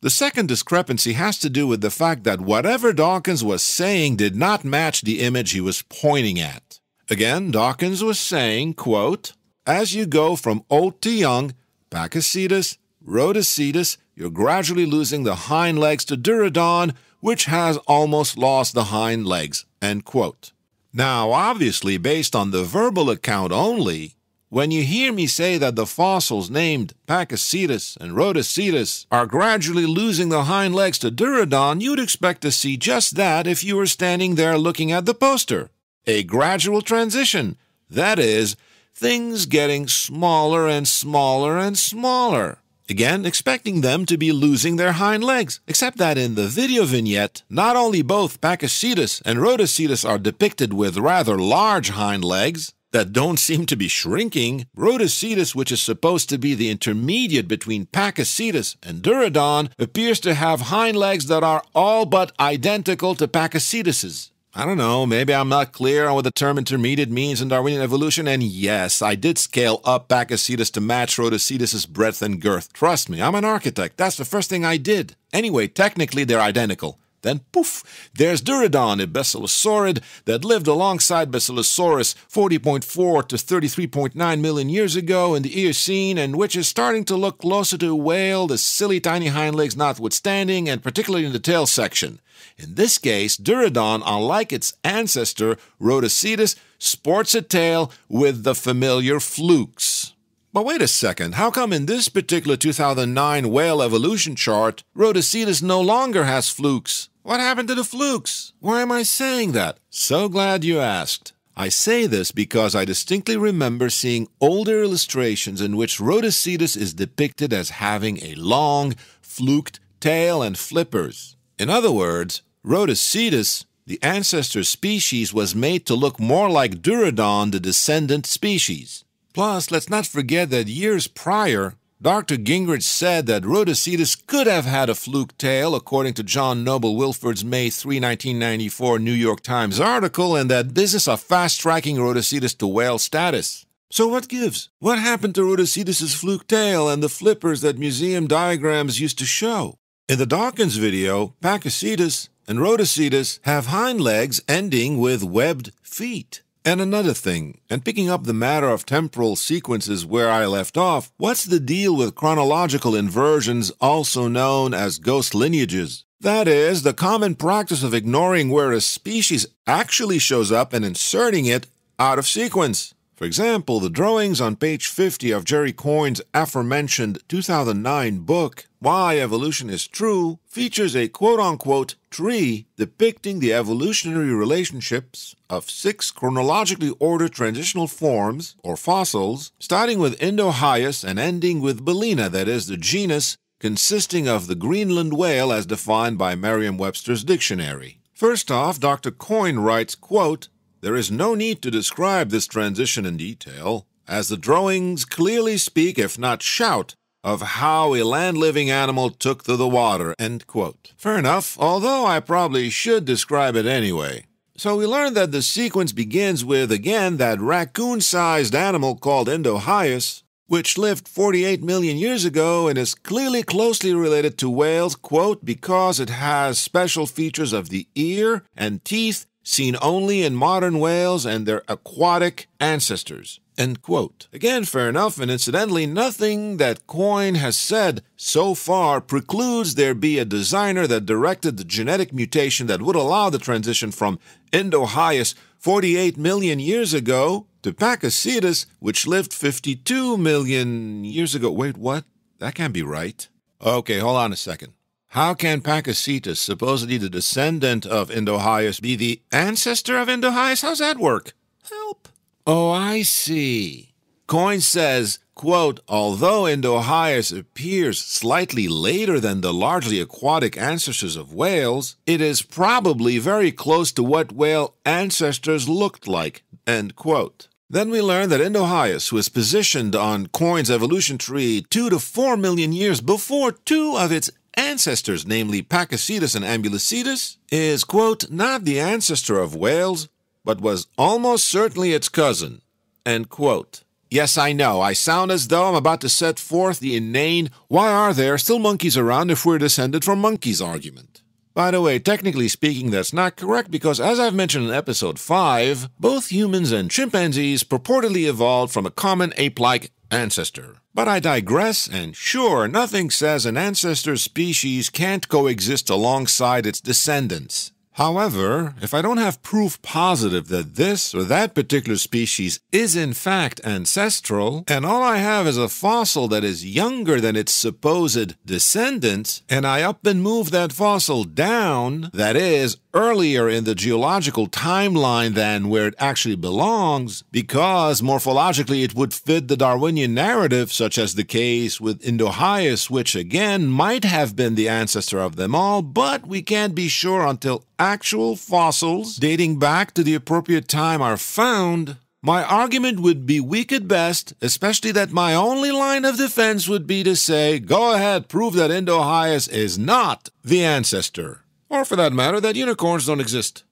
The second discrepancy has to do with the fact that whatever Dawkins was saying did not match the image he was pointing at. Again, Dawkins was saying, quote, As you go from old to young, Pakicetus, Rodhocetus, you're gradually losing the hind legs to Dorudon, which has almost lost the hind legs. End quote. Now, obviously, based on the verbal account only, when you hear me say that the fossils named Pakicetus and Rodhocetus are gradually losing the hind legs to Dorudon, you'd expect to see just that if you were standing there looking at the poster. A gradual transition. That is, things getting smaller and smaller and smaller. Again, expecting them to be losing their hind legs, except that in the video vignette, not only both Pakicetus and Rodhocetus are depicted with rather large hind legs, that don't seem to be shrinking, Rodhocetus, which is supposed to be the intermediate between Pakicetus and Dorudon, appears to have hind legs that are all but identical to Pakicetus's. I don't know, maybe I'm not clear on what the term intermediate means in Darwinian evolution, and yes, I did scale up Pakicetus to match Rodhocetus's breadth and girth. Trust me, I'm an architect. That's the first thing I did. Anyway, technically they're identical. Then poof, there's Dorudon, a basilosaurid that lived alongside Basilosaurus 40.4 to 33.9 million years ago in the Eocene and which is starting to look closer to a whale, the silly tiny hind legs notwithstanding, and particularly in the tail section. In this case, Dorudon, unlike its ancestor Rodhocetus, sports a tail with the familiar flukes. But wait a second, how come in this particular 2009 whale evolution chart, Rodhocetus no longer has flukes? What happened to the flukes? Why am I saying that? So glad you asked. I say this because I distinctly remember seeing older illustrations in which Rodhocetus is depicted as having a long, fluked tail and flippers. In other words, Rodhocetus, the ancestor species, was made to look more like Dorudon, the descendant species. Plus, let's not forget that years prior, Dr. Gingrich said that Rodhocetus could have had a fluke tail, according to John Noble Wilford's May 3, 1994 New York Times article, and that business of fast tracking Rodhocetus to whale status. So what gives? What happened to Rodhocetus' fluke tail and the flippers that museum diagrams used to show? In the Dawkins video, Pakicetus and Rodhocetus have hind legs ending with webbed feet. And another thing, and picking up the matter of temporal sequences where I left off, what's the deal with chronological inversions, also known as ghost lineages? That is, the common practice of ignoring where a species actually shows up and inserting it out of sequence. For example, the drawings on page 50 of Jerry Coyne's aforementioned 2009 book, Why Evolution is True, features a quote unquote tree depicting the evolutionary relationships of six chronologically ordered transitional forms, or fossils, starting with Indohyus and ending with Balaena, that is, the genus consisting of the Greenland whale as defined by Merriam Webster's dictionary. First off, Dr. Coyne writes, quote, there is no need to describe this transition in detail, as the drawings clearly speak, if not shout, of how a land living animal took to the water. Fair enough, although I probably should describe it anyway. So we learn that the sequence begins with, again, that raccoon sized animal called Indohyus, which lived 48 million years ago and is clearly closely related to whales, quote, because it has special features of the ear and teeth seen only in modern whales and their aquatic ancestors. End quote. Again, fair enough, and incidentally, nothing that Coyne has said so far precludes there be a designer that directed the genetic mutation that would allow the transition from Indohyus 48 million years ago to Pakicetus, which lived 52 million years ago. Wait, what? That can't be right. Okay, hold on a second. How can Pakicetus, supposedly the descendant of Indohyus, be the ancestor of Indohyus? How's that work? Help. Oh, I see. Coyne says, quote, although Indohyus appears slightly later than the largely aquatic ancestors of whales, it is probably very close to what whale ancestors looked like, end quote. Then we learn that Indohyus was positioned on Coyne's evolution tree two to four million years before two of its ancestors, namely Pakicetus and Ambulocetus, is, quote, not the ancestor of whales, but was almost certainly its cousin, end quote. Yes, I know, I sound as though I'm about to set forth the inane, why are there still monkeys around if we're descended from monkeys argument. By the way, technically speaking, that's not correct because, as I've mentioned in episode 5, both humans and chimpanzees purportedly evolved from a common ape like ancestor. But I digress, and sure, nothing says an ancestor species can't coexist alongside its descendants. However, if I don't have proof positive that this or that particular species is in fact ancestral, and all I have is a fossil that is younger than its supposed descendants, and I up and move that fossil down, that is, earlier in the geological timeline than where it actually belongs, because morphologically it would fit the Darwinian narrative, such as the case with Indohyus, which again might have been the ancestor of them all, but we can't be sure until actual fossils dating back to the appropriate time are found, my argument would be weak at best, especially that my only line of defense would be to say, go ahead, prove that Indohyus is not the ancestor. Or for that matter, that unicorns don't exist.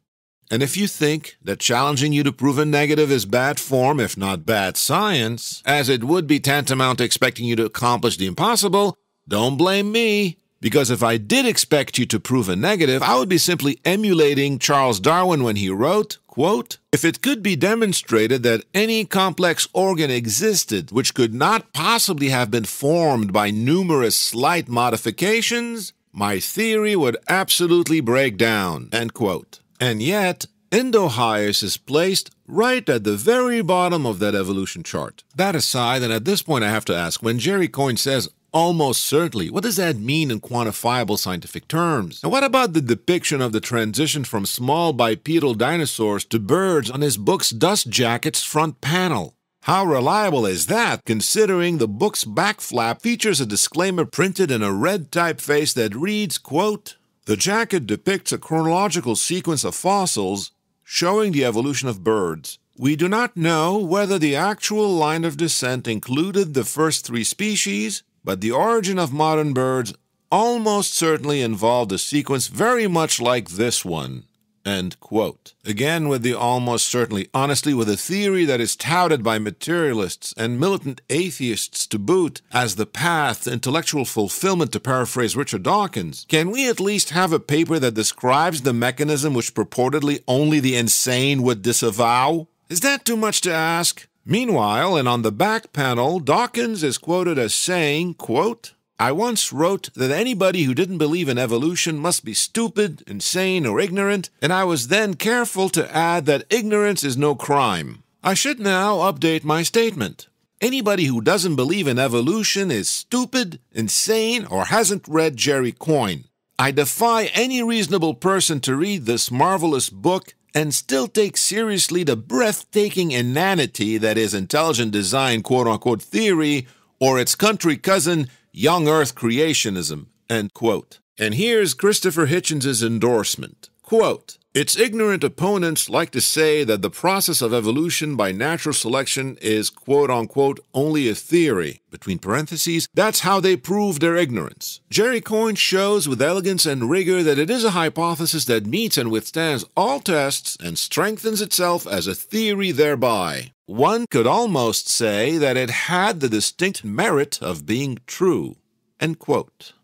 And if you think that challenging you to prove a negative is bad form, if not bad science, as it would be tantamount to expecting you to accomplish the impossible, don't blame me. Because if I did expect you to prove a negative, I would be simply emulating Charles Darwin when he wrote, quote, If it could be demonstrated that any complex organ existed which could not possibly have been formed by numerous slight modifications, my theory would absolutely break down, end quote. And yet, Indohyus is placed right at the very bottom of that evolution chart. That aside, and at this point I have to ask, when Jerry Coyne says almost certainly. What does that mean in quantifiable scientific terms? And what about the depiction of the transition from small bipedal dinosaurs to birds on his book's dust jacket's front panel? How reliable is that, considering the book's back flap features a disclaimer printed in a red typeface that reads, quote, The jacket depicts a chronological sequence of fossils showing the evolution of birds. We do not know whether the actual line of descent included the first three species, but the origin of modern birds almost certainly involved a sequence very much like this one. End quote. Again, with the almost certainly honestly, with a theory that is touted by materialists and militant atheists to boot as the path to intellectual fulfillment, to paraphrase Richard Dawkins, can we at least have a paper that describes the mechanism which purportedly only the insane would disavow? Is that too much to ask? Meanwhile, and on the back panel, Dawkins is quoted as saying, quote, I once wrote that anybody who didn't believe in evolution must be stupid, insane, or ignorant, and I was then careful to add that ignorance is no crime. I should now update my statement. Anybody who doesn't believe in evolution is stupid, insane, or hasn't read Jerry Coyne. I defy any reasonable person to read this marvelous book and still take seriously the breathtaking inanity that is intelligent design quote unquote theory or its country cousin young earth creationism, end quote. And here's Christopher Hitchens' endorsement. Quote, its ignorant opponents like to say that the process of evolution by natural selection is quote unquote only a theory. Between parentheses, that's how they prove their ignorance. Jerry Coyne shows with elegance and rigor that it is a hypothesis that meets and withstands all tests and strengthens itself as a theory thereby. One could almost say that it had the distinct merit of being true. End quote.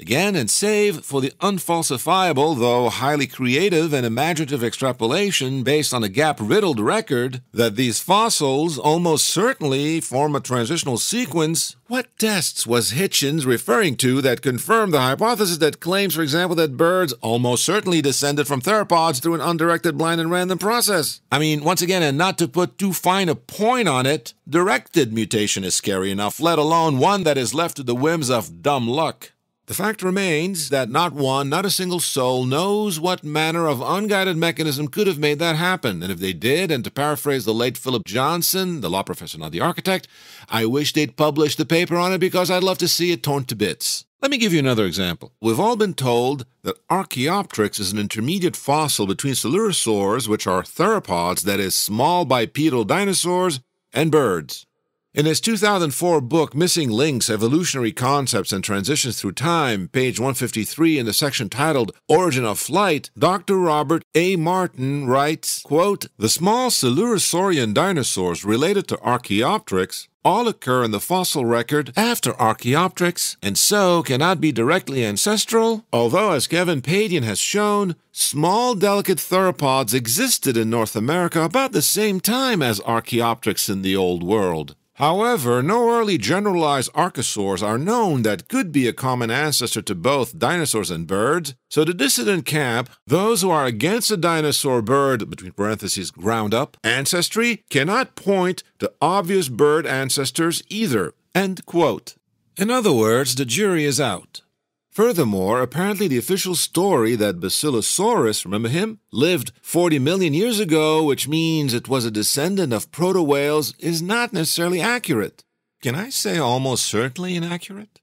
Again, and save for the unfalsifiable, though highly creative and imaginative extrapolation based on a gap riddled record that these fossils almost certainly form a transitional sequence, what tests was Hitchens referring to that confirmed the hypothesis that claims, for example, that birds almost certainly descended from theropods through an undirected, blind, and random process? I mean, once again, and not to put too fine a point on it, directed mutation is scary enough, let alone one that is left to the whims of dumb luck. The fact remains that not one, not a single soul knows what manner of unguided mechanism could have made that happen. And if they did, and to paraphrase the late Philip Johnson, the law professor, not the architect, I wish they'd publish the paper on it because I'd love to see it torn to bits. Let me give you another example. We've all been told that Archaeopteryx is an intermediate fossil between coelurosaurs, which are theropods, that is, small bipedal dinosaurs, and birds. In his 2004 book, Missing Links Evolutionary Concepts and Transitions Through Time, page 153, in the section titled Origin of Flight, Dr. Robert A. Martin writes, quote, The small Coelurosaurian dinosaurs related to Archaeopteryx all occur in the fossil record after Archaeopteryx, and so cannot be directly ancestral, although, as Kevin Padian has shown, small delicate theropods existed in North America about the same time as Archaeopteryx in the Old World. However, no early generalized archosaurs are known that could be a common ancestor to both dinosaurs and birds, so the dissident camp, those who are against the dinosaur bird, between parentheses, ground up, ancestry, cannot point to obvious bird ancestors either. End quote. In other words, the jury is out. Furthermore, apparently the official story that Basilosaurus, remember him, lived 40 million years ago, which means it was a descendant of proto whales, is not necessarily accurate. Can I say almost certainly inaccurate?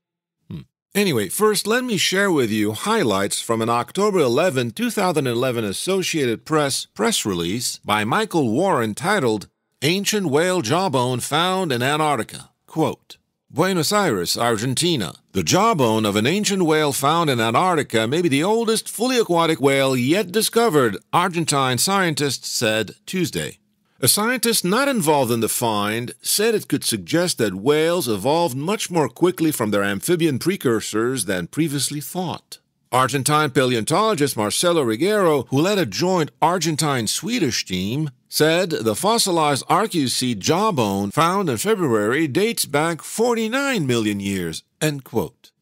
Hmm. Anyway, first let me share with you highlights from an October 11, 2011 Associated Press press release by Michael Warren titled Ancient Whale Jawbone Found in Antarctica. Quote, Buenos Aires, Argentina. The jawbone of an ancient whale found in Antarctica may be the oldest fully aquatic whale yet discovered, Argentine scientists said Tuesday. A scientist not involved in the find said it could suggest that whales evolved much more quickly from their amphibian precursors than previously thought. Argentine paleontologist Marcelo Reguero, who led a joint Argentine Swedish team, said the fossilized archaeocete jawbone found in February dates back 49 million years.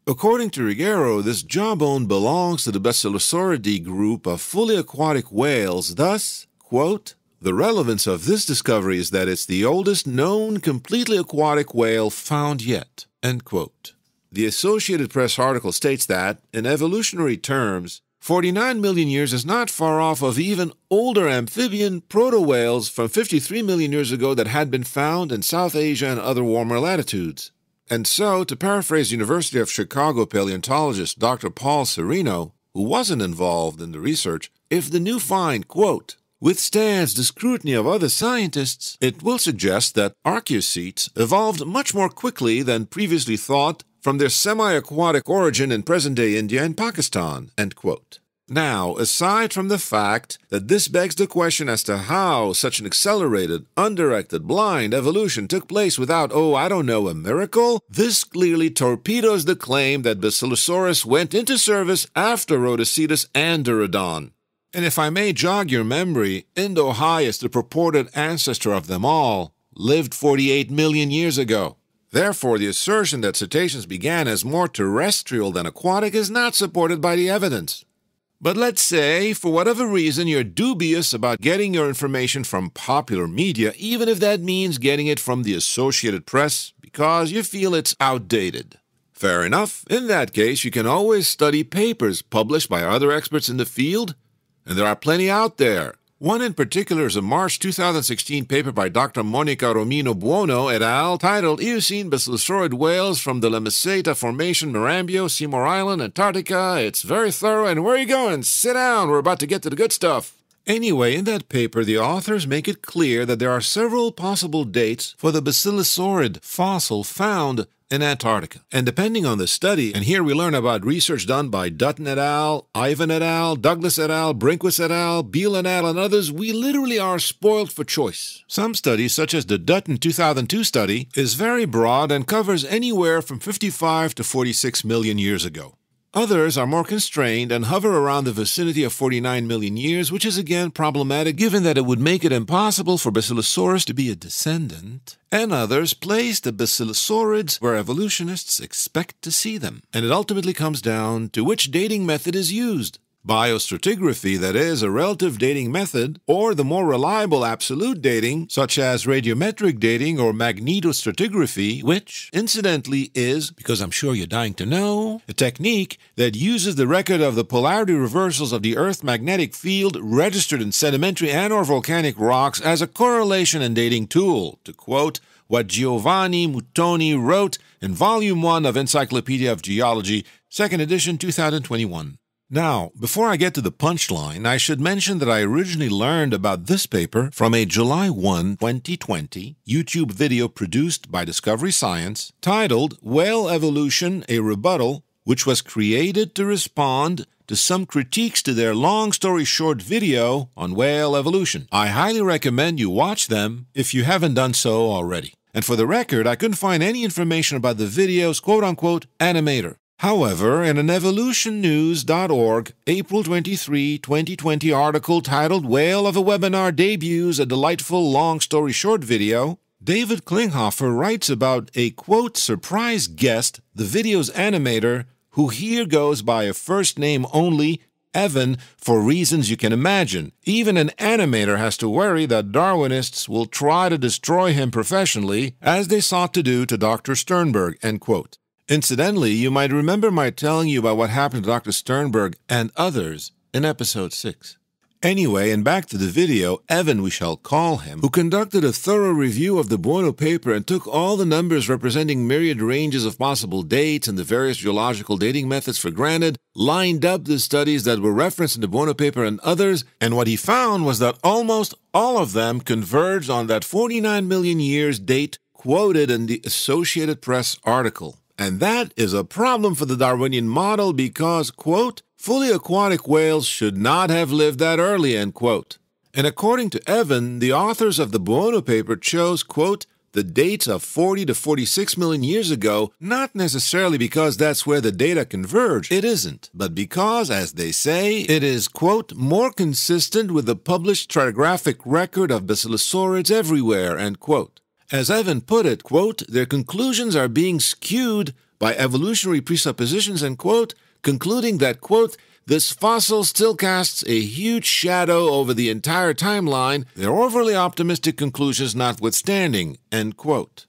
According to Reguero, this jawbone belongs to the Basilosauridae group of fully aquatic whales, thus, quote, the relevance of this discovery is that it's the oldest known completely aquatic whale found yet. End quote. The Associated Press article states that, in evolutionary terms, 49 million years is not far off of even older amphibian proto whales from 53 million years ago that had been found in South Asia and other warmer latitudes. And so, to paraphrase University of Chicago paleontologist Dr. Paul Sereno, who wasn't involved in the research, if the new find, quote, withstands the scrutiny of other scientists, it will suggest that archaeocetes evolved much more quickly than previously thought from their semi aquatic origin in present day India and Pakistan. Now, aside from the fact that this begs the question as to how such an accelerated, undirected, blind evolution took place without, oh, I don't know, a miracle, this clearly torpedoes the claim that Basilosaurus went into service after Rodhocetus and Dorudon. And if I may jog your memory, Indohyus, the purported ancestor of them all, lived 48 million years ago. Therefore, the assertion that cetaceans began as more terrestrial than aquatic is not supported by the evidence. But let's say, for whatever reason, you're dubious about getting your information from popular media, even if that means getting it from the Associated Press because you feel it's outdated. Fair enough. In that case, you can always study papers published by other experts in the field, and there are plenty out there. One in particular is a March 2016 paper by Dr. Monica Romina Buono et al. titled Eocene Basilosaurid Whales from the La Meseta Formation, Marambio, Seymour Island, Antarctica. It's very thorough, and where are you going? Sit down, we're about to get to the good stuff. Anyway, in that paper, the authors make it clear that there are several possible dates for the Basilosaurid fossil found in Antarctica. And depending on the study, and here we learn about research done by Dutton et al., Ivan et al., Douglas et al., Brinquist et al., Beal et al., and others, we literally are spoiled for choice. Some studies, such as the Dutton 2002 study, is very broad and covers anywhere from 55 to 46 million years ago. Others are more constrained and hover around the vicinity of 49 million years, which is again problematic given that it would make it impossible for Basilosaurus to be a descendant. And others place the Basilosaurids where evolutionists expect to see them. And it ultimately comes down to which dating method is used biostratigraphy, that is, a relative dating method, or the more reliable absolute dating, such as radiometric dating or magnetostratigraphy, which, incidentally, is, because I'm sure you're dying to know, a technique that uses the record of the polarity reversals of the Earth's magnetic field registered in sedimentary and or volcanic rocks as a correlation and dating tool, to quote what Giovanni Muttoni wrote in Volume 1 of Encyclopedia of Geology, 2nd edition, 2021. Now, before I get to the punchline, I should mention that I originally learned about this paper from a July 1, 2020 YouTube video produced by Discovery Science titled Whale Evolution A Rebuttal, which was created to respond to some critiques to their long story short video on whale evolution. I highly recommend you watch them if you haven't done so already. And for the record, I couldn't find any information about the video's quote unquote animator. However, in an evolutionnews.org April 23, 2020 article titled Whale of a Webinar Debuts a Delightful Long Story Short Video, David Klinghoffer writes about a quote surprise guest, the video's animator, who here goes by a first name only, Evan, for reasons you can imagine. Even an animator has to worry that Darwinists will try to destroy him professionally, as they sought to do to Dr. Sternberg. End quote. Incidentally, you might remember my telling you about what happened to Dr. Sternberg and others in episode 6. Anyway, and back to the video, Evan, we shall call him, who conducted a thorough review of the Buono paper and took all the numbers representing myriad ranges of possible dates and the various geological dating methods for granted, lined up the studies that were referenced in the Buono paper and others, and what he found was that almost all of them converged on that 49 million years date quoted in the Associated Press article. And that is a problem for the Darwinian model because, quote, fully aquatic whales should not have lived that early, end quote. And according to Evan, the authors of the Buono paper chose, quote, the dates of 40 to 46 million years ago, not necessarily because that's where the data converge, it isn't, but because, as they say, it is, quote, more consistent with the published stratigraphic record of basilosaurids everywhere, end quote. As Evan put it, quote, their conclusions are being skewed by evolutionary presuppositions and, quote, concluding that, quote, this fossil still casts a huge shadow over the entire timeline, their overly optimistic conclusions notwithstanding, end quote.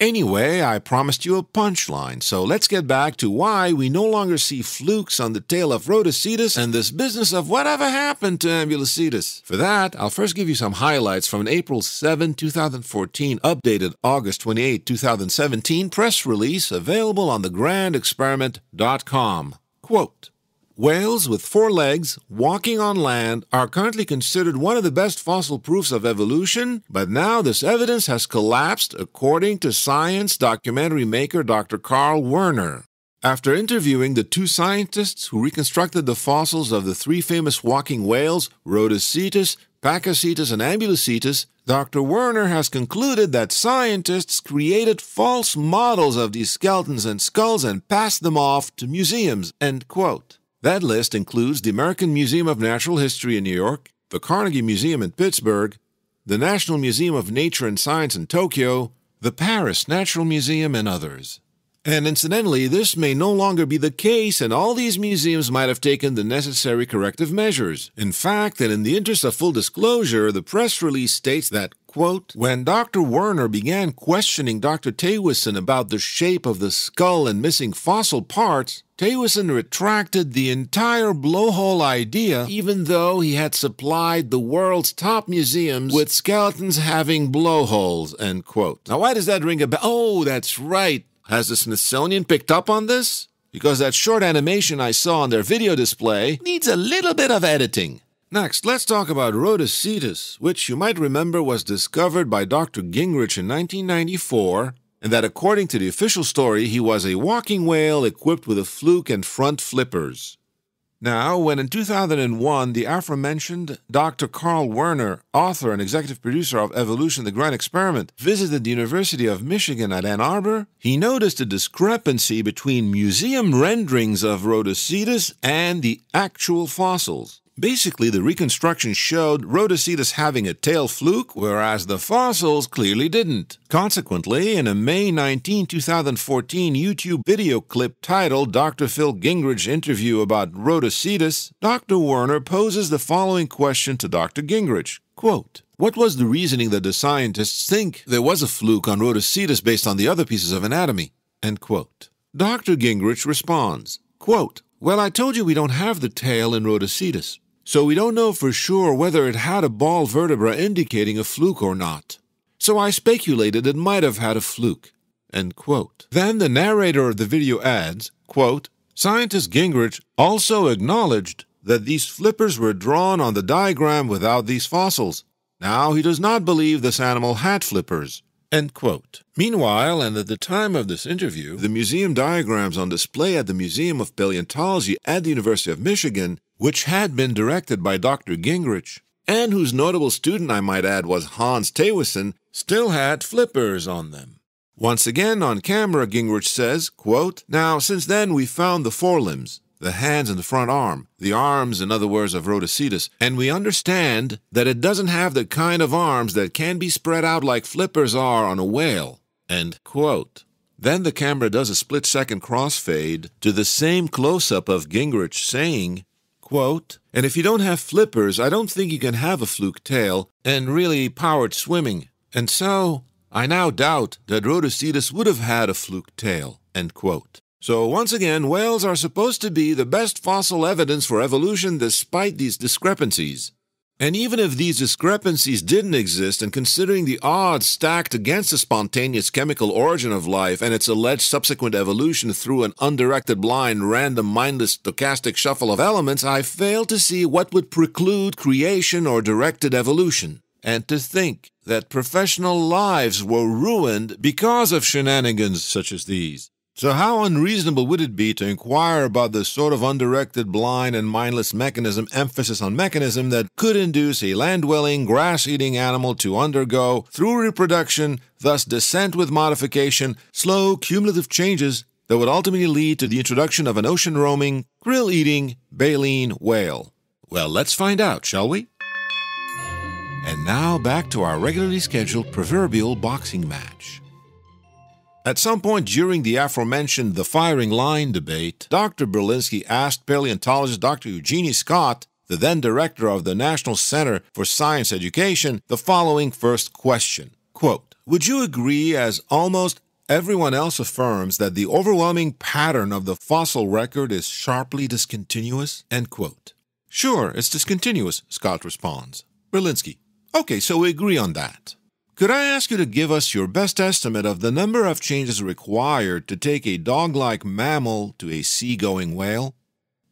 Anyway, I promised you a punchline, so let's get back to why we no longer see flukes on the tail of Rodhocetus and this business of whatever happened to Ambulocetus. For that, I'll first give you some highlights from an April 7, 2014, updated August 28, 2017 press release available on thegrandexperiment.com. Quote, Whales with four legs walking on land are currently considered one of the best fossil proofs of evolution, but now this evidence has collapsed according to science documentary maker Dr. Carl Werner. After interviewing the two scientists who reconstructed the fossils of the three famous walking whales, Rodhocetus, Pakicetus, and Ambulocetus, Dr. Werner has concluded that scientists created false models of these skeletons and skulls and passed them off to museums. End quote. That list includes the American Museum of Natural History in New York, the Carnegie Museum in Pittsburgh, the National Museum of Nature and Science in Tokyo, the Paris Natural Museum, and others. And incidentally, this may no longer be the case, and all these museums might have taken the necessary corrective measures. In fact, and in the interest of full disclosure, the press release states that, quote, when Dr. Werner began questioning Dr. Thewissen about the shape of the skull and missing fossil parts, Thewissen retracted the entire blowhole idea, even though he had supplied the world's top museums with skeletons having blowholes. End quote. Now, why does that ring a bell? Oh, that's right. Has the Smithsonian picked up on this? Because that short animation I saw on their video display needs a little bit of editing. Next, let's talk about Rodhocetus, which you might remember was discovered by Dr. Gingrich in 1994, and that according to the official story, he was a walking whale equipped with a fluke and front flippers. Now, when in 2001 the aforementioned Dr. Carl Werner, author and executive producer of Evolution the Grand Experiment, visited the University of Michigan at Ann Arbor, he noticed a discrepancy between museum renderings of Rodhocetus and the actual fossils. Basically, the reconstruction showed Rodhocetus having a tail fluke, whereas the fossils clearly didn't. Consequently, in a May 19, 2014 YouTube video clip titled Dr. Phil Gingrich Interview about Rodhocetus, Dr. Werner poses the following question to Dr. Gingrich. Quote, what was the reasoning that the scientists think there was a fluke on Rodhocetus based on the other pieces of anatomy? End quote. Dr. Gingrich responds, quote, Well, I told you we don't have the tail in Rodhocetus so we don't know for sure whether it had a ball vertebra indicating a fluke or not. So I speculated it might have had a fluke. Then the narrator of the video adds, quote, Scientist Gingrich also acknowledged that these flippers were drawn on the diagram without these fossils. Now he does not believe this animal had flippers. Meanwhile, and at the time of this interview, the museum diagrams on display at the Museum of Paleontology at the University of Michigan which had been directed by Dr. Gingrich, and whose notable student, I might add, was Hans Thewissen, still had flippers on them. Once again, on camera, Gingrich says, quote, Now, since then, we found the forelimbs, the hands and the front arm, the arms, in other words, of Rodhocetus, and we understand that it doesn't have the kind of arms that can be spread out like flippers are on a whale. End quote. Then the camera does a split second crossfade to the same close up of Gingrich saying, Quote, and if you don't have flippers, I don't think you can have a fluke tail and really powered swimming. And so, I now doubt that Rodhocetus would have had a fluke tail. End quote. So, once again, whales are supposed to be the best fossil evidence for evolution despite these discrepancies. And even if these discrepancies didn't exist, and considering the odds stacked against the spontaneous chemical origin of life and its alleged subsequent evolution through an undirected, blind, random, mindless, stochastic shuffle of elements, I fail to see what would preclude creation or directed evolution. And to think that professional lives were ruined because of shenanigans such as these. So, how unreasonable would it be to inquire about the sort of undirected, blind, and mindless mechanism, emphasis on mechanism, that could induce a land dwelling, grass eating animal to undergo, through reproduction, thus descent with modification, slow cumulative changes that would ultimately lead to the introduction of an ocean roaming, krill eating, baleen whale? Well, let's find out, shall we? And now back to our regularly scheduled proverbial boxing match. At some point during the aforementioned The Firing Line debate, Dr. Berlinski asked paleontologist Dr. Eugenie Scott, the then director of the National Center for Science Education, the following first question. Quote, Would you agree, as almost everyone else affirms, that the overwhelming pattern of the fossil record is sharply discontinuous? End quote. Sure, it's discontinuous, Scott responds. Berlinski, okay, so we agree on that. Could I ask you to give us your best estimate of the number of changes required to take a dog like mammal to a seagoing whale?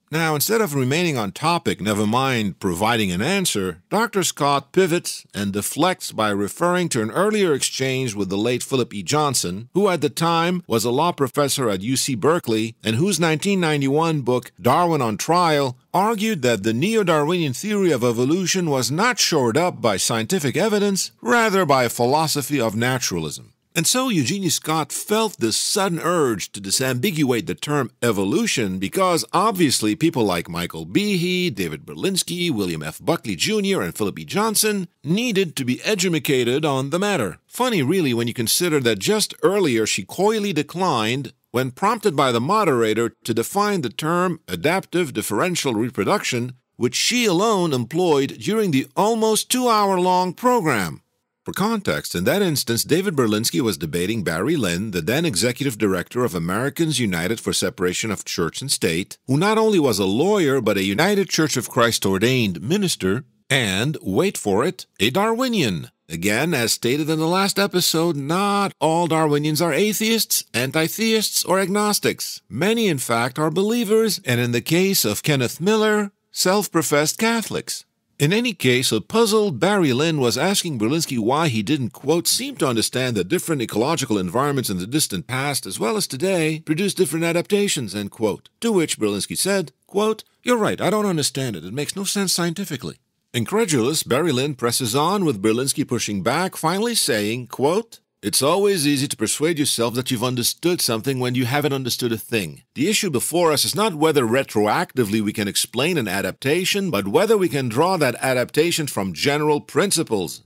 Now, instead of remaining on topic, never mind providing an answer, Dr. Scott pivots and deflects by referring to an earlier exchange with the late Philip E. Johnson, who at the time was a law professor at UC Berkeley and whose 1991 book, Darwin on Trial, argued that the neo Darwinian theory of evolution was not shored up by scientific evidence, rather by a philosophy of naturalism. And so Eugenie Scott felt this sudden urge to disambiguate the term evolution because obviously people like Michael Behe, David Berlinski, William F. Buckley Jr., and Philip E. Johnson needed to be educated on the matter. Funny, really, when you consider that just earlier she coyly declined when prompted by the moderator to define the term adaptive differential reproduction, which she alone employed during the almost two hour long program. For context, in that instance, David Berlinski was debating Barry Lynn, the then executive director of Americans United for Separation of Church and State, who not only was a lawyer but a United Church of Christ ordained minister, and, wait for it, a Darwinian. Again, as stated in the last episode, not all Darwinians are atheists, anti theists, or agnostics. Many, in fact, are believers, and in the case of Kenneth Miller, self professed Catholics. In any case, a puzzled Barry Lynn was asking Berlinski why he didn't, quote, seem to understand that different ecological environments in the distant past as well as today produce different adaptations, end quote. To which Berlinski said, quote, You're right, I don't understand it. It makes no sense scientifically. Incredulous, Barry Lynn presses on with Berlinski pushing back, finally saying, quote, it's always easy to persuade yourself that you've understood something when you haven't understood a thing. The issue before us is not whether retroactively we can explain an adaptation, but whether we can draw that adaptation from general principles.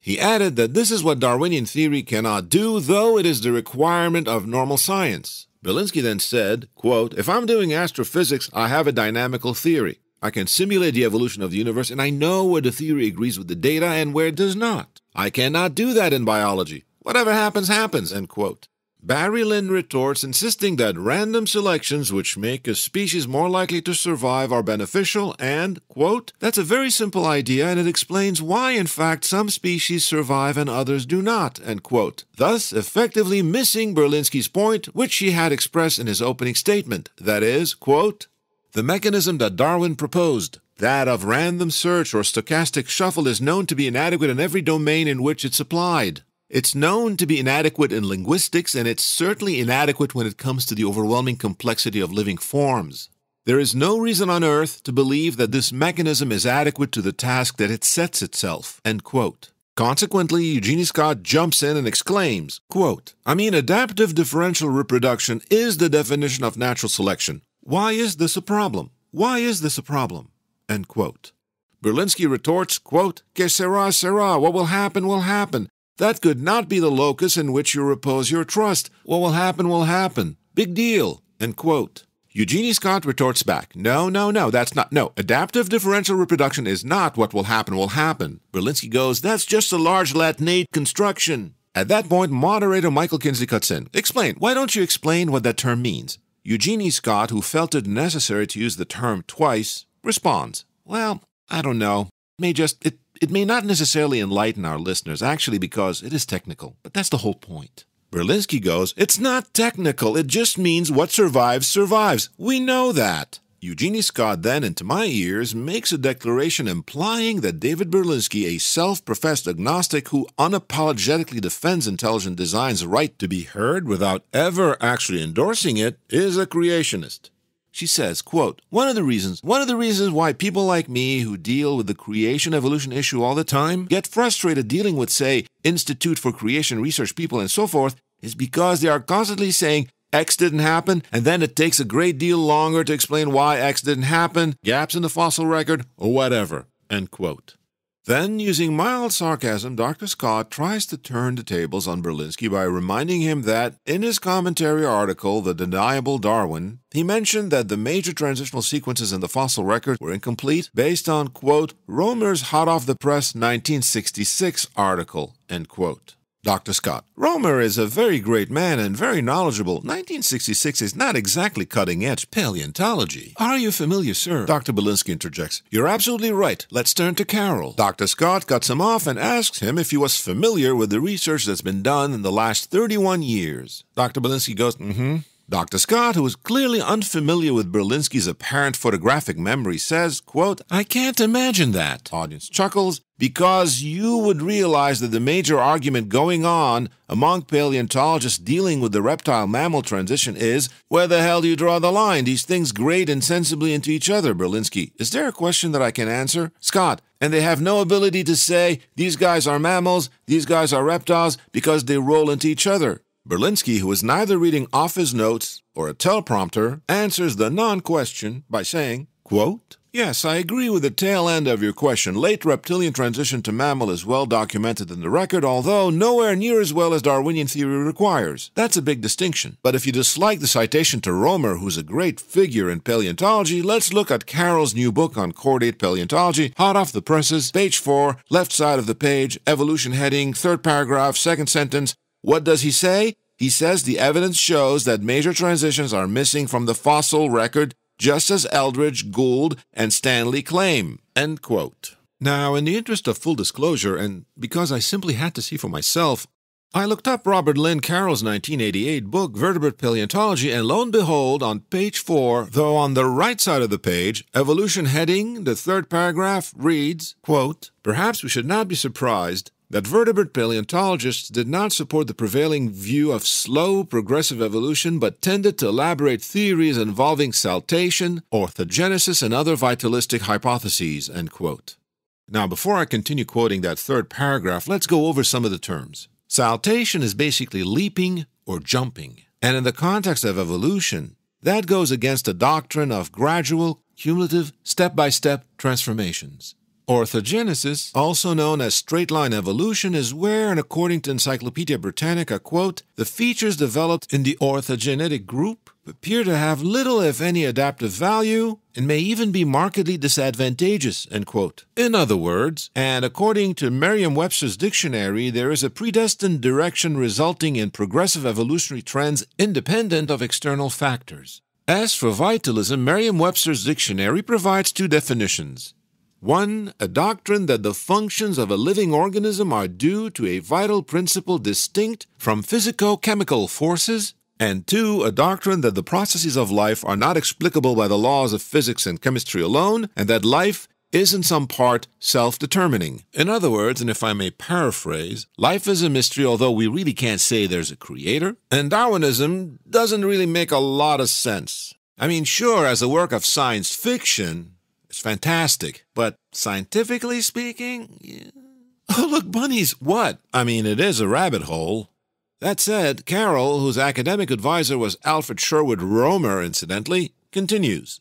He added that this is what Darwinian theory cannot do, though it is the requirement of normal science. Berlinski then said, quote, If I'm doing astrophysics, I have a dynamical theory. I can simulate the evolution of the universe, and I know where the theory agrees with the data and where it does not. I cannot do that in biology. Whatever happens, happens. End quote. Barry Lynn retorts, insisting that random selections which make a species more likely to survive are beneficial, and, quote, that's a very simple idea and it explains why, in fact, some species survive and others do not, end quote. Thus, effectively missing Berlinski's point, which he had expressed in his opening statement, that is, quote, the mechanism that Darwin proposed, that of random search or stochastic shuffle, is known to be inadequate in every domain in which it's applied. It's known to be inadequate in linguistics, and it's certainly inadequate when it comes to the overwhelming complexity of living forms. There is no reason on earth to believe that this mechanism is adequate to the task that it sets itself. Consequently, Eugenie Scott jumps in and exclaims, quote, I mean, adaptive differential reproduction is the definition of natural selection. Why is this a problem? Why is this a problem? End quote. Berlinski retorts, quote, Que sera, sera. What will happen, will happen. That could not be the locus in which you repose your trust. What will happen, will happen. Big deal. End quote. Eugenie Scott retorts back, No, no, no, that's not. No, adaptive differential reproduction is not what will happen, will happen. Berlinski goes, That's just a large Latinate construction. At that point, moderator Michael Kinsley cuts in. Explain. Why don't you explain what that term means? Eugenie Scott, who felt it necessary to use the term twice, responds, Well, I don't know. It may just it, it may not necessarily enlighten our listeners, actually, because it is technical, but that's the whole point. Berlinski goes, It's not technical, it just means what survives, survives. We know that. Eugenie Scott then, into my ears, makes a declaration implying that David Berlinski, a self professed agnostic who unapologetically defends intelligent design's right to be heard without ever actually endorsing it, is a creationist. She says, quote, One of the reasons, one of the reasons why people like me who deal with the creation evolution issue all the time get frustrated dealing with, say, Institute for Creation Research people and so forth is because they are constantly saying X didn't happen, and then it takes a great deal longer to explain why X didn't happen, gaps in the fossil record, or whatever. End quote. Then, using mild sarcasm, Dr. Scott tries to turn the tables on Berlinski by reminding him that, in his commentary article, The Deniable Darwin, he mentioned that the major transitional sequences in the fossil record were incomplete based on, quote, Romer's hot off the press 1966 article, end quote. Dr. Scott. Romer is a very great man and very knowledgeable. 1966 is not exactly cutting edge paleontology. Are you familiar, sir? Dr. Berlinski interjects. You're absolutely right. Let's turn to Carroll. Dr. Scott cuts him off and asks him if he was familiar with the research that's been done in the last 31 years. Dr. Berlinski goes, mm hmm. Dr. Scott, who is clearly unfamiliar with Berlinski's apparent photographic memory, says, quote, I can't imagine that. Audience chuckles, because you would realize that the major argument going on among paleontologists dealing with the reptile mammal transition is where the hell do you draw the line? These things grade insensibly into each other, Berlinski. Is there a question that I can answer? Scott, and they have no ability to say these guys are mammals, these guys are reptiles, because they roll into each other. Berlinski, who is neither reading off his notes or a teleprompter, answers the non question by saying, quote, Yes, I agree with the tail end of your question. Late reptilian transition to mammal is well documented in the record, although nowhere near as well as Darwinian theory requires. That's a big distinction. But if you dislike the citation to Romer, who's a great figure in paleontology, let's look at Carroll's new book on chordate paleontology, hot off the presses, page 4, left side of the page, evolution heading, third paragraph, second sentence. What does he say? He says the evidence shows that major transitions are missing from the fossil record just as Eldredge, Gould, and Stanley claim. End quote. Now, in the interest of full disclosure, and because I simply had to see for myself, I looked up Robert Lynn Carroll's 1988 book, Vertebrate Paleontology, and lo and behold, on page 4, though on the right side of the page, evolution heading, the third paragraph reads, quote, Perhaps we should not be surprised that vertebrate paleontologists did not support the prevailing view of slow progressive evolution but tended to elaborate theories involving saltation, orthogenesis, and other vitalistic hypotheses. Now, before I continue quoting that third paragraph, let's go over some of the terms. Saltation is basically leaping or jumping, and in the context of evolution, that goes against the doctrine of gradual, cumulative, step by step transformations. Orthogenesis, also known as straight line evolution, is where, and according to Encyclopedia Britannica, quote, the features developed in the orthogenetic group appear to have little, if any, adaptive value and may even be markedly disadvantageous, end quote. In other words, and according to Merriam Webster's dictionary, there is a predestined direction resulting in progressive evolutionary trends independent of external factors. As for vitalism, Merriam Webster's dictionary provides two definitions. One, a doctrine that the functions of a living organism are due to a vital principle distinct from physico chemical forces. And two, a doctrine that the processes of life are not explicable by the laws of physics and chemistry alone, and that life is in some part self determining. In other words, and if I may paraphrase, life is a mystery, although we really can't say there's a creator. And Darwinism doesn't really make a lot of sense. I mean, sure, as a work of science fiction, it's fantastic. But scientifically speaking, yeah. oh, look, bunnies, what? I mean, it is a rabbit hole. That said, Carroll, whose academic advisor was Alfred Sherwood Romer, incidentally, continues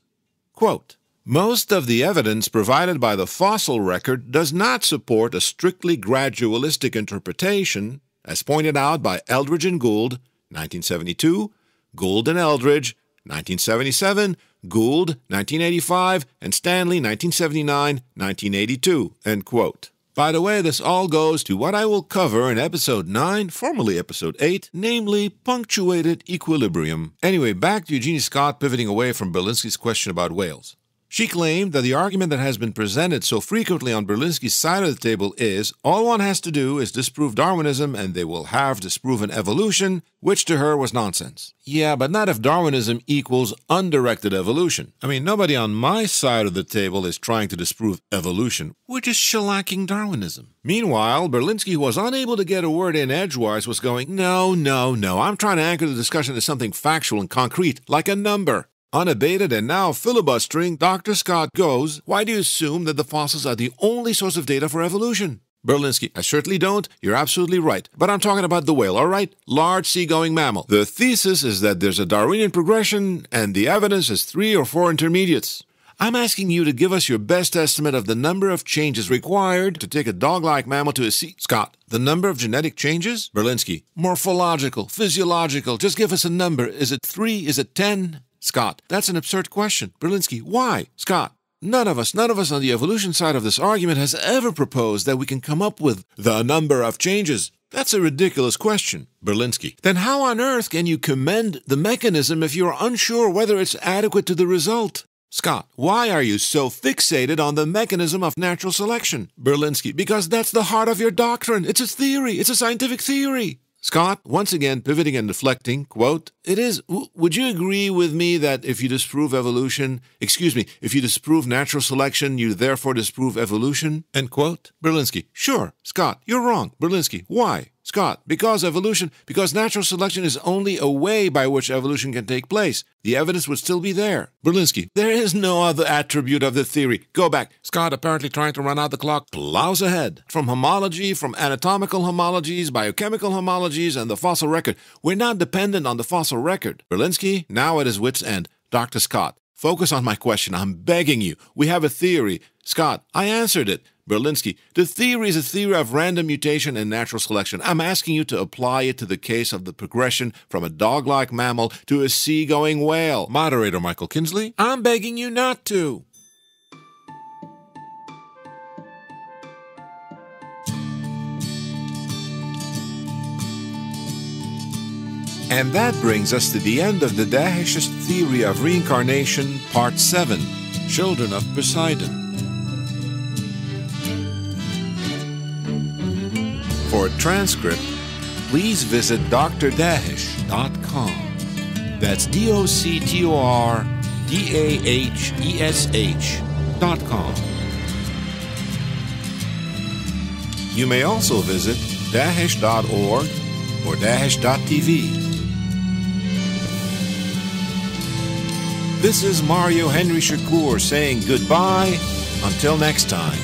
Quote, Most of the evidence provided by the fossil record does not support a strictly gradualistic interpretation, as pointed out by Eldredge and Gould, 1972, Gould and Eldredge, 1977, Gould, 1985, and Stanley, 1979, 1982. End quote. By the way, this all goes to what I will cover in episode 9, formerly episode 8, namely punctuated equilibrium. Anyway, back to Eugenie Scott pivoting away from Berlinski's question about whales. She claimed that the argument that has been presented so frequently on Berlinski's side of the table is all one has to do is disprove Darwinism and they will have disproven evolution, which to her was nonsense. Yeah, but not if Darwinism equals undirected evolution. I mean, nobody on my side of the table is trying to disprove evolution. We're just shellacking Darwinism. Meanwhile, Berlinski, who was unable to get a word in edgewise, was going, No, no, no, I'm trying to anchor the discussion to something factual and concrete, like a number. Unabated and now filibustering, Dr. Scott goes, Why do you assume that the fossils are the only source of data for evolution? Berlinski, I certainly don't. You're absolutely right. But I'm talking about the whale, all right? Large seagoing mammal. The thesis is that there's a Darwinian progression, and the evidence is three or four intermediates. I'm asking you to give us your best estimate of the number of changes required to take a dog like mammal to a sea. Scott, the number of genetic changes? Berlinski, morphological, physiological. Just give us a number. Is it three? Is it ten? Scott, that's an absurd question. Berlinski, why? Scott, none of us, none of us on the evolution side of this argument has ever proposed that we can come up with the number of changes. That's a ridiculous question. Berlinski, then how on earth can you commend the mechanism if you're unsure whether it's adequate to the result? Scott, why are you so fixated on the mechanism of natural selection? Berlinski, because that's the heart of your doctrine. It's a theory. It's a scientific theory. Scott, once again pivoting and deflecting, quote, It is, would you agree with me that if you disprove evolution, excuse me, if you disprove natural selection, you therefore disprove evolution? End quote. Berlinski, sure. Scott, you're wrong. Berlinski, why? Scott, because evolution, because natural selection is only a way by which evolution can take place. The evidence would still be there. Berlinski, there is no other attribute of the theory. Go back. Scott, apparently trying to run out the clock, plows ahead. From homology, from anatomical homologies, biochemical homologies, and the fossil record. We're not dependent on the fossil record. Berlinski, now at his wits' end. Dr. Scott, focus on my question. I'm begging you. We have a theory. Scott, I answered it. Berlinski, the theory is a theory of random mutation and natural selection. I'm asking you to apply it to the case of the progression from a dog like mammal to a seagoing whale. Moderator Michael Kinsley, I'm begging you not to. And that brings us to the end of the Daheshist theory of reincarnation, part 7 Children of Poseidon. For a transcript, please visit drdahesh.com. That's D O C T O R D A H E S H dot com. You may also visit dahesh.org or dahesh.tv. This is Mario Henry Chakkour saying goodbye until next time.